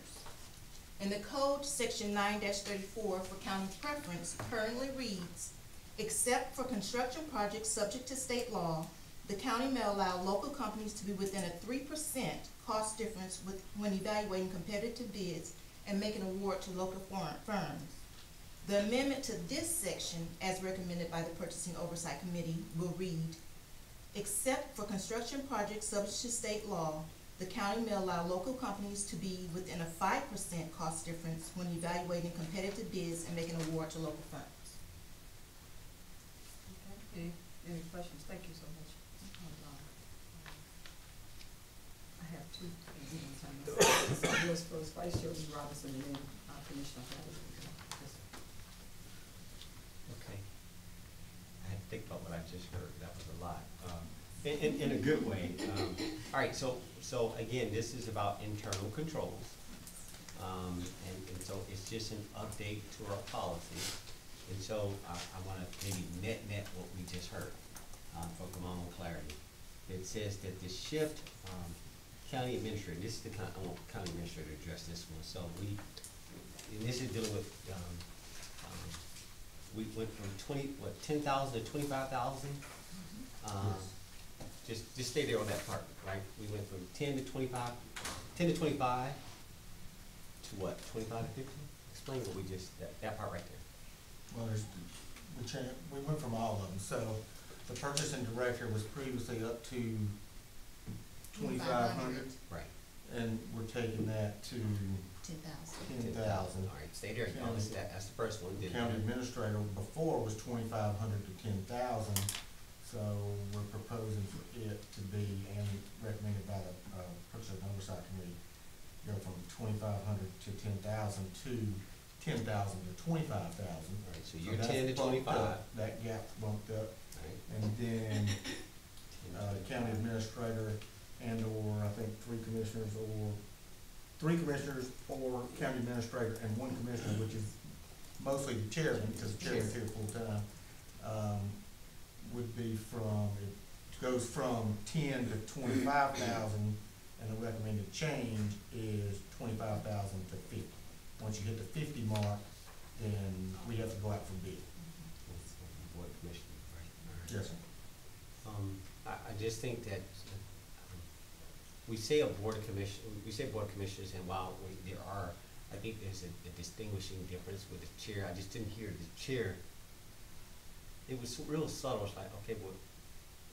In the code, section nine thirty-four for county preference currently reads, except for construction projects subject to state law, the county may allow local companies to be within a three percent cost difference with, when evaluating competitive bids and make an award to local firms. The amendment to this section, as recommended by the Purchasing Oversight Committee, will read, except for construction projects subject to state law, the county may allow local companies to be within a five percent cost difference when evaluating competitive bids and making award to local firms. Any, any questions? Thank you so much. I have two things on this. So Lewis first, Vice Robinson, and then uh, Commissioner Hattie. Okay. I had to think about what I just heard, that was a lot. Um, In, in, in a good way. Um, All right, so, so again, this is about internal controls. Um, and, and so it's just an update to our policy. And so I, I wanna maybe net net what we just heard, um, for common clarity. It says that the shift, um, county administrator, this is the kind, I want county administrator to address this one, so we, and this is dealing with, um, um, we went from twenty, what, ten thousand to twenty-five thousand? Um, just, just stay there on that part, right? We went from ten to twenty-five, ten to twenty-five to what, twenty-five to fifty? Explain what we just, that, that part right there. Well, there's, we cha- we went from all of them, so the purchasing director was previously up to twenty-five hundred, Right. and we're taking that to Ten thousand. ten thousand. All right, stay there, no, that's, that- that's the first one. Then- County administrator before was twenty-five hundred to ten thousand, so we're proposing for it to be, and recommended by the, uh, purchasing oversight committee, go from twenty-five hundred to ten thousand to ten thousand to twenty-five thousand. Right, so you're ten to twenty-five. That gap bumped up, right. and then, <laughs> uh, the county administrator and or, I think, three commissioners or, three commissioners or county administrator and one commissioner, which is mostly the chairman, because the chairman's here full-time, um, would be from, it goes from ten to twenty-five thousand, and the recommended change is twenty-five thousand to fifty. Once you hit the fifty mark, then we have to go out for bid. Board of Commissioners, right? Yes. Um, I, I just think that, um, we say a board of commission, we say board commissioners, and while we, there are, I think there's a, a distinguishing difference with the chair, I just didn't hear the chair. It was real subtle, it's like, okay, well,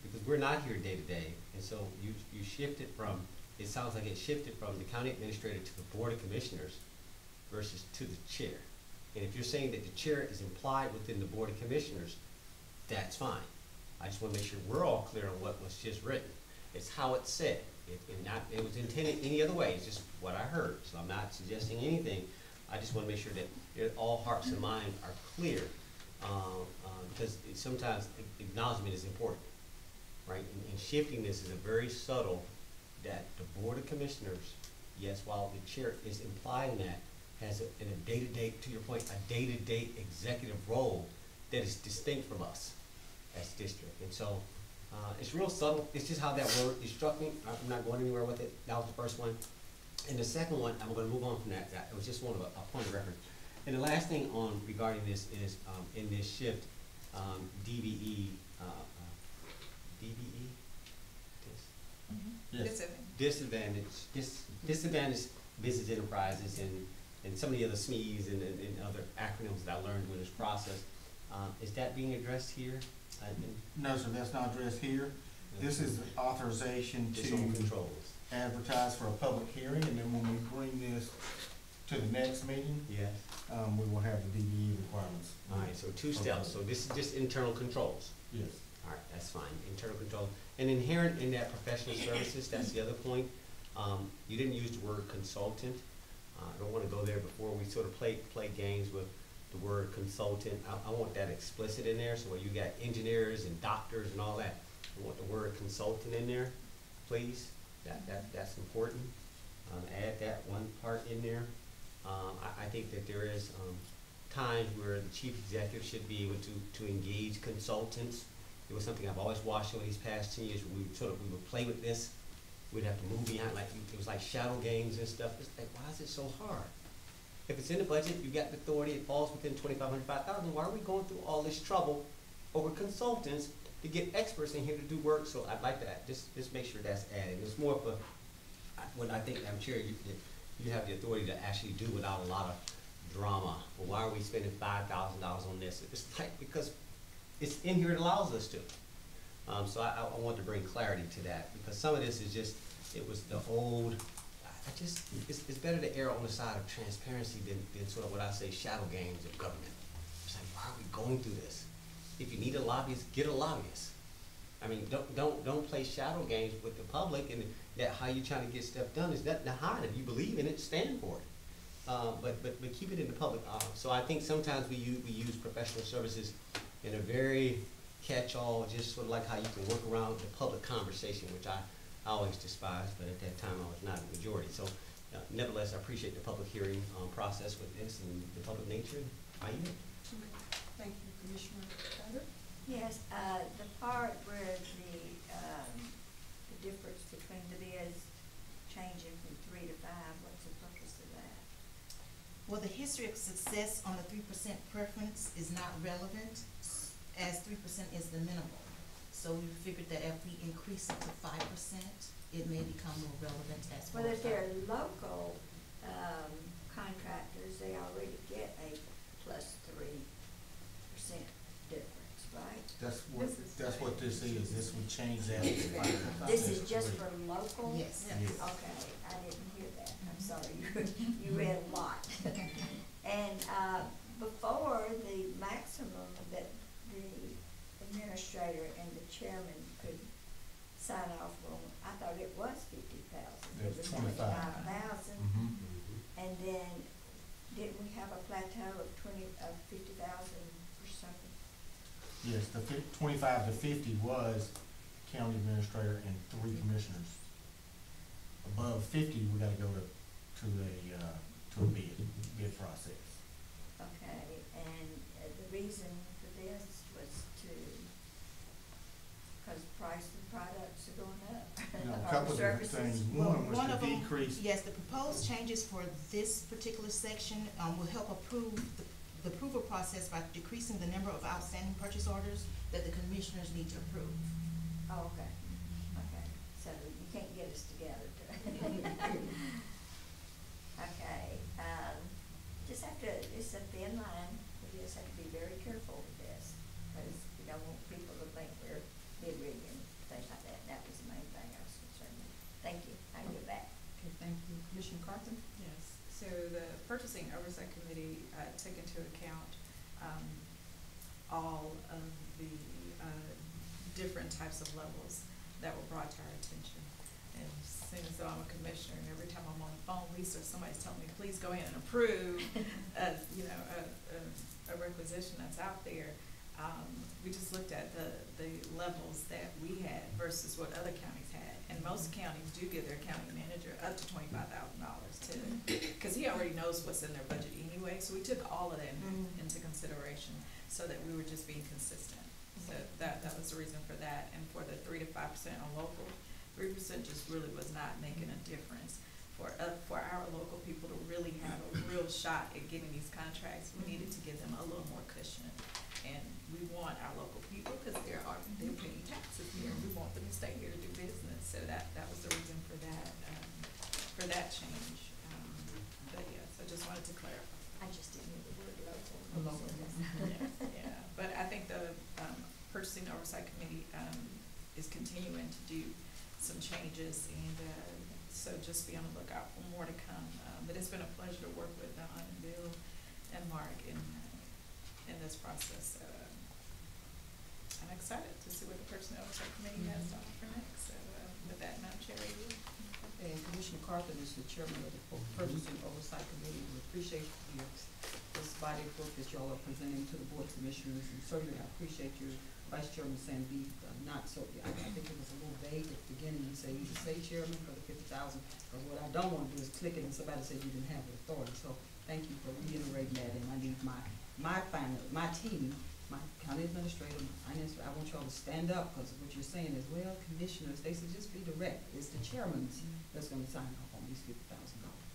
because we're not here day to day, and so you, you shifted from, it sounds like it shifted from the county administrator to the board of commissioners versus to the chair. And if you're saying that the chair is implied within the board of commissioners, that's fine. I just wanna make sure we're all clear on what was just written. It's how it's said. It, not, it was intended any other way, it's just what I heard, so I'm not suggesting anything. I just wanna make sure that it- all hearts and minds are clear, um, um, because sometimes acknowledgement is important, right? And, and shifting this is a very subtle, that the board of commissioners, yes, while the chair is implying that, has a, in a day-to-day, to your point, a day-to-day executive role that is distinct from us as district. And so, uh, it's real subtle, it's just how that word, it struck me, I'm not going anywhere with it, that was the first one. And the second one, I'm gonna move on from that, that, it was just one of a, a point of reference. And the last thing on regarding this is, um, in this shift, um, DBE, uh, uh, DBE? Dis- Yes. Disadvantage. disadvantage, dis- disadvantaged business enterprises and, and some of the other SMEs and, and, and other acronyms that I learned during this process. Um, is that being addressed here? Uh, No, sir, that's not addressed here. This is authorization on to controls. advertise for a public hearing, and then when we bring this to the next meeting, Yes. um, we will have the DBE requirements. All right, so two steps, so this is just internal controls. Yes. All right, that's fine, internal control. And inherent in that professional services, that's the other point. Um, you didn't use the word consultant. Uh, I don't wanna go there before we sort of play, play games with the word consultant. I, I want that explicit in there, so you got engineers and doctors and all that, I want the word consultant in there, please. That, that, that's important. Um, add that one part in there. Um, I, I think that there is, um, times where the chief executive should be able to, to engage consultants. It was something I've always watched over these past ten years, we sort of, we would play with this. We'd have to move behind, like, it was like shadow games and stuff. It's like, why is it so hard? If it's in the budget, you got the authority, it falls within twenty-five hundred, five thousand, why are we going through all this trouble over consultants to get experts in here to do work? So I'd like that, just, just make sure that's added. It's more of a, when I think, I'm sure you, you have the authority to actually do without a lot of drama. Well, why are we spending five thousand dollars on this? It's like, because it's in here, it allows us to. Um, so I, I wanted to bring clarity to that, because some of this is just, it was the old, I just, it's, it's better to err on the side of transparency than, than sort of what I say shadow games of government. It's like, why are we going through this? If you need a lobbyist, get a lobbyist. I mean, don't, don't, don't play shadow games with the public and that how you're trying to get stuff done is nothing to hide. If you believe in it, stand for it. Uh, but, but, but keep it in the public. Uh, so I think sometimes we use, we use professional services in a very catch-all, just sort of like how you can work around the public conversation, which I, I always despised, but at that time I was not a majority. So uh, nevertheless, I appreciate the public hearing, um, process with this and the public nature. I yield. Thank you, Commissioner Carter. Yes, uh, the part where the, um, the difference between the bids changing from three to five, what's the purpose of that? Well, the history of success on the three percent preference is not relevant, as three percent is the minimum. So we figured that if we increase it to five percent, it may become more relevant as far Well, as. if they're local, um, contractors, they already get a plus three percent difference, right? That's what, This is- that's what this is, this would change that. to five. This is just for local? Yes. Yes. Okay, I didn't hear that, I'm sorry, you, <laughs> you read a lot. <laughs> And, uh, before, the maximum that the administrator and the chairman could sign off on, I thought it was fifty thousand. It was 25. thousand, Mhm. and then, didn't we have a plateau of twenty, of fifty thousand or something? Yes, the twenty-five to fifty was county administrator and three commissioners. Above fifty, we gotta go to, to a, uh, to a bid, bid process. Okay, and uh, the reason for this was to, cause price of products are going up. You a <laughs> couple of different services. things. Well, One was one to of 'em- decrease, Yes, the proposed changes for this particular section, um, will help approve the, the approval process by decreasing the number of outstanding purchase orders that the commissioners need to approve. Oh, okay, okay, so you can't get us together to. <laughs> <laughs> Okay, um, just have to, it's a thin line, we just have to be very careful with this, because we don't want people to think we're bid rigging, things like that, that was the main thing I was concerned with. Thank you, I give back. Okay, thank you. Commissioner Carter? Yes, so the purchasing oversight committee, uh, took into account, um, all of the, uh, different types of levels that were brought to our attention. And seeing as though I'm a commissioner, and every time I'm on the phone, Lisa, somebody's telling me, please go in and approve, <laughs> uh, you know, a, a, a requisition that's out there. Um, we just looked at the, the levels that we had versus what other counties had. And most counties do give their county manager up to twenty-five thousand dollars to, cause he already knows what's in their budget anyway, so we took all of that in- Mhm. into consideration, so that we were just being consistent. So that, that was the reason for that, and for the three to five percent on local, three percent just really was not making a difference. For, uh, for our local people to really have a real shot at getting these contracts, we needed to give them a little more cushion. And we want our local people, cause they're, they're paying taxes here, and we want them to stay here to do business, so that, that was the reason for that, um, for that change. Um, but yes, I just wanted to clarify. I just didn't know the word local. The local. <laughs> Yeah, yeah, but I think the, um, purchasing oversight committee, um, is continuing to do some changes and, uh, so just be on the lookout for more to come. Um, but it's been a pleasure to work with Don and Bill and Mark in, uh, in this process, uh, I'm excited to see what the purchasing oversight committee has to offer next, so, uh, with that, Madam Chair, yield. And Commissioner Carter is the chairman of the Purchasing Oversight Committee. We appreciate this body of work that y'all are presenting to the Board of Commissioners. And certainly I appreciate your Vice Chairman saying be uh, not so, I, I think it was a little vague at the beginning. You say, you should say chairman for the fifty thousand. But what I don't wanna do is click it and somebody say you didn't have the authority. So thank you for reiterating that. And I need my, my final, my team, my county administrator, my finance, I want y'all to stand up, because what you're saying is, well, commissioners, they said just be direct, it's the chairman's that's gonna sign off on these fifty thousand dollars.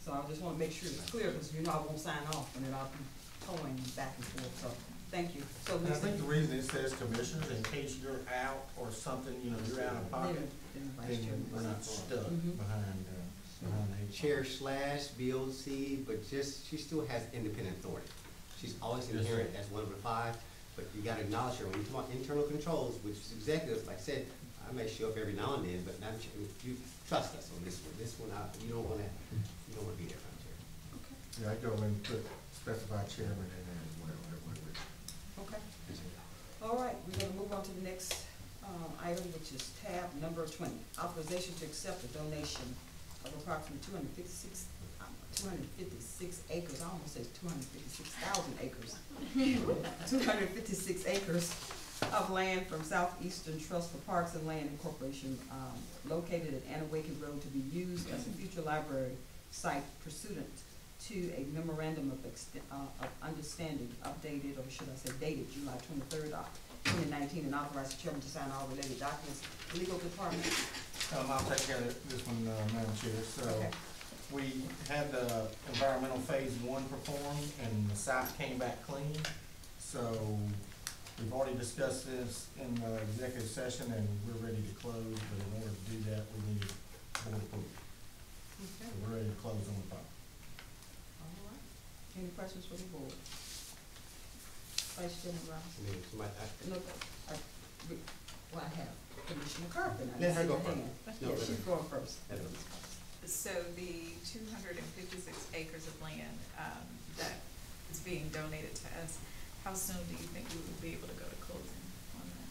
So I just wanna make sure it's clear, because you know I won't sign off, and then I'll be towing back and forth, so, thank you. So, And I think the reason it says commissioners, in case you're out or something, you know, you're out of pocket, then, then the vice then chairman. we're not stuck Mhm. behind, uh, behind the. Chair slash BOC, but just, she still has independent authority. She's always Yes, sir. inherent as one of the five, but you gotta acknowledge her, when you talk about internal controls, which is executive, like I said, I may show up every now and then, but not, you trust us on this one, this one, I, you don't wanna, you don't wanna be there, Madam Chair. Yeah, I go and put specify chairman in there as well, whatever. Okay. All right, we're gonna move on to the next, um, item, which is tab number twenty, authorization to accept a donation of approximately two hundred fifty-six, um, two hundred fifty-six acres, I almost said two hundred fifty-six thousand acres. <laughs> Two hundred fifty-six acres of land from Southeastern Trust for Parks and Land Incorporation, um, located at Annewakee Road to be used as a future library site pursuant to a memorandum of uh, of understanding updated, or should I say dated July twenty-third, uh, twenty nineteen, and authorize the chairman to sign all related documents. Legal department, Um, I'll take care of this one, uh, Madam Chair, so. Okay. We had the environmental phase one performed and the site came back clean. So we've already discussed this in the executive session and we're ready to close, but in order to do that, we need board approval. So okay, we're ready to close on the phone. All right. Any questions for the board? Vice Chairman I mean, somebody, I, No, I, we- well, I have Commissioner Carpenter. I Let her see go your first. hand. No, Yeah, let she's her. going first. Let her. So the two hundred and fifty-six acres of land, um, that is being donated to us, how soon do you think we will be able to go to closing on that?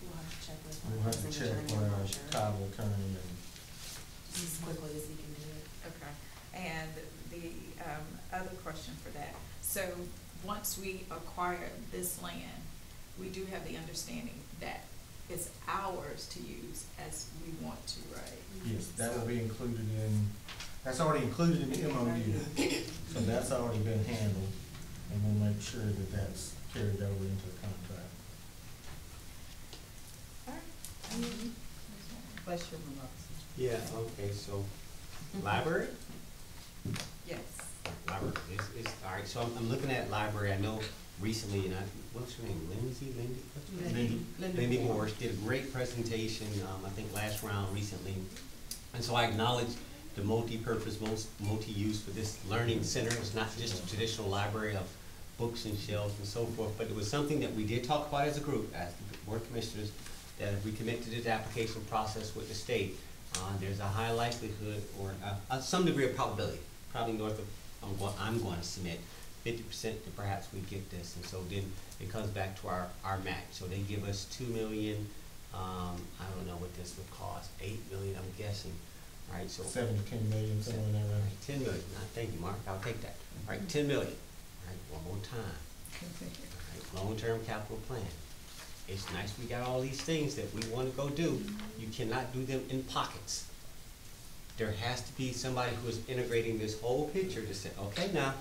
We'll have to check with. We'll have to check with I'm our not title attorney and Just as quickly as he can do it. Okay, and the, um, other question for that, so once we acquire this land, we do have the understanding that it's ours to use as we want to, right? Yes, that will be included in, that's already included in the MOU, so that's already been handled, and we'll make sure that that's carried over into the contract. Vice Chairman Robinson? yeah, okay, so, <laughs> library? Library, it's, it's, all right, so I'm, I'm looking at library, I know recently, and I, what's her name, Lindsay, Lindy? what's her name? Linda. Lindy Morris did a great presentation, um, I think last round recently. And so I acknowledge the multi-purpose, most, multi-use for this learning center. It's not just a traditional library of books and shelves and so forth, but it was something that we did talk about as a group, as the board commissioners, that if we commit to this application process with the state, uh, there's a high likelihood or, uh, some degree of probability, probably north of, of what I'm going to submit, fifty percent that perhaps we get this, and so then it comes back to our, our match. So they give us two million, um, I don't know what this would cost, eight million, I'm guessing, right, so. Seven to ten million, somewhere in there, All right? right, ten million, not, thank you, Mark, I'll take that. All right, ten million, all right, one more time. <laughs> All right, long-term capital plan. It's nice we got all these things that we wanna go do, you cannot do them in pockets. There has to be somebody who is integrating this whole picture to say, okay, now,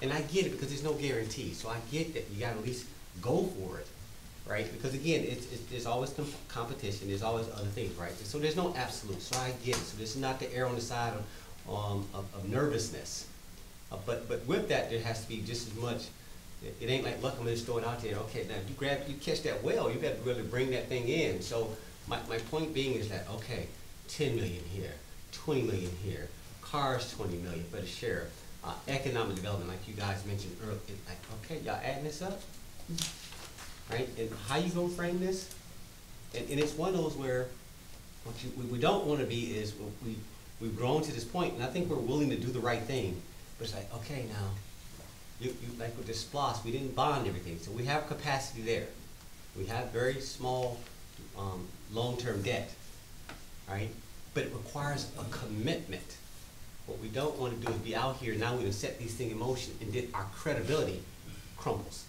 and I get it, because there's no guarantee, so I get that you gotta at least go for it, right? Because again, it's, it's, there's always com- competition, there's always other things, right? So there's no absolute, so I get it, so this is not the air on the side of, um, of, of nervousness. Uh, but, but with that, there has to be just as much, it, it ain't like, I'm just throwing out there, okay, now, you grab, you catch that well, you gotta really bring that thing in. So my, my point being is that, okay, ten million here, twenty million here, cars twenty million for the sheriff, uh, economic development, like you guys mentioned earlier, like, okay, y'all adding this up? Right, and how you gonna frame this? And, and it's one of those where, what you, we, don't wanna be is, we, we've grown to this point, and I think we're willing to do the right thing, but it's like, okay, now, you, you, like with this SPLOST, we didn't bond everything, so we have capacity there. We have very small, um, long-term debt. right? But it requires a commitment. What we don't wanna do is be out here, now we're set these things in motion, and then our credibility crumbles.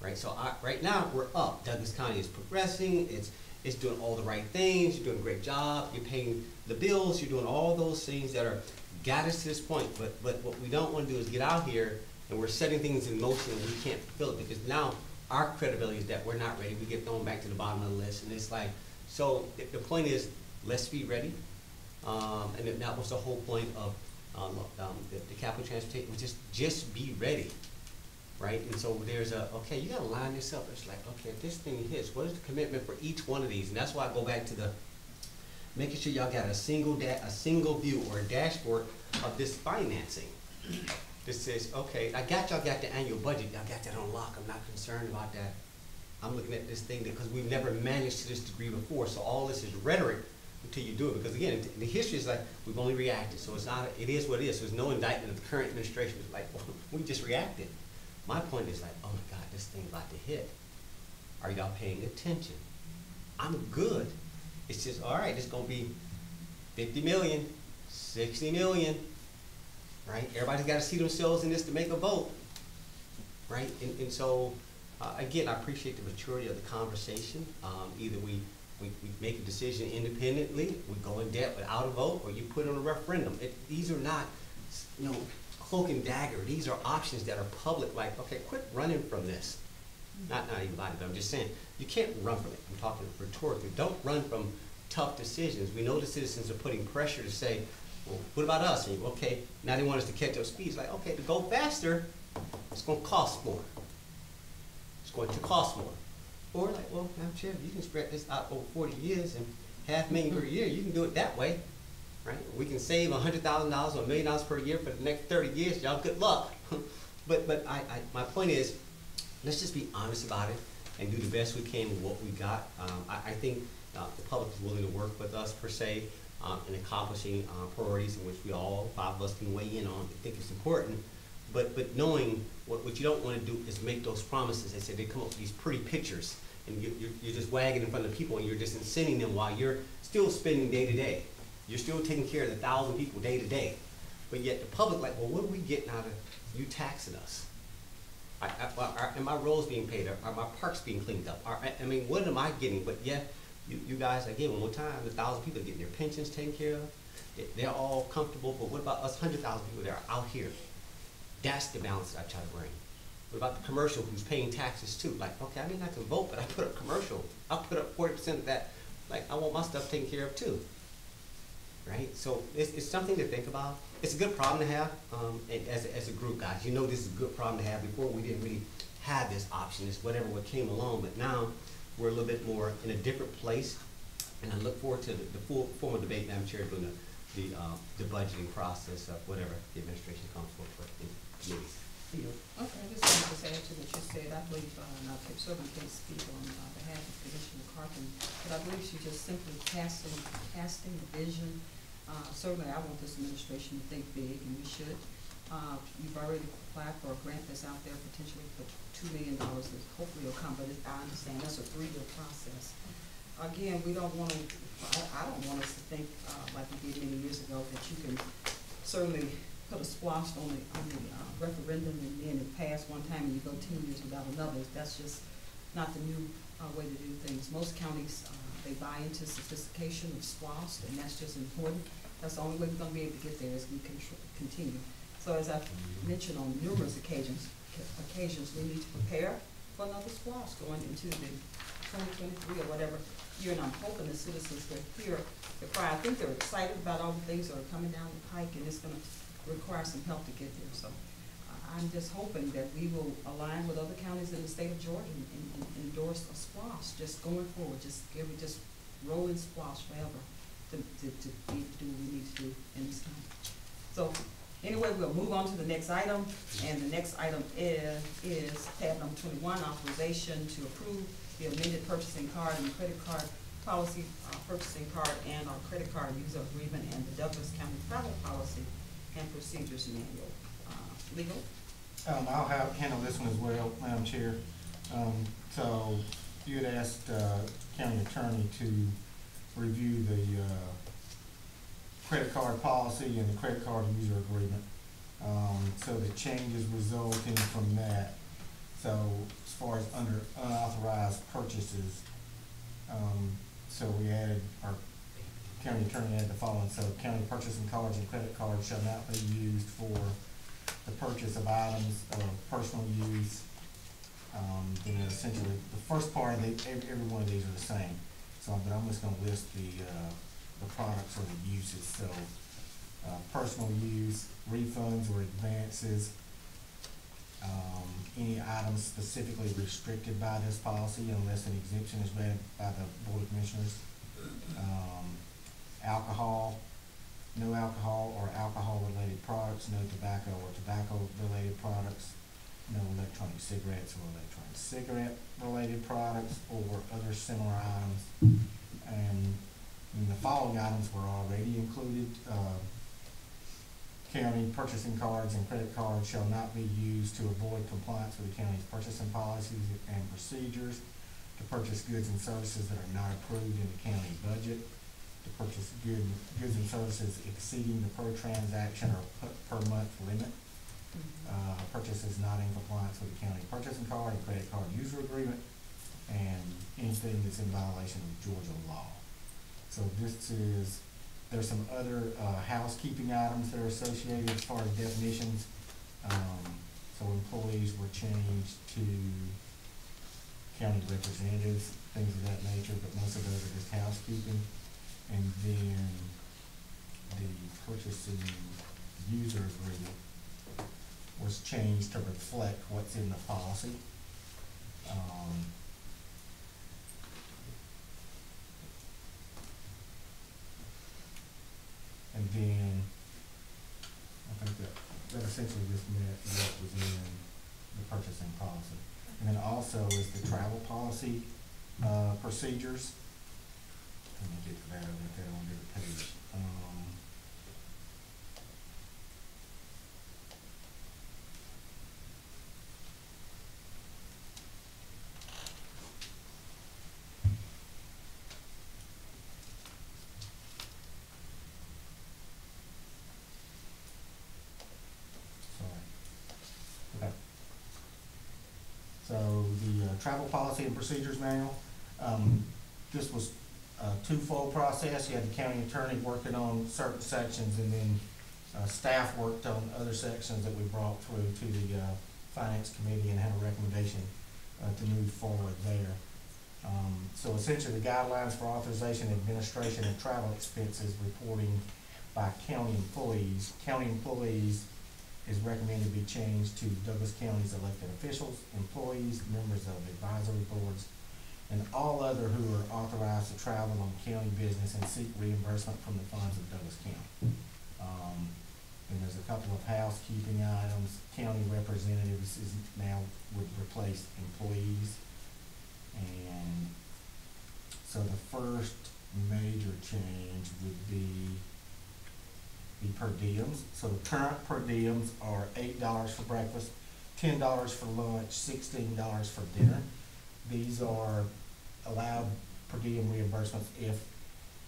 Right, so I, right now, we're up, Douglas County is progressing, it's, it's doing all the right things, you're doing a great job, you're paying the bills, you're doing all those things that are, got us to this point, but, but what we don't wanna do is get out here and we're setting things in motion and we can't fulfill it, because now our credibility is that we're not ready, we get thrown back to the bottom of the list, and it's like, so, the point is, let's be ready. Um, and that was the whole point of, um, um, the, the capital transportation, was just, just be ready, right? And so there's a, okay, you gotta line this up, it's like, okay, if this thing hits, what is the commitment for each one of these? And that's why I go back to the, making sure y'all got a single a single view or a dashboard of this financing. This says, okay, I got y'all got the annual budget, y'all got that on lock, I'm not concerned about that. I'm looking at this thing because we've never managed to this degree before, so all this is rhetoric until you do it, because again, the history is like, we've only reacted, so it's not, it is what it is, there's no indictment of the current administration, it's like, <laughs> we just reacted. My point is like, oh my God, this thing about to hit, are y'all paying attention? I'm good, it's just, all right, it's gonna be 50 million, 60 million, right? Everybody's gotta see themselves in this to make a vote, right? And, and so, uh, again, I appreciate the maturity of the conversation. Um, either we, we, we make a decision independently, we go in debt without a vote, or you put on a referendum. It, these are not, you know, cloak and dagger. These are options that are public, like, okay, quit running from this. Not, not anybody, but I'm just saying, you can't run from it. I'm talking rhetorically. Don't run from tough decisions. We know the citizens are putting pressure to say, well, what about us? And, okay, now they want us to catch up speed. It's like, okay, to go faster, it's gonna cost more. It's going to cost more. Or like, well, Madam Chair, you can spread this out over forty years and half million per year, you can do it that way, right? We can save hundred thousand dollars or a million dollars per year for the next thirty years, y'all, good luck. <laughs> But, but I, I, my point is, let's just be honest about it and do the best we can with what we got. Um, I, I think, uh, the public is willing to work with us per se, um, in accomplishing, uh, priorities in which we all, five of us can weigh in on, I think it's important. But, but knowing what, what you don't wanna do is make those promises, they say, they come up with these pretty pictures, and you, you're, you're just wagging in front of people, and you're just incenting them while you're still spending day to day. You're still taking care of the thousand people day to day. But yet the public like, well, what are we getting out of you taxing us? I, I, are, are my roads being paid? Are, are my parks being cleaned up? Are, I, I mean, what am I getting? But yet, you, you guys, again, one more time, the thousand people are getting their pensions taken care of. They- They're all comfortable, but what about us hundred thousand people that are out here? That's the balance that I try to bring. What about the commercial who's paying taxes too? Like, okay, I mean, I can vote, but I put up commercial. I'll put up forty percent of that. Like, I want my stuff taken care of too. Right? So it's, it's something to think about. It's a good problem to have, um, as, a- as a group, guys. You know this is a good problem to have. Before, we didn't really have this option. It's whatever what came along, but now we're a little bit more in a different place. And I look forward to the, the full, formal debate, Madam Chair, during the, the, uh, the budgeting process of whatever the administration comes forward with in committees. Okay, I just wanted to add to what you said, I believe, uh, and I can certainly can't speak on uh, behalf of Commissioner Carpenter, but I believe she just simply casting, casting the vision. Uh, certainly, I want this administration to think big, and we should. Uh, you've already applied for a grant that's out there potentially for two million dollars, that hopefully will come, but I understand that's a three-year process. Again, we don't wanna, I, I don't want us to think, uh, like we did many years ago, that you can certainly put a SPLOST on the, on the uh, referendum and then it passed one time and you go ten years without another. That's just not the new, uh, way to do things. Most counties, uh, they buy into sophistication of SPLOST and that's just important. That's the only way we're gonna be able to get there is we contr- continue. So as I've mentioned on numerous occasions, occasions, we need to prepare for another SPLOST going into the twenty twenty-three or whatever year, and I'm hoping the citizens will hear the cry. I think they're excited about all the things that are coming down the pike, and it's gonna require some help to get there, so I- I'm just hoping that we will align with other counties in the state of Georgia and, and and endorse a SPLOST, just going forward, just give it, just rolling SPLOST forever to, to, to be, do what we need to do in this county. So, anyway, we'll move on to the next item, and the next item is, is tab number twenty-one, authorization to approve the amended purchasing card and credit card policy, uh, purchasing card and our credit card user agreement and the Douglas County travel policy and procedures manual. Uh, legal? Um, I'll have, handle this one as well, Madam Chair. Um, so you had asked, uh, county attorney to review the, uh, credit card policy and the credit card user agreement. Um, so the changes resulting from that. So as far as under unauthorized purchases, um, so we added, our county attorney added the following, so county purchasing cards and credit cards shall not be used for the purchase of items of personal use. Um, essentially, the first part of the, every, every one of these are the same. So, but I'm just gonna list the, uh, the products or the uses, so, uh, personal use, refunds or advances, um, any items specifically restricted by this policy unless an exemption is granted by the Board of Commissioners. Um, alcohol, no alcohol or alcohol-related products, no tobacco or tobacco-related products, no electronic cigarettes or electronic cigarette-related products or other similar items. And, and the following items were already included, uh, county purchasing cards and credit cards shall not be used to avoid compliance with the county's purchasing policies and procedures, to purchase goods and services that are not approved in the county budget, purchase good, goods and services exceeding the per transaction or per, per month limit, uh, purchases not in compliance with the county purchasing card and credit card user agreement, and anything that's in violation of Georgia law. So this is, there's some other, uh, housekeeping items that are associated as far as definitions. Um, so employees were changed to county representatives, things of that nature, but most of those are just housekeeping. And then the purchasing user agreement was changed to reflect what's in the policy. Um, and then, I think that, that essentially just met what was in the purchasing policy. And then also is the travel policy, uh, procedures. Let me get to that, I've got that on the page. Um, sorry. Okay. So the uh, travel policy and procedures manual, um, this was twofold process. You had the county attorney working on certain sections and then, uh, staff worked on other sections that we brought through to the, uh, finance committee and had a recommendation, uh, to move forward there. Um, so essentially the guidelines for authorization, administration, and travel expenses reporting by county employees. County employees is recommended to be changed to Douglas County's elected officials, employees, members of advisory boards, and all other who are authorized to travel on county business and seek reimbursement from the funds of Douglas County. Um, and there's a couple of housekeeping items, county representatives is now would replace employees. And so the first major change would be the per diems. So the current per diems are eight dollars for breakfast, ten dollars for lunch, sixteen dollars for dinner. These are allowed per diem reimbursements if,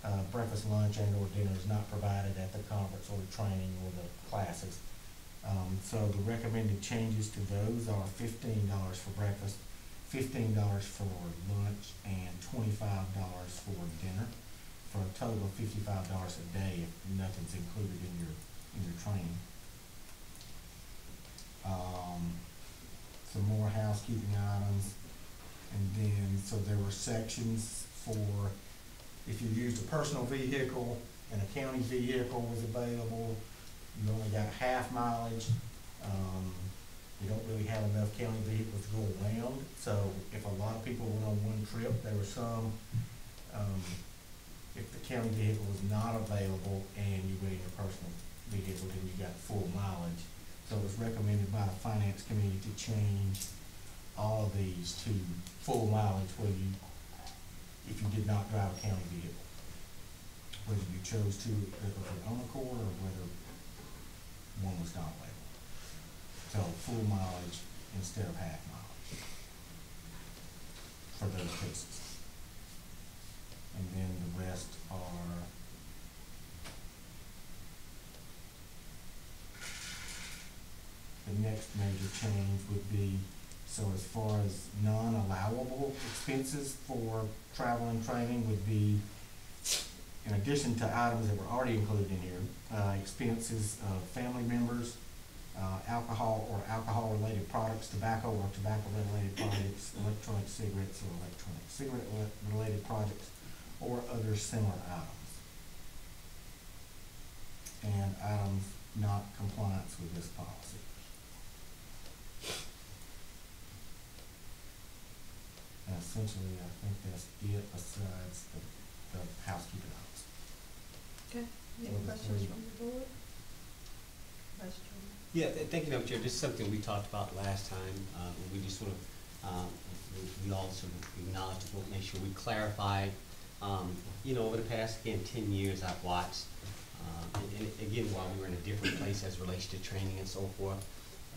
uh, breakfast, lunch, and or dinner is not provided at the conference or the training or the classes. Um, so the recommended changes to those are fifteen dollars for breakfast, fifteen dollars for lunch, and twenty-five dollars for dinner, for a total of fifty-five dollars a day if nothing's included in your, in your training. Um, some more housekeeping items. And then, so there were sections for, if you used a personal vehicle and a county vehicle was available, you only got half mileage. Um, you don't really have enough county vehicles to go around, so if a lot of people went on one trip, there were some, um, if the county vehicle was not available and you went in your personal vehicle, then you got full mileage. So it was recommended by the finance committee to change all of these to full mileage whether you, if you did not drive a county vehicle. Whether you chose to, whether for own accord or whether one was not labeled. So full mileage instead of half mileage for those cases. And then the rest are the next major change would be so as far as non-allowable expenses for travel and training would be, in addition to items that were already included in here, uh, expenses of family members, uh, alcohol or alcohol-related products, tobacco or tobacco-related products, electronic cigarettes or electronic cigarette-related products, or other similar items. And items not compliance with this policy. And essentially, I think that's it besides the, the housekeeping items. Okay, any Well, the questions three- from the board? Vice Chairman? Yeah, th- thank you, Madam Chair. This is something we talked about last time. Uh, we just sort of, um, we, we all sort of acknowledged, we'll make sure we clarify. Um, you know, over the past, again, ten years, I've watched, um, and, and again, while we were in a different place as relates to training and so forth.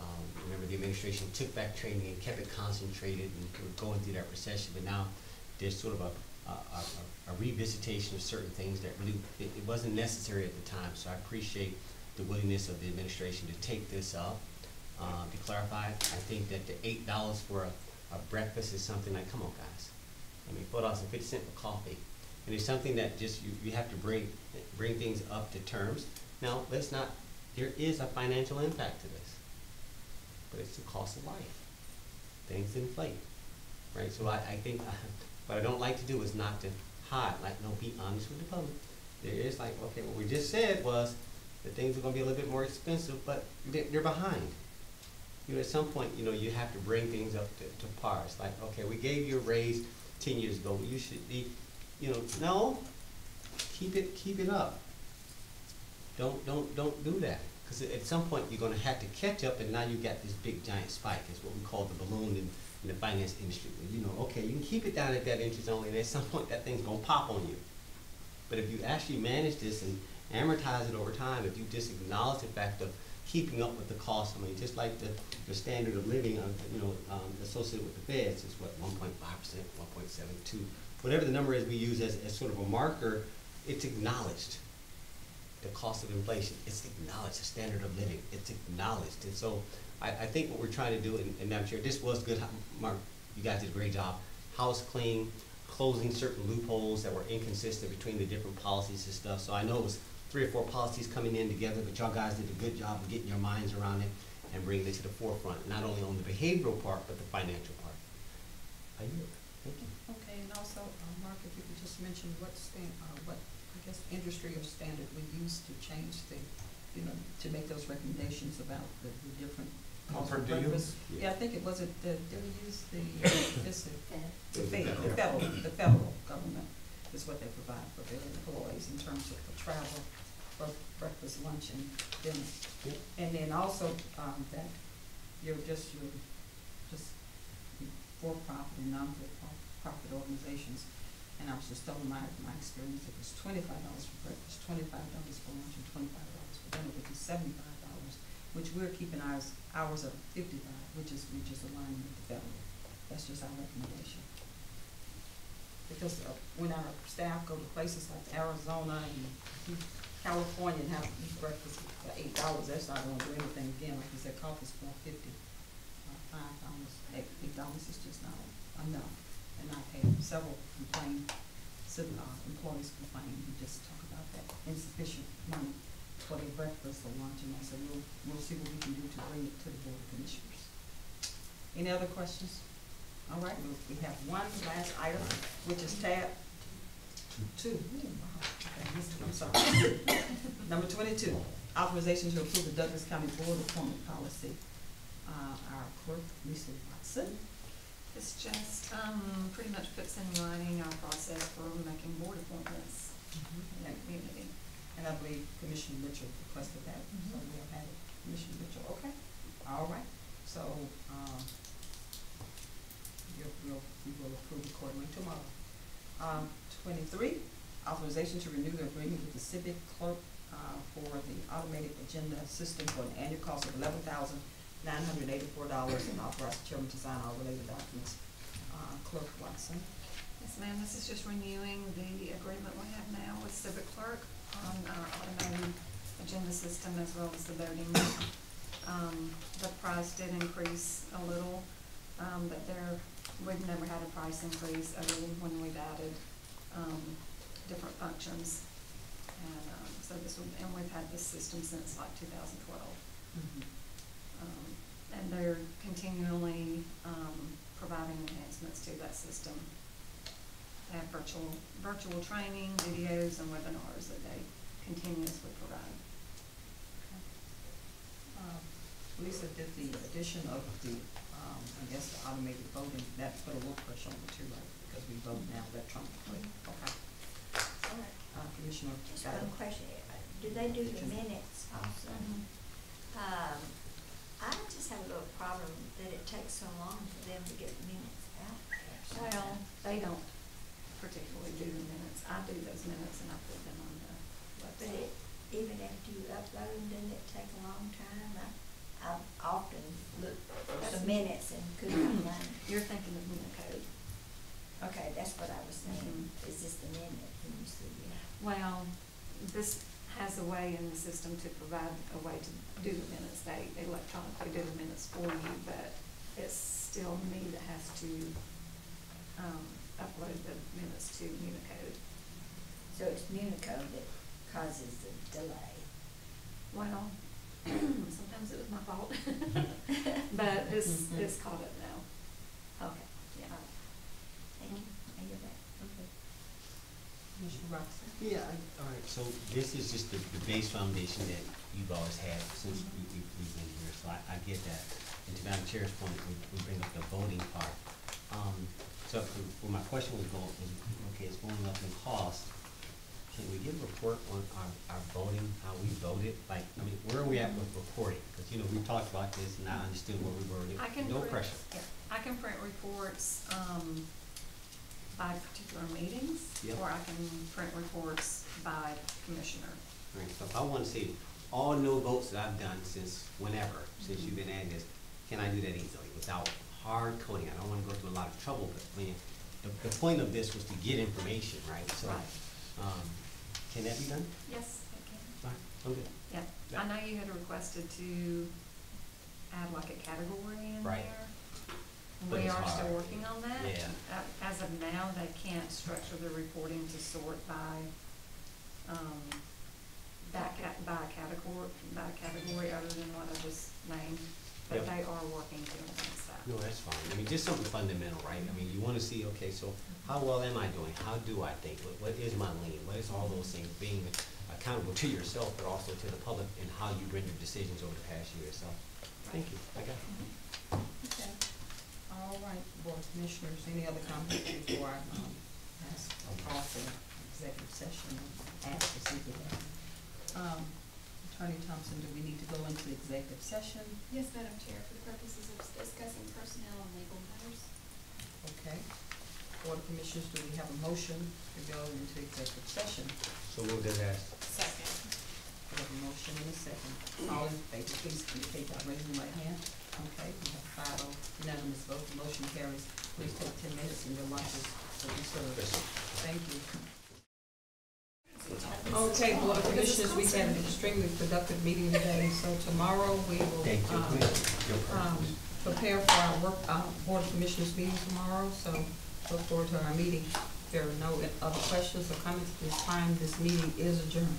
Um, remember, the administration took back training and kept it concentrated and we were going through that recession, but now there's sort of a, a, a, a revisitation of certain things that really, it, it wasn't necessary at the time. So I appreciate the willingness of the administration to take this up. Uh, to clarify, I think that the eight dollars for a, a breakfast is something like, come on, guys. I mean, four dollars and fifty cents for coffee. And it's something that just, you, you have to bring, bring things up to terms. Now, let's not, there is a financial impact to this, but it's the cost of life. Things inflate, right? So I, I think, <laughs> what I don't like to do is not to hide, like, no, be honest with the public. There is like, okay, what we just said was that things are gonna be a little bit more expensive, but they're, they're behind. You know, at some point, you know, you have to bring things up to, to par. It's like, okay, we gave you a raise ten years ago, you should be, you know, no, keep it, keep it up. Don't, don't, don't do that, cause at some point, you're gonna have to catch up, and now you got this big giant spike, is what we call the balloon in, in the finance industry. You know, okay, you can keep it down at that interest only, and at some point, that thing's gonna pop on you. But if you actually manage this and amortize it over time, if you just acknowledge the fact of keeping up with the cost, I mean, just like the, the standard of living, of, you know, um, associated with the feds is what, one point five percent, one point seven two, whatever the number is we use as, as sort of a marker, it's acknowledged. The cost of inflation, it's acknowledged, the standard of living, it's acknowledged, and so I, I think what we're trying to do, and, and Madam Chair, this was good, Mark, you guys did a great job, house clean, closing certain loopholes that were inconsistent between the different policies and stuff, so I know it was three or four policies coming in together, but y'all guys did a good job of getting your minds around it and bringing it to the forefront, not only on the behavioral part, but the financial part. I yield. Thank you. Okay, and also, uh, Mark, if you could just mention what stan, what, I guess, industry or standard we use to change the, you know, to make those recommendations about the, the different Oh, cost per of diem? Yeah. Yeah, I think it was it, the, did we use the, <coughs> uh, this, the, the It the federal, federal. the federal, government is what they provide for their employees in terms of the travel, for breakfast, lunch, and dinner. Yep. And then also, um, that you're just, your just for-profit and non-for-profit organizations. And I was just telling my, my experience, it was twenty-five dollars for breakfast, twenty-five dollars for lunch, and twenty-five dollars for dinner, which is seventy-five dollars, which we're keeping ours, ours at fifty-five, which is, which is aligning with the federal. That's just our recommendation. Because uh, when our staff go to places like Arizona and California and have breakfast for eight dollars, that's not gonna do anything again, like you said, coffee's four fifty. Uh, five dollars, eight dollars is just not enough, and I've had several complain, civil, uh, employees complain, we just talk about that, insufficient money for their breakfast or lunch, and I said, we'll, we'll see what we can do to bring it to the board of commissioners. Any other questions? All right, we, have one last item, which is tab two. I'm sorry. Number twenty-two, authorization to approve the Douglas County Board Appointment Policy. Uh, our clerk, Lisa Watson. Just, um, pretty much puts in writing our process for making board appointments in the community. And I believe Commissioner Mitchell requested that, so Mhm. we'll have it. Commissioner Mitchell, okay, all right, so, you'll, we'll, we will approve accordingly tomorrow. Um, twenty-three, authorization to renew the agreement with the civic clerk, uh, for the automated agenda system for an annual cost of eleven thousand nine hundred eighty-four dollars and authorize the chairman to sign all related documents. Clerk Watson. Yes, ma'am, this is just renewing the agreement we have now with Civic Clerk on our automated agenda system as well as the voting um, the price did increase a little, um, but there, we've never had a price increase other than when we've added, um, different functions. And, um, so this would, and we've had this system since like two thousand twelve. Um, and they're continually, um, providing enhancements to that system. They have virtual, virtual training, videos, and webinars that they continuously provide. Um, Lisa, did the addition of the, um, I guess the automated voting, that put a little pressure on the two, right? Because we vote now electronically. Okay. Uh, Commissioner Just one question, do they do the minutes also? Um, I just have a little problem that it takes so long for them to get minutes out. Well, they don't particularly do the minutes. I do those minutes and I put them on the But website. it, even after you upload them, doesn't it take a long time? I, I've often looked for some minutes and couldn't find. <clears throat> You're thinking of Municode. Okay, that's what I was saying, mm-hmm. is this the minute, can you see it? Well, this has a way in the system to provide a way to do the minutes. They electronically do the minutes for you, but it's still me that has to, um, upload the minutes to Municode. So it's Municode that causes the delay. Well, <clears throat> sometimes it was my fault. <laughs> But it's, it's caught up now. Okay, yeah. Thank you, I hear that. Okay. Commissioner Robinson. Yeah, I, all right, so this is just the, the base foundation that you've always had since we, we, we've been here, so I, I get that. And to Madam Chair's point, we, we bring up the voting part. Um, so, well, my question was going, was, okay, it's going up in cost. Can we give a report on our, our voting, how we voted? Like, I mean, where are we at with reporting? Cause you know, we've talked about this and I understood where we were, I can no print- pressure. Yeah, I can print reports, um, by particular meetings, Yep. or I can print reports by commissioner. Right, so if I wanna see all no votes that I've done since whenever, since you've been adding this, can I do that easily without hard coding? I don't wanna go through a lot of trouble, but I mean, the, the point of this was to get information, right? So, um, can that be done? Yes, I can. Fine, I'm good. Yeah, I know you had requested to add like a category in there. Right. But We it's are still hard. working on that. Yeah. As of now, they can't structure the reporting to sort by, um, that cat, by category, by category other than what I just named. But Yep. they are working to enhance that. No, that's fine. I mean, just something fundamental, right? I mean, you wanna see, okay, so how well am I doing? How do I think? What, what is my lean? What is all those things? Being accountable to yourself, but also to the public and how you render decisions over the past year. So, thank you. I got it. Okay. All right, Board of Commissioners, any other comments before I, um, ask, or call for executive session and ask to see if we have? Um, Attorney Thompson, do we need to go into executive session? Yes, Madam Chair, for the purposes of discussing personnel and legal matters. Okay. Board of Commissioners, do we have a motion to go into executive session? So move that as. Second. We have a motion and a second. All in favor, please indicate by raising your right hand. Okay, we have five oh, unanimous vote, the motion carries. Please take ten minutes and your lunches will be served. Thank you. Okay, Board of Commissioners, we had an extremely productive meeting today, so tomorrow we will, Thank you. um, um, prepare for our work, uh, Board of Commissioners meeting tomorrow, so look forward to our meeting. If there are no other questions or comments at this time, this meeting is adjourned.